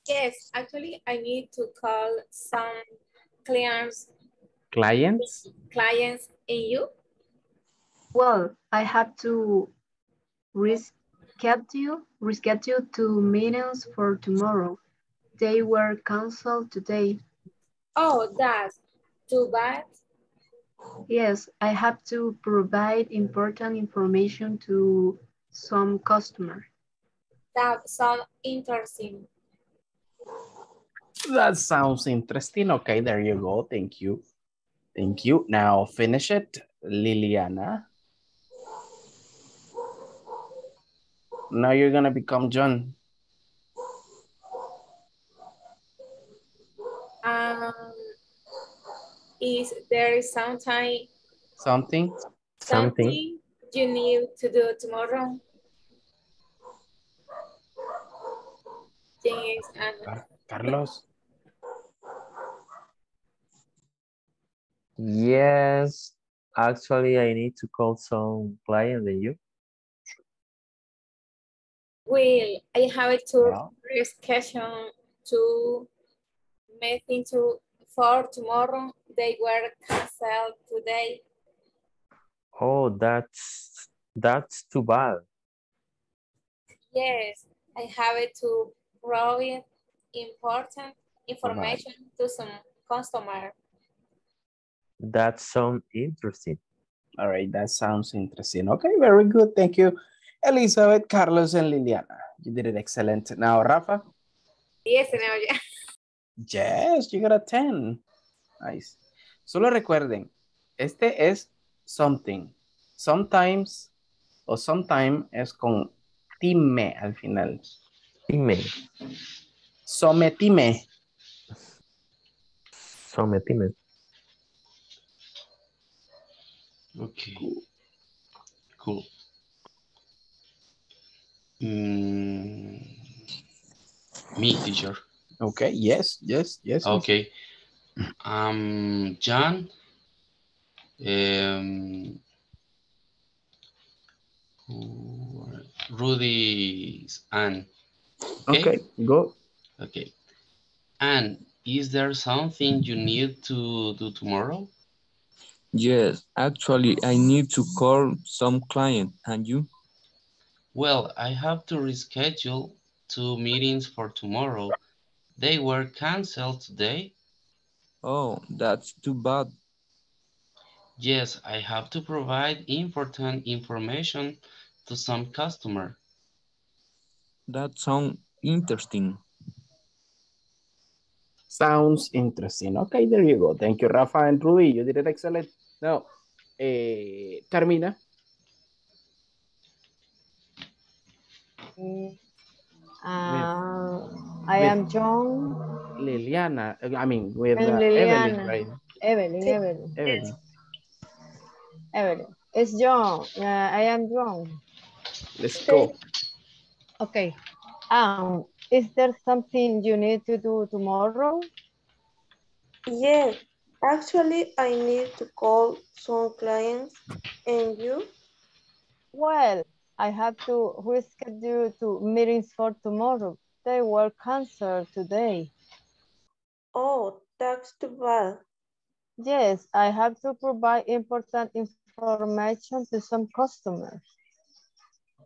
[SPEAKER 1] Yes, actually, I need to call some clients,
[SPEAKER 3] Clients.
[SPEAKER 1] clients and you.
[SPEAKER 11] Well, I have to reschedule, reschedule two meetings for tomorrow. They were canceled today.
[SPEAKER 1] Oh, that's too bad.
[SPEAKER 11] Yes, I have to provide important information to some customer.
[SPEAKER 1] That sounds interesting.
[SPEAKER 3] That sounds interesting. Okay, there you go. Thank you. Thank you. Now finish it, Liliana. Now you're gonna become John.
[SPEAKER 1] Um, is there something
[SPEAKER 3] Something.
[SPEAKER 1] something you need to do tomorrow? Yes, and
[SPEAKER 3] Carlos.
[SPEAKER 12] Yes, actually, I need to call some client and you.
[SPEAKER 1] Will I have to
[SPEAKER 3] Yeah.
[SPEAKER 1] reschedule to meeting to for tomorrow? They were canceled today.
[SPEAKER 12] Oh, that's that's too bad.
[SPEAKER 1] Yes, I have it to provide important information to some customer.
[SPEAKER 12] That sounds interesting.
[SPEAKER 3] All right, that sounds interesting. Okay, very good. Thank you, Elizabeth, Carlos, and Liliana. You did it excellent. Now, Rafa.
[SPEAKER 1] Yes, oye.
[SPEAKER 3] Yes, you got a 10. Nice. Solo recuerden, este es something. Sometimes o sometime es con time al final.
[SPEAKER 12] Time.
[SPEAKER 3] Sometime.
[SPEAKER 12] Sometime.
[SPEAKER 8] Okay. Cool. Mm, me, teacher.
[SPEAKER 3] Okay, yes, yes, yes. yes.
[SPEAKER 8] Okay. Um, John. Um, who are- Rudy's Anne.
[SPEAKER 3] Okay, go.
[SPEAKER 8] Okay. And is there something you need to do tomorrow?
[SPEAKER 14] Yes, actually, I need to call some client. And you?
[SPEAKER 8] Well, I have to reschedule two meetings for tomorrow. They were canceled today.
[SPEAKER 14] Oh, that's too bad.
[SPEAKER 8] Yes, I have to provide important information to some customer.
[SPEAKER 14] That sounds interesting.
[SPEAKER 3] Sounds interesting. Okay, there you go. Thank you, Rafa and Rudy. You did it excellent. Now, eh, Carmina.
[SPEAKER 9] Uh, I am John
[SPEAKER 3] Liliana, uh, I mean, with
[SPEAKER 9] and
[SPEAKER 3] uh, Evelyn, right?
[SPEAKER 9] Evelyn, Evelyn,
[SPEAKER 3] Evelyn.
[SPEAKER 9] Evelyn. It's John. Uh, I am John.
[SPEAKER 3] Let's go.
[SPEAKER 9] Okay. Um, is there something you need to do tomorrow?
[SPEAKER 5] Yes, Actually, I need to call some clients and you?
[SPEAKER 9] Well, I have to reschedule two meetings for tomorrow. They were canceled today.
[SPEAKER 5] Oh, that's too bad.
[SPEAKER 9] Yes, I have to provide important information to some customers.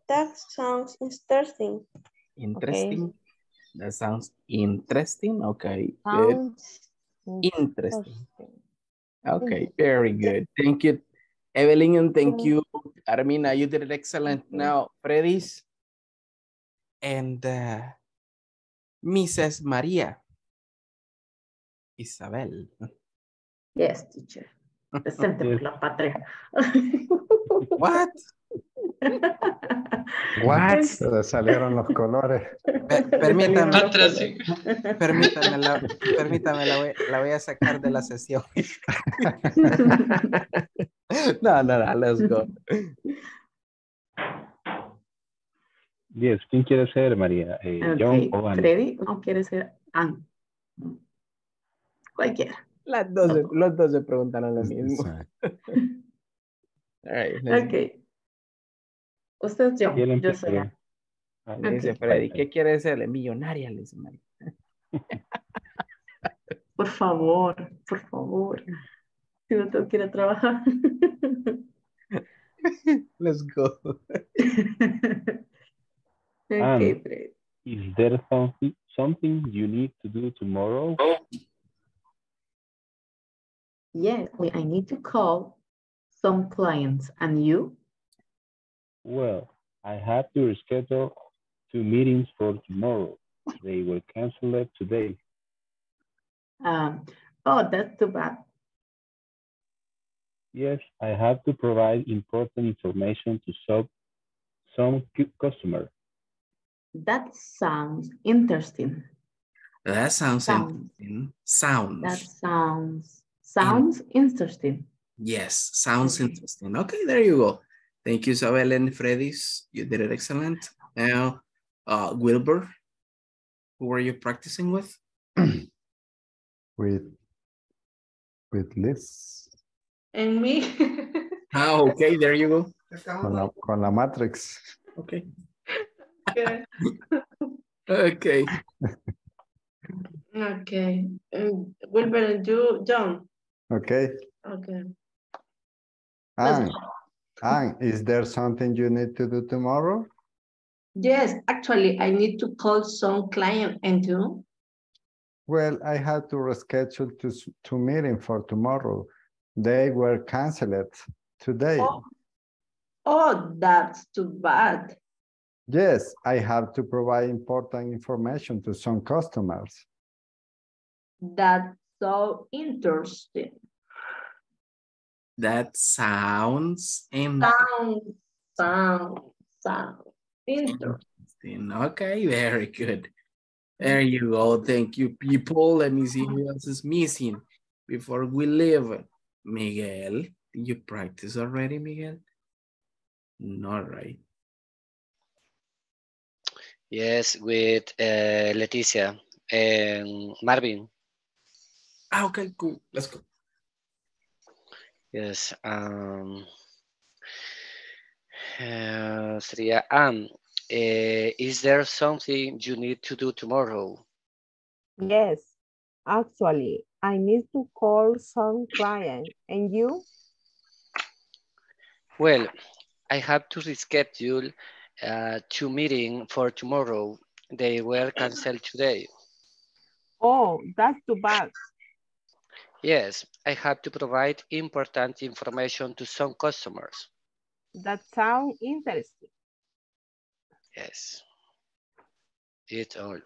[SPEAKER 5] That sounds interesting.
[SPEAKER 3] Interesting. That sounds interesting. Okay, good.
[SPEAKER 9] Sounds
[SPEAKER 3] Interesting. Okay, very good. Thank you, Evelyn, and thank you, Armina. You did it excellent. Now, Freddy's and uh, Mrs. Maria. Isabel.
[SPEAKER 13] Yes, teacher. Por la patria.
[SPEAKER 3] What?
[SPEAKER 10] What? Se salieron los colores.
[SPEAKER 8] Sí.
[SPEAKER 3] permítame, la, permítame la, voy, la voy a sacar de la sesión. no, no, no, let's go.
[SPEAKER 6] Yes, ¿quién quiere ser, María? Eh, John
[SPEAKER 13] Ok,
[SPEAKER 6] o Anne?
[SPEAKER 13] Freddy o quiere ser Anne. Cualquiera.
[SPEAKER 3] Las dos, se- los dos se preguntaron lo mismo. All right.
[SPEAKER 13] Ok. Usted es John,
[SPEAKER 6] ¿Quién
[SPEAKER 13] yo soy
[SPEAKER 3] dice. Freddy, ¿qué quiere ser? Millonaria, le dice María.
[SPEAKER 13] Por favor, por favor. Si no tengo que ir a trabajar.
[SPEAKER 3] Let's go.
[SPEAKER 13] Ok,
[SPEAKER 6] Anne,
[SPEAKER 13] Freddy.
[SPEAKER 6] is there something, something you need to do tomorrow?
[SPEAKER 13] Yes, I need to call some clients. And you?
[SPEAKER 6] Well, I have to reschedule two meetings for tomorrow. They were canceled today.
[SPEAKER 13] Um, oh, that's too bad.
[SPEAKER 6] Yes, I have to provide important information to some, some cu- customer.
[SPEAKER 13] That sounds interesting.
[SPEAKER 3] That sounds
[SPEAKER 13] Sounds.
[SPEAKER 3] interesting. Sounds.
[SPEAKER 13] That sounds sounds interesting.
[SPEAKER 3] Yes, sounds interesting. Okay, there you go. Thank you, Isabel and Freddy's. You did it excellent. Now, uh, Wilber, who were you practicing with?
[SPEAKER 10] With, with Liz.
[SPEAKER 13] And me?
[SPEAKER 3] Ah, okay, there you go.
[SPEAKER 10] Con la, con la Matrix.
[SPEAKER 3] Okay.
[SPEAKER 13] Okay.
[SPEAKER 3] Okay.
[SPEAKER 13] Okay. Um, Wilber and you, John.
[SPEAKER 10] Okay.
[SPEAKER 13] Okay. Let's
[SPEAKER 10] Anne, is there something you need to do tomorrow?
[SPEAKER 13] Yes, actually, I need to call some client and you.
[SPEAKER 10] Well, I had to reschedule to, to meeting for tomorrow. They were canceled today.
[SPEAKER 13] Oh. Oh, that's too bad.
[SPEAKER 10] Yes, I have to provide important information to some customers.
[SPEAKER 13] That's so interesting.
[SPEAKER 3] That sounds in
[SPEAKER 13] Sound, sound, sound. Interesting.
[SPEAKER 3] interesting. Okay, very good. There you go. Thank you, people. Let me see who else is missing before we leave. Miguel, you practice already, Miguel? Not right.
[SPEAKER 7] Yes, with uh, Leticia and Marvin.
[SPEAKER 3] Ah, okay, cool. Let's go.
[SPEAKER 7] Yes. Um, uh, sería, Anne, eh, is there something you need to do tomorrow?
[SPEAKER 5] Yes, actually, I need to call some client. And you?
[SPEAKER 7] Well, I have to reschedule uh, two meeting for tomorrow. They were canceled today.
[SPEAKER 5] Oh, that's too bad.
[SPEAKER 7] Yes, I have to provide important information to some customers.
[SPEAKER 5] That sounds interesting.
[SPEAKER 7] Yes. It's all.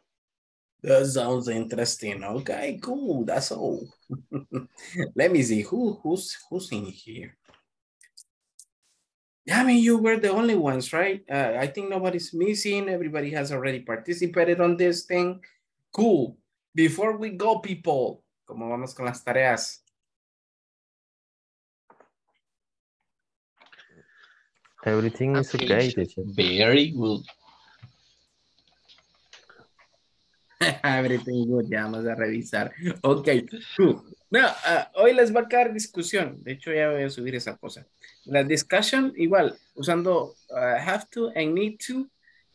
[SPEAKER 3] That sounds interesting. Okay, cool. That's all. Let me see who who's who's in here. Yeah, I mean, you were the only ones, right? Uh, I think nobody's missing. Everybody has already participated on this thing. Cool. Before we go, people, ¿cómo vamos con las tareas?
[SPEAKER 12] Everything is okay.
[SPEAKER 8] Very good.
[SPEAKER 3] Everything good, ya vamos a revisar. Ok. No, ah, hoy les va a quedar discusión. De hecho, ya voy a subir esa cosa. La discussion, igual, usando ah, have to and need to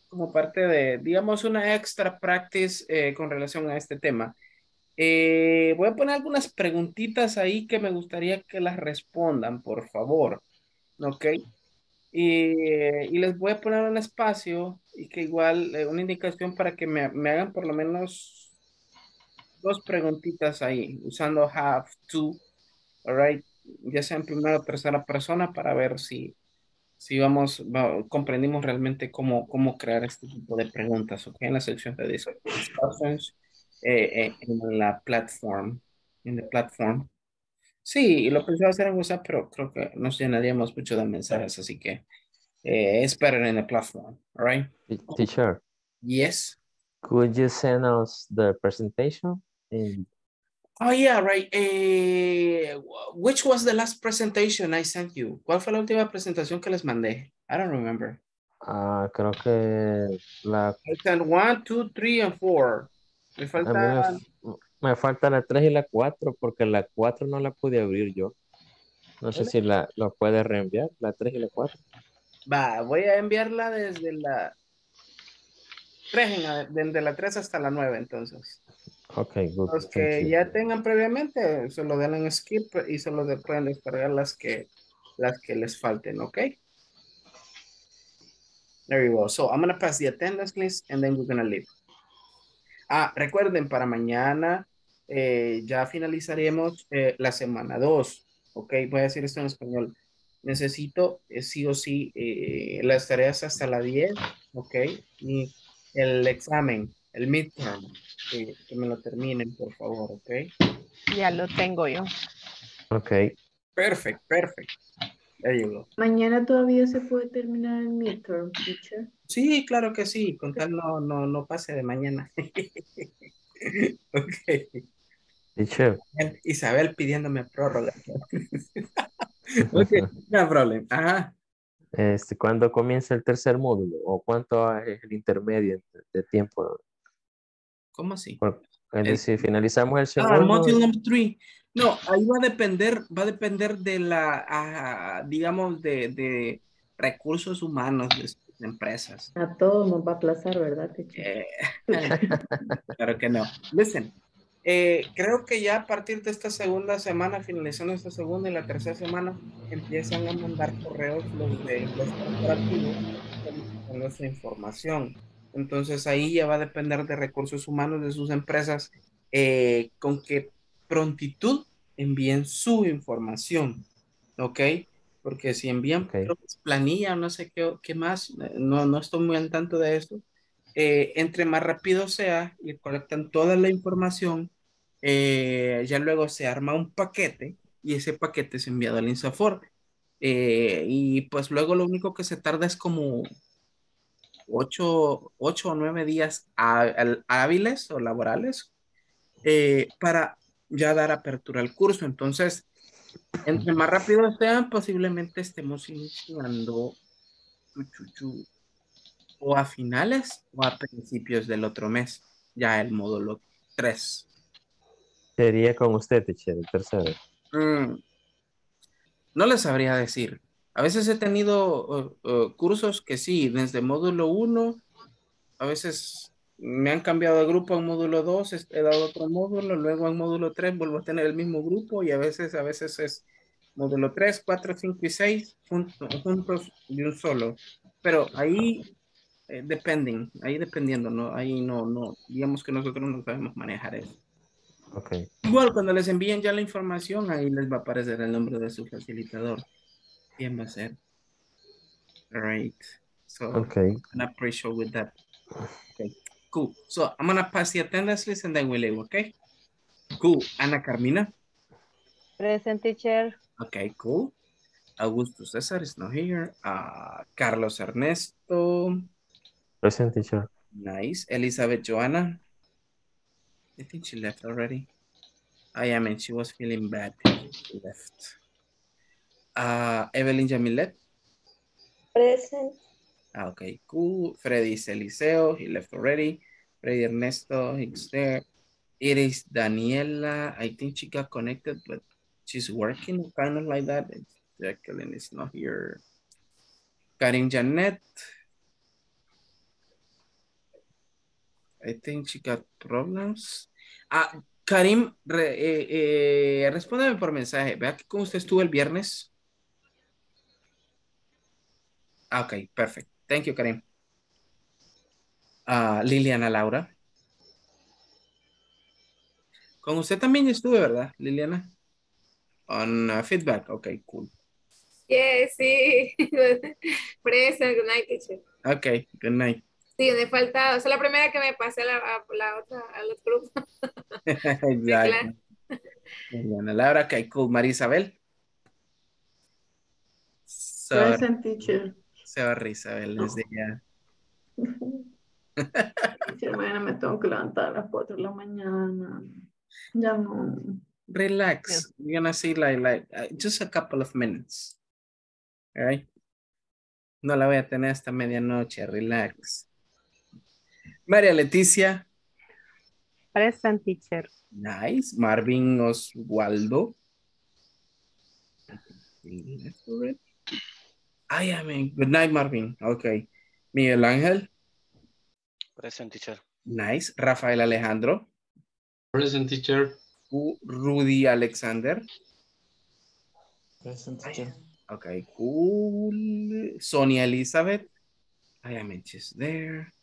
[SPEAKER 3] como parte de, digamos, una extra practice eh, con relación a este tema. Eh, voy a poner algunas preguntitas ahí que me gustaría que las respondan, por favor. ¿Ok? Y, y les voy a poner un espacio y que igual eh, una indicación para que me, me hagan por lo menos dos preguntitas ahí, usando have to, alright, ya sea en primera o tercera persona para ver si, si vamos, va- comprendimos realmente cómo, cómo crear este tipo de preguntas, ¿ok? En la sección de dis- discussions, eh, eh, en la platform, en la platform. Sí, lo pensaba hacer en WhatsApp, pero creo que nos llenaríamos mucho de mensajes, así que eh, es better in the platform, right?
[SPEAKER 12] Te- Teacher,
[SPEAKER 3] Yes.
[SPEAKER 12] could you send us the presentation? In,
[SPEAKER 3] Oh, yeah, right. Eh, wh- which was the last presentation I sent you? ¿Cuál fue la última presentación que les mandé? I don't remember.
[SPEAKER 12] ah, creo que la,
[SPEAKER 3] I sent one, two, three, and four. Me
[SPEAKER 12] me,
[SPEAKER 3] falta...
[SPEAKER 12] f- me falta la 3 y la 4 porque la 4 no la pude abrir yo. No sé si la, la puede reenviar, la 3 y la 4.
[SPEAKER 3] Va, voy a enviarla desde la 3, en desde la 3 hasta la 9, entonces.
[SPEAKER 12] Ok, good.
[SPEAKER 3] Los
[SPEAKER 12] thank
[SPEAKER 3] que
[SPEAKER 12] you.
[SPEAKER 3] ya tengan previamente, solo den en skip y solo de- pueden descargar las que, las que les falten, ¿ok? There you go. So I'm going to pass the attendance list and then we're going to leave. Ah, recuerden, para mañana eh, ya finalizaremos eh, la semana 2. Ok, voy a decir esto en español. Necesito eh, sí o sí eh, las tareas hasta la 10. Ok, y el examen, el midterm, que, que me lo terminen, por favor. Ok,
[SPEAKER 18] Ya lo tengo yo.
[SPEAKER 12] Ok,
[SPEAKER 3] perfect, perfect. There you go.
[SPEAKER 15] Mañana todavía se puede terminar el midterm, teacher.
[SPEAKER 3] Sí, claro que sí, con tal no, no, no pase de mañana. ok. Isabel pidiéndome prórroga. ok, no problem. Ajá.
[SPEAKER 12] este, ¿cuándo comienza el tercer módulo? ¿O cuánto es el intermedio de, tiempo?
[SPEAKER 3] ¿Cómo así?
[SPEAKER 12] Por- es
[SPEAKER 3] El-
[SPEAKER 12] decir, finalizamos el
[SPEAKER 3] Ah,
[SPEAKER 12] segundo.
[SPEAKER 3] module number three. No, ahí va a depender, va a depender de la, ah, digamos, de, de recursos humanos de empresas.
[SPEAKER 15] A todos nos va a aplazar, ¿verdad?
[SPEAKER 3] Eh, claro que no. Listen, eh, creo que ya a partir de esta segunda semana, finalizando esta segunda y la tercera semana, empiezan a mandar correos los de los corporativos con nuestra información. Entonces ahí ya va a depender de recursos humanos de sus empresas eh, con qué prontitud envíen su información, ¿ok? Porque si envían es planilla, no sé qué, qué más, eh, no, no estoy muy al tanto de esto, eh, entre más rápido sea y colectan toda la información, eh, ya luego se arma un paquete y ese paquete es enviado al INSAFOR. Eh, y pues luego lo único que se tarda es como ocho, ocho o nueve días há- al- hábiles o laborales para ya dar apertura al curso. Entonces, entre más rápido sea, posiblemente estemos iniciando chu, chu, chu, o a finales o a principios del otro mes, ya el módulo 3.
[SPEAKER 12] Sería con usted, teacher, el tercero.
[SPEAKER 3] Mm, no les sabría decir. A veces he tenido uh, uh, cursos que sí, desde módulo 1, a veces me han cambiado de grupo en módulo 2, es- he dado otro módulo, luego en módulo 3 vuelvo a tener el mismo grupo y a veces, a veces es módulo 3, 4, 5 y 6 juntos, juntos de un solo. Pero ahí eh, dependen, ahí dependiendo, ¿no? Ahí no, no, digamos que nosotros no sabemos manejar eso.
[SPEAKER 12] Ok,
[SPEAKER 3] Igual cuando les envíen ya la información, ahí les va a aparecer el nombre de su facilitador. ¿Quién va a ser? All right. So
[SPEAKER 12] ok.
[SPEAKER 3] I'm gonna pre-show with that. Okay. Cool. So I'm gonna pass the attendance list and then we'll leave, okay? Cool. Ana Carmina.
[SPEAKER 9] Present teacher.
[SPEAKER 3] Okay, cool. Augusto César is not here. Uh, Carlos Ernesto.
[SPEAKER 12] Present, teacher.
[SPEAKER 3] Nice. Elizabeth Joanna. I think she left already. I am, and she was feeling bad. She left. Uh, Evelyn Jamilet.
[SPEAKER 5] Present.
[SPEAKER 3] Ah, okay, cool. Freddy Eliseo, he left already. Freddy Ernesto, he's there. It is Daniela. I think she got connected, but she's working kind of like that. Jacqueline is not here. Karin Janet. I think she got problems. Ah, Karim, re, eh, eh, por mensaje. Vea que cómo usted estuvo el viernes. Ah, ok, perfect. Thank you, Karim. Ah, Liliana Laura. Con usted también estuve, ¿verdad, Liliana? On uh, feedback. Ok, cool.
[SPEAKER 1] Yes, sí. Present, good night, teacher.
[SPEAKER 3] Ok, good night.
[SPEAKER 1] Sí, me falta, es la primera que me pasé a la, a la otra, al otro grupo.
[SPEAKER 3] exacto. Liliana Laura, ok, cool. María Isabel.
[SPEAKER 15] Present teacher.
[SPEAKER 3] Sorry, Isabel, desde ya.
[SPEAKER 15] Teacher, mañana me tengo que levantar a las 4 de la mañana. Ya no.
[SPEAKER 3] Relax. We're gonna see like, like uh, just a couple of minutes. All right? No la voy a tener hasta medianoche. Relax. María Leticia.
[SPEAKER 9] Present teacher.
[SPEAKER 3] Nice. Marvin Oswaldo. Am in. Good night, Marvin. Okay. Miguel Ángel.
[SPEAKER 7] Present teacher.
[SPEAKER 3] Nice. Rafael Alejandro.
[SPEAKER 8] Present teacher.
[SPEAKER 3] Rudy Alexander.
[SPEAKER 12] Present teacher.
[SPEAKER 3] Okay, cool. Sonia Elizabeth. I am just there.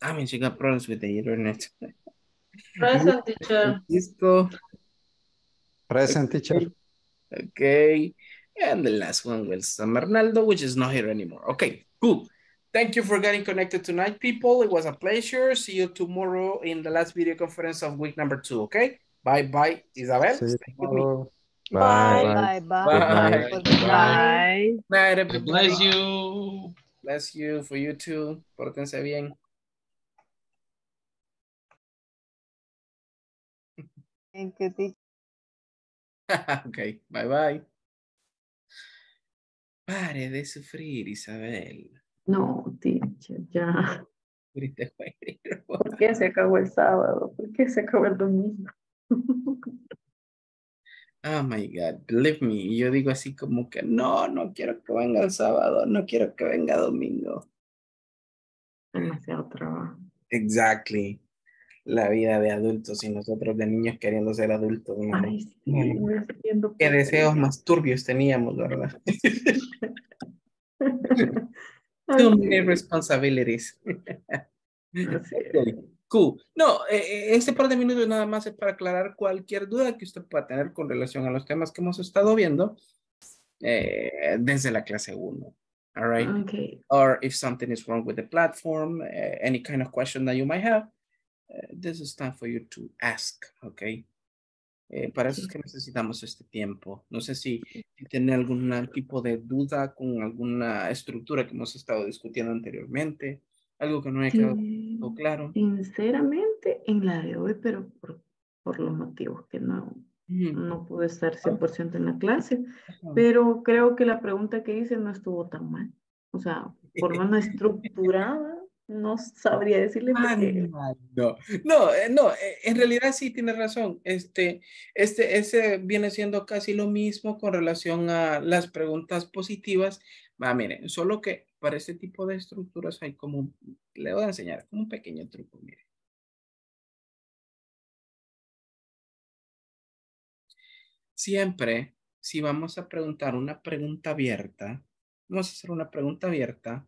[SPEAKER 3] I mean, she got problems with the internet.
[SPEAKER 15] Present teacher.
[SPEAKER 3] Francisco.
[SPEAKER 10] Present teacher.
[SPEAKER 3] Okay. And the last one was San Bernardo, which is not here anymore. Okay, cool. Thank you for getting connected tonight, people. It was a pleasure. See you tomorrow in the last video conference of week number two, okay? Bye-bye, Isabel.
[SPEAKER 10] See you
[SPEAKER 3] Stay with me.
[SPEAKER 10] tomorrow.
[SPEAKER 9] Bye.
[SPEAKER 19] Bye.
[SPEAKER 9] Bye. Bye.
[SPEAKER 3] Bye.
[SPEAKER 9] Bye.
[SPEAKER 3] Night,
[SPEAKER 8] God
[SPEAKER 3] everybody.
[SPEAKER 8] bless you.
[SPEAKER 3] Bless you for you too. Pórtense bien.
[SPEAKER 20] Thank you, teacher.
[SPEAKER 3] okay, bye bye. Pare de sufrir, Isabel.
[SPEAKER 15] No, teacher, ya. ¿Por qué se acabó el sábado? ¿Por qué se acabó el domingo?
[SPEAKER 3] Oh my God, believe me. Y yo digo así como que no, no quiero que venga el sábado, no quiero que venga domingo.
[SPEAKER 15] Demasiado trabajo.
[SPEAKER 3] Exactly. La vida de adultos y nosotros de niños queriendo ser adultos. ¿no?
[SPEAKER 15] Ay, sí, haciendo
[SPEAKER 3] Qué deseos más turbios teníamos, ¿verdad? Too many responsibilities. Cool. No, eh, eh, este par de minutos nada más es para aclarar cualquier duda que usted pueda tener con relación a los temas que hemos estado viendo eh, desde la clase 1. All right.
[SPEAKER 15] Okay.
[SPEAKER 3] Or if something is wrong with the platform, eh, any kind of question that you might have, this is time for you to ask, okay? Eh, para eso es que necesitamos este tiempo. No sé si, si tiene algún tipo de duda con alguna estructura que hemos estado discutiendo anteriormente, algo que no haya quedado
[SPEAKER 15] Sí,
[SPEAKER 3] todo claro.
[SPEAKER 15] Sinceramente, en la de hoy, pero por, por los motivos que no, no pude estar 100% en la clase, pero creo que la pregunta que hice no estuvo tan mal. O sea, por lo menos estructurada, no sabría decirle
[SPEAKER 3] Ah,
[SPEAKER 15] porque
[SPEAKER 3] no, no, eh, no, eh, en realidad sí tiene razón. Este, este, ese viene siendo casi lo mismo con relación a las preguntas positivas. Va, miren, solo que para este tipo de estructuras hay como, un- le voy a enseñar como un pequeño truco, miren. Siempre, si vamos a preguntar una pregunta abierta, vamos a hacer una pregunta abierta,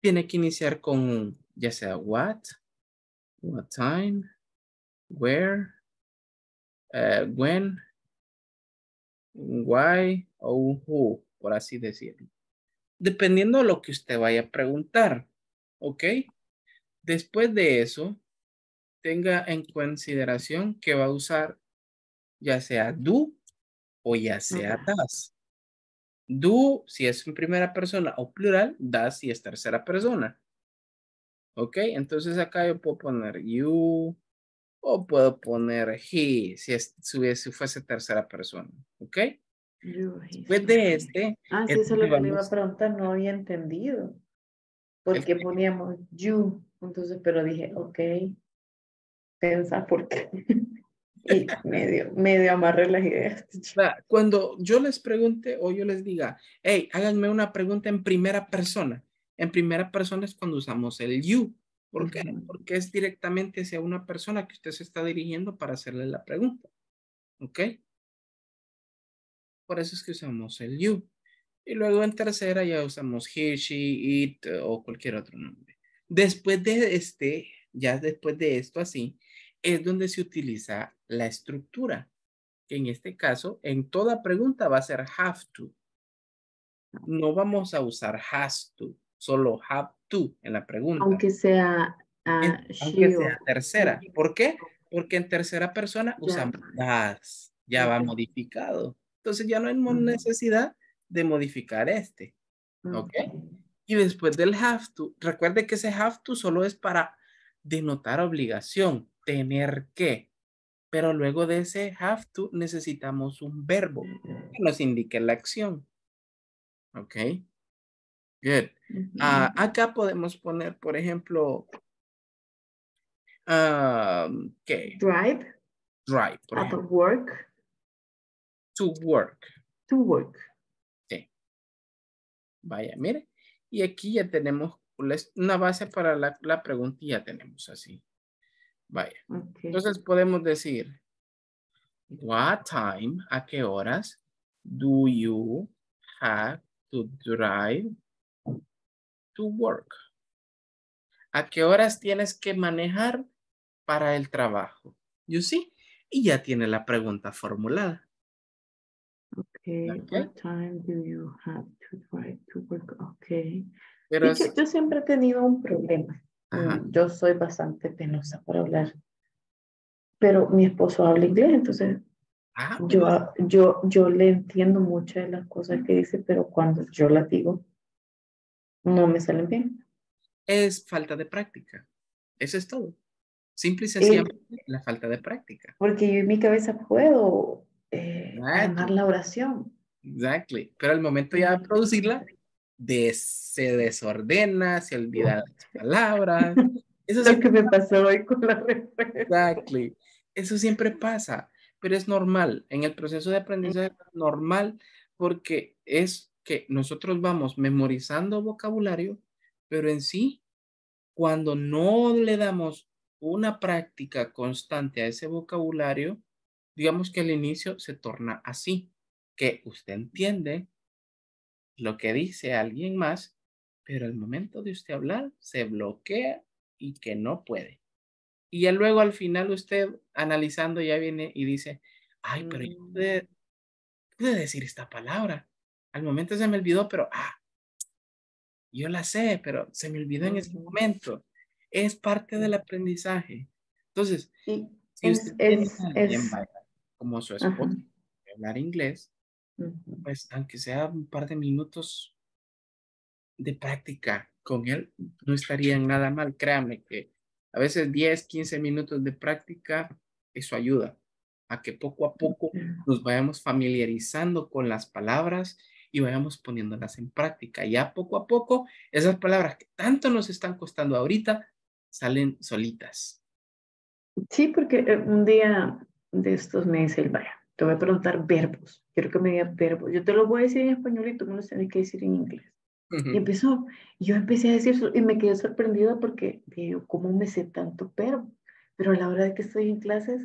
[SPEAKER 3] tiene que iniciar con un, ya sea what, what time, where, eh, when, why o who, por así decirlo. Dependiendo de lo que usted vaya a preguntar, ¿ok? Después de eso, tenga en consideración que va a usar ya sea do o ya sea das. Do si es en primera persona o plural, das si es tercera persona. ¿Ok? Entonces acá yo puedo poner you o puedo poner he si, es, si fuese tercera persona. ¿Ok? Después de este,
[SPEAKER 15] Ah, sí,
[SPEAKER 3] entonces
[SPEAKER 15] eso es lo que le iba a preguntar, no había entendido. porque poníamos you. Entonces, pero dije, ok, pensa por qué. Y medio, medio amarré las ideas.
[SPEAKER 3] Cuando yo les pregunte o yo les diga, hey, háganme una pregunta en primera persona. En primera persona es cuando usamos el you. ¿Por qué? Porque es directamente hacia una persona que usted se está dirigiendo para hacerle la pregunta. ¿Ok? Por eso es que usamos el you. Y luego en tercera ya usamos he, she, it o cualquier otro nombre. Después de este, ya después de esto así, es donde se utiliza la estructura. Que en este caso, en toda pregunta va a ser have to. No vamos a usar has to, solo have to en la pregunta.
[SPEAKER 15] Aunque sea ah,
[SPEAKER 3] aunque sea tercera. ¿Por qué? Porque en tercera persona usamos das. Ya va modificado. Entonces ya no hay necesidad de modificar este. ¿Ok? Y después del have to, recuerde que ese have to solo es para denotar obligación, tener que. Pero luego de ese have to necesitamos un verbo que nos indique la acción. ¿Ok? Good. Ah, acá podemos poner, por ejemplo, um, ¿qué?
[SPEAKER 15] Drive.
[SPEAKER 3] Drive, por
[SPEAKER 15] At
[SPEAKER 3] ejemplo.
[SPEAKER 15] work.
[SPEAKER 3] To work.
[SPEAKER 15] To work.
[SPEAKER 3] Sí. Vaya, mire. Y aquí ya tenemos una base para la, la pregunta y ya tenemos así. Vaya. Entonces podemos decir, what time, a qué horas, do you have to drive to work? ¿A qué horas tienes que manejar para el trabajo? You see? Y ya tiene la pregunta formulada.
[SPEAKER 15] Okay.
[SPEAKER 3] Ok.
[SPEAKER 15] What time do you have to drive to work? Okay.
[SPEAKER 3] Pero
[SPEAKER 15] yo siempre he tenido un problema. Yo soy bastante penosa para hablar. Pero mi esposo habla inglés, entonces
[SPEAKER 3] Ah,
[SPEAKER 15] yo, yo, yo le entiendo muchas de las cosas que dice, pero cuando yo las digo, no me salen bien.
[SPEAKER 3] es falta de práctica. Eso es todo. Simple y sencillamente la falta de práctica.
[SPEAKER 15] Porque yo en mi cabeza puedo eh, la oración.
[SPEAKER 3] Exactly. Pero al momento ya de producirla, se desordena, se olvida las palabras. Eso
[SPEAKER 15] Lo que me pasó hoy con la respuesta.
[SPEAKER 3] Exactly. Eso siempre pasa, pero es normal. En el proceso de aprendizaje es normal porque es que nosotros vamos memorizando vocabulario, pero en sí, cuando no le damos una práctica constante a ese vocabulario, digamos que al inicio se torna así, que usted entiende lo que dice alguien más, pero al momento de usted hablar se bloquea y que no puede. Y ya luego al final usted analizando ya viene y dice, ay, pero yo pude, pude decir esta palabra. Al momento se me olvidó, pero ah, yo la sé, pero se me olvidó en ese momento. Es parte del aprendizaje. Entonces, si
[SPEAKER 15] es-
[SPEAKER 3] usted tiene
[SPEAKER 15] es-
[SPEAKER 3] alguien,
[SPEAKER 15] es-
[SPEAKER 3] como su que hablar inglés, pues aunque sea un par de minutos de práctica con él, no estarían nada mal. Créame que a veces 10, 15 minutos de práctica, eso ayuda a que poco a poco nos vayamos familiarizando con las palabras y vayamos poniéndolas en práctica. Ya poco a poco, esas palabras que tanto nos están costando ahorita, salen solitas.
[SPEAKER 15] Sí, porque eh, un día de estos me dice el vaya, te voy a preguntar verbos. Quiero que me digas verbos. Yo te lo voy a decir en español y tú me los tienes que decir en inglés. Y empezó, y yo empecé a decir eso y me quedé sorprendida porque dije, yo, ¿cómo me sé tanto verbo? Pero a la hora de que estoy en clases,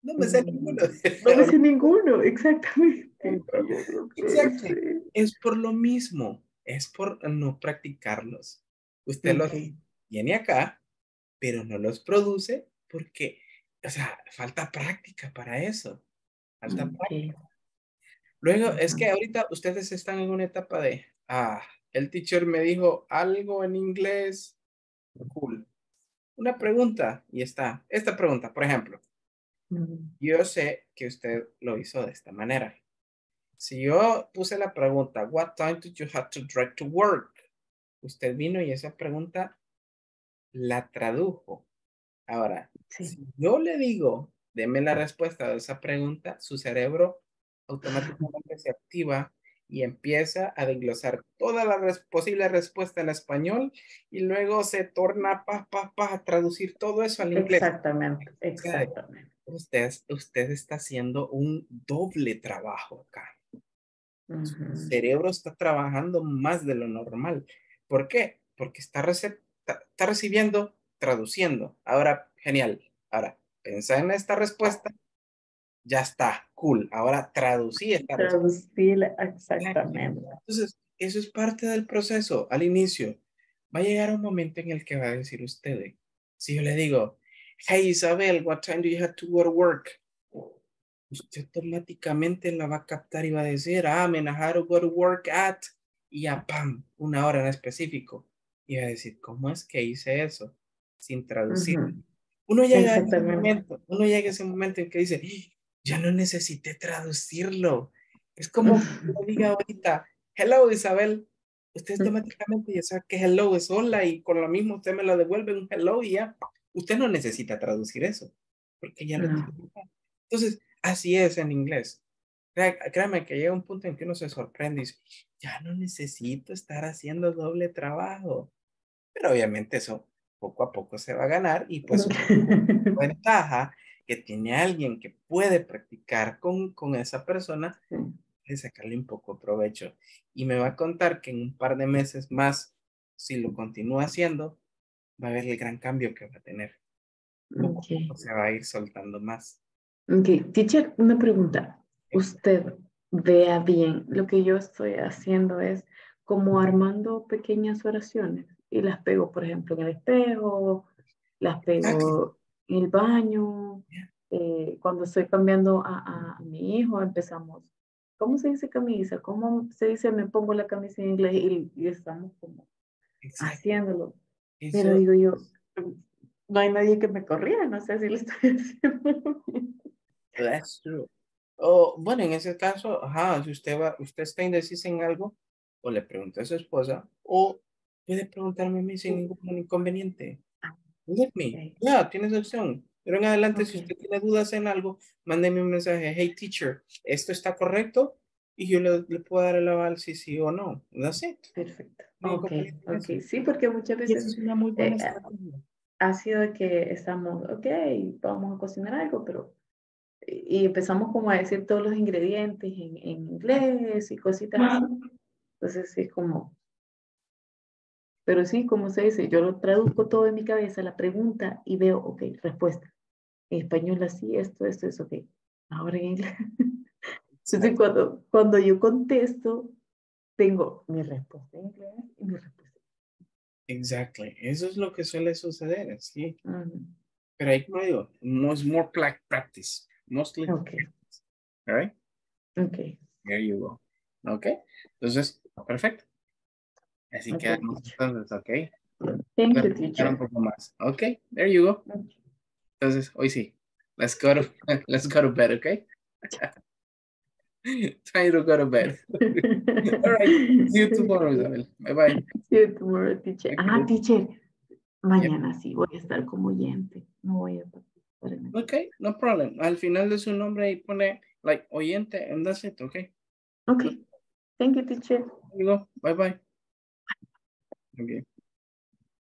[SPEAKER 3] No me sé ninguno.
[SPEAKER 15] no me sé ninguno, exactamente.
[SPEAKER 3] Exacto. Es por lo mismo, es por no practicarlos. Usted los tiene acá, pero no los produce porque, o sea, falta práctica para eso. Falta práctica. Luego, es que ahorita ustedes están en una etapa de, ah, el teacher me dijo algo en inglés. Cool. Una pregunta y está. Esta pregunta, por ejemplo. Yo sé que usted lo hizo de esta manera. Si yo puse la pregunta, what time did you have to drive to work? Usted vino y esa pregunta la tradujo. Ahora, si yo le digo, deme la respuesta de esa pregunta, su cerebro automáticamente se activa y empieza a desglosar toda la res- posible respuesta en español y luego se torna pa, pa, pa, a traducir todo eso al inglés.
[SPEAKER 15] Exactamente, exactamente.
[SPEAKER 3] Usted, usted está haciendo un doble trabajo acá. Su cerebro está trabajando más de lo normal. ¿Por qué? Porque está, está- recibiendo, traduciendo. Ahora, genial. Ahora, pensá en esta respuesta. Ya está, cool. Ahora traducí esta.
[SPEAKER 15] Traducir exactamente.
[SPEAKER 3] Entonces, eso es parte del proceso al inicio. Va a llegar un momento en el que va a decir usted, si yo le digo, hey Isabel, what time do you have to go to work? Usted automáticamente la va a captar y va a decir, ah, I have to go to work at, y ya, pam, una hora en específico. Y va a decir, ¿cómo es que hice eso? Sin traducir.
[SPEAKER 15] Ujú.
[SPEAKER 3] Uno llega a ese momento, uno llega a ese momento en que dice, "¡Ah! Ya no necesité traducirlo. Es como yo diga ahorita, hello Isabel, usted automáticamente ya sabe que hello es hola y con lo mismo usted me lo devuelve un hello y ya. Usted no necesita traducir eso, porque ya lo
[SPEAKER 15] No.
[SPEAKER 3] tiene. Así así es en inglés. Créame que llega un punto en que uno se sorprende y dice, ya no necesito estar haciendo doble trabajo. Pero obviamente eso poco a poco se va a ganar y pues ventaja que tiene alguien que puede practicar con, con esa persona, de sacarle un poco provecho. Y me va a contar que en un par de meses más, si lo continúa haciendo, va a ver el gran cambio que va a tener. Poco a
[SPEAKER 15] Ok.
[SPEAKER 3] poco se va a ir soltando más.
[SPEAKER 15] Ok, teacher, una pregunta. Usted vea bien, lo que yo estoy haciendo es como armando pequeñas oraciones y las pego, por ejemplo, en el espejo, las pego en el baño, eh, cuando estoy cambiando a, a- a mi hijo, empezamos, ¿cómo se dice camisa? ¿Cómo se dice me pongo la camisa en inglés? Y, y estamos como haciéndolo. Pero
[SPEAKER 3] Eso-
[SPEAKER 15] digo yo, no hay nadie que me corría, no sé si lo estoy haciendo bien.
[SPEAKER 3] That's true. O, bueno, en ese caso, ajá, si usted va, usted está indeciso en algo, o le pregunta a su esposa, o puede preguntarme a mí sin ningún inconveniente. Let me. Ya, tienes opción. Pero en adelante, si usted tiene dudas en algo, mándeme un mensaje, hey teacher, ¿esto está correcto? Y yo le, le puedo dar el aval si sí o no. That's it.
[SPEAKER 15] Perfecto.
[SPEAKER 3] No hay
[SPEAKER 15] Ok,
[SPEAKER 3] inconveniente en
[SPEAKER 15] ok.
[SPEAKER 3] eso.
[SPEAKER 15] Sí, porque muchas veces
[SPEAKER 3] es una muy buena
[SPEAKER 15] eh, ha sido que estamos, ok, vamos a cocinar algo, pero y empezamos como a decir todos los ingredientes en, en inglés y cositas así. Entonces sí es como, pero sí, como se dice, yo lo traduzco todo en mi cabeza, la pregunta y veo, ok, respuesta. En español así, esto, esto es ok. Ahora en inglés. Entonces cuando, cuando yo contesto, tengo mi respuesta en inglés y mi respuesta.
[SPEAKER 3] Exactly. Eso es lo que suele suceder, sí.
[SPEAKER 15] Ujú.
[SPEAKER 3] Pero ahí como digo, no es more practice. Mostly
[SPEAKER 15] Ok.
[SPEAKER 3] practice. All right?
[SPEAKER 15] Ok.
[SPEAKER 3] There you go. Ok. Entonces, perfecto. Así
[SPEAKER 15] Ok,
[SPEAKER 3] que entonces, ok.
[SPEAKER 15] Thank you, teacher.
[SPEAKER 3] un poco más. Ok, there you go. Entonces, hoy sí. Let's go to, let's go to bed, okay? Try to go to bed. All right. See you tomorrow, Isabel. Bye bye.
[SPEAKER 15] See you tomorrow, teacher.
[SPEAKER 3] Thank
[SPEAKER 15] Ah, teacher. Mañana sí voy a estar como oyente. No voy a participar en el-
[SPEAKER 3] Ok, no problem. Al final de su nombre ahí pone like oyente and that's it, okay?
[SPEAKER 15] Ok. Thank you, teacher.
[SPEAKER 3] There you go. Bye bye. Okay.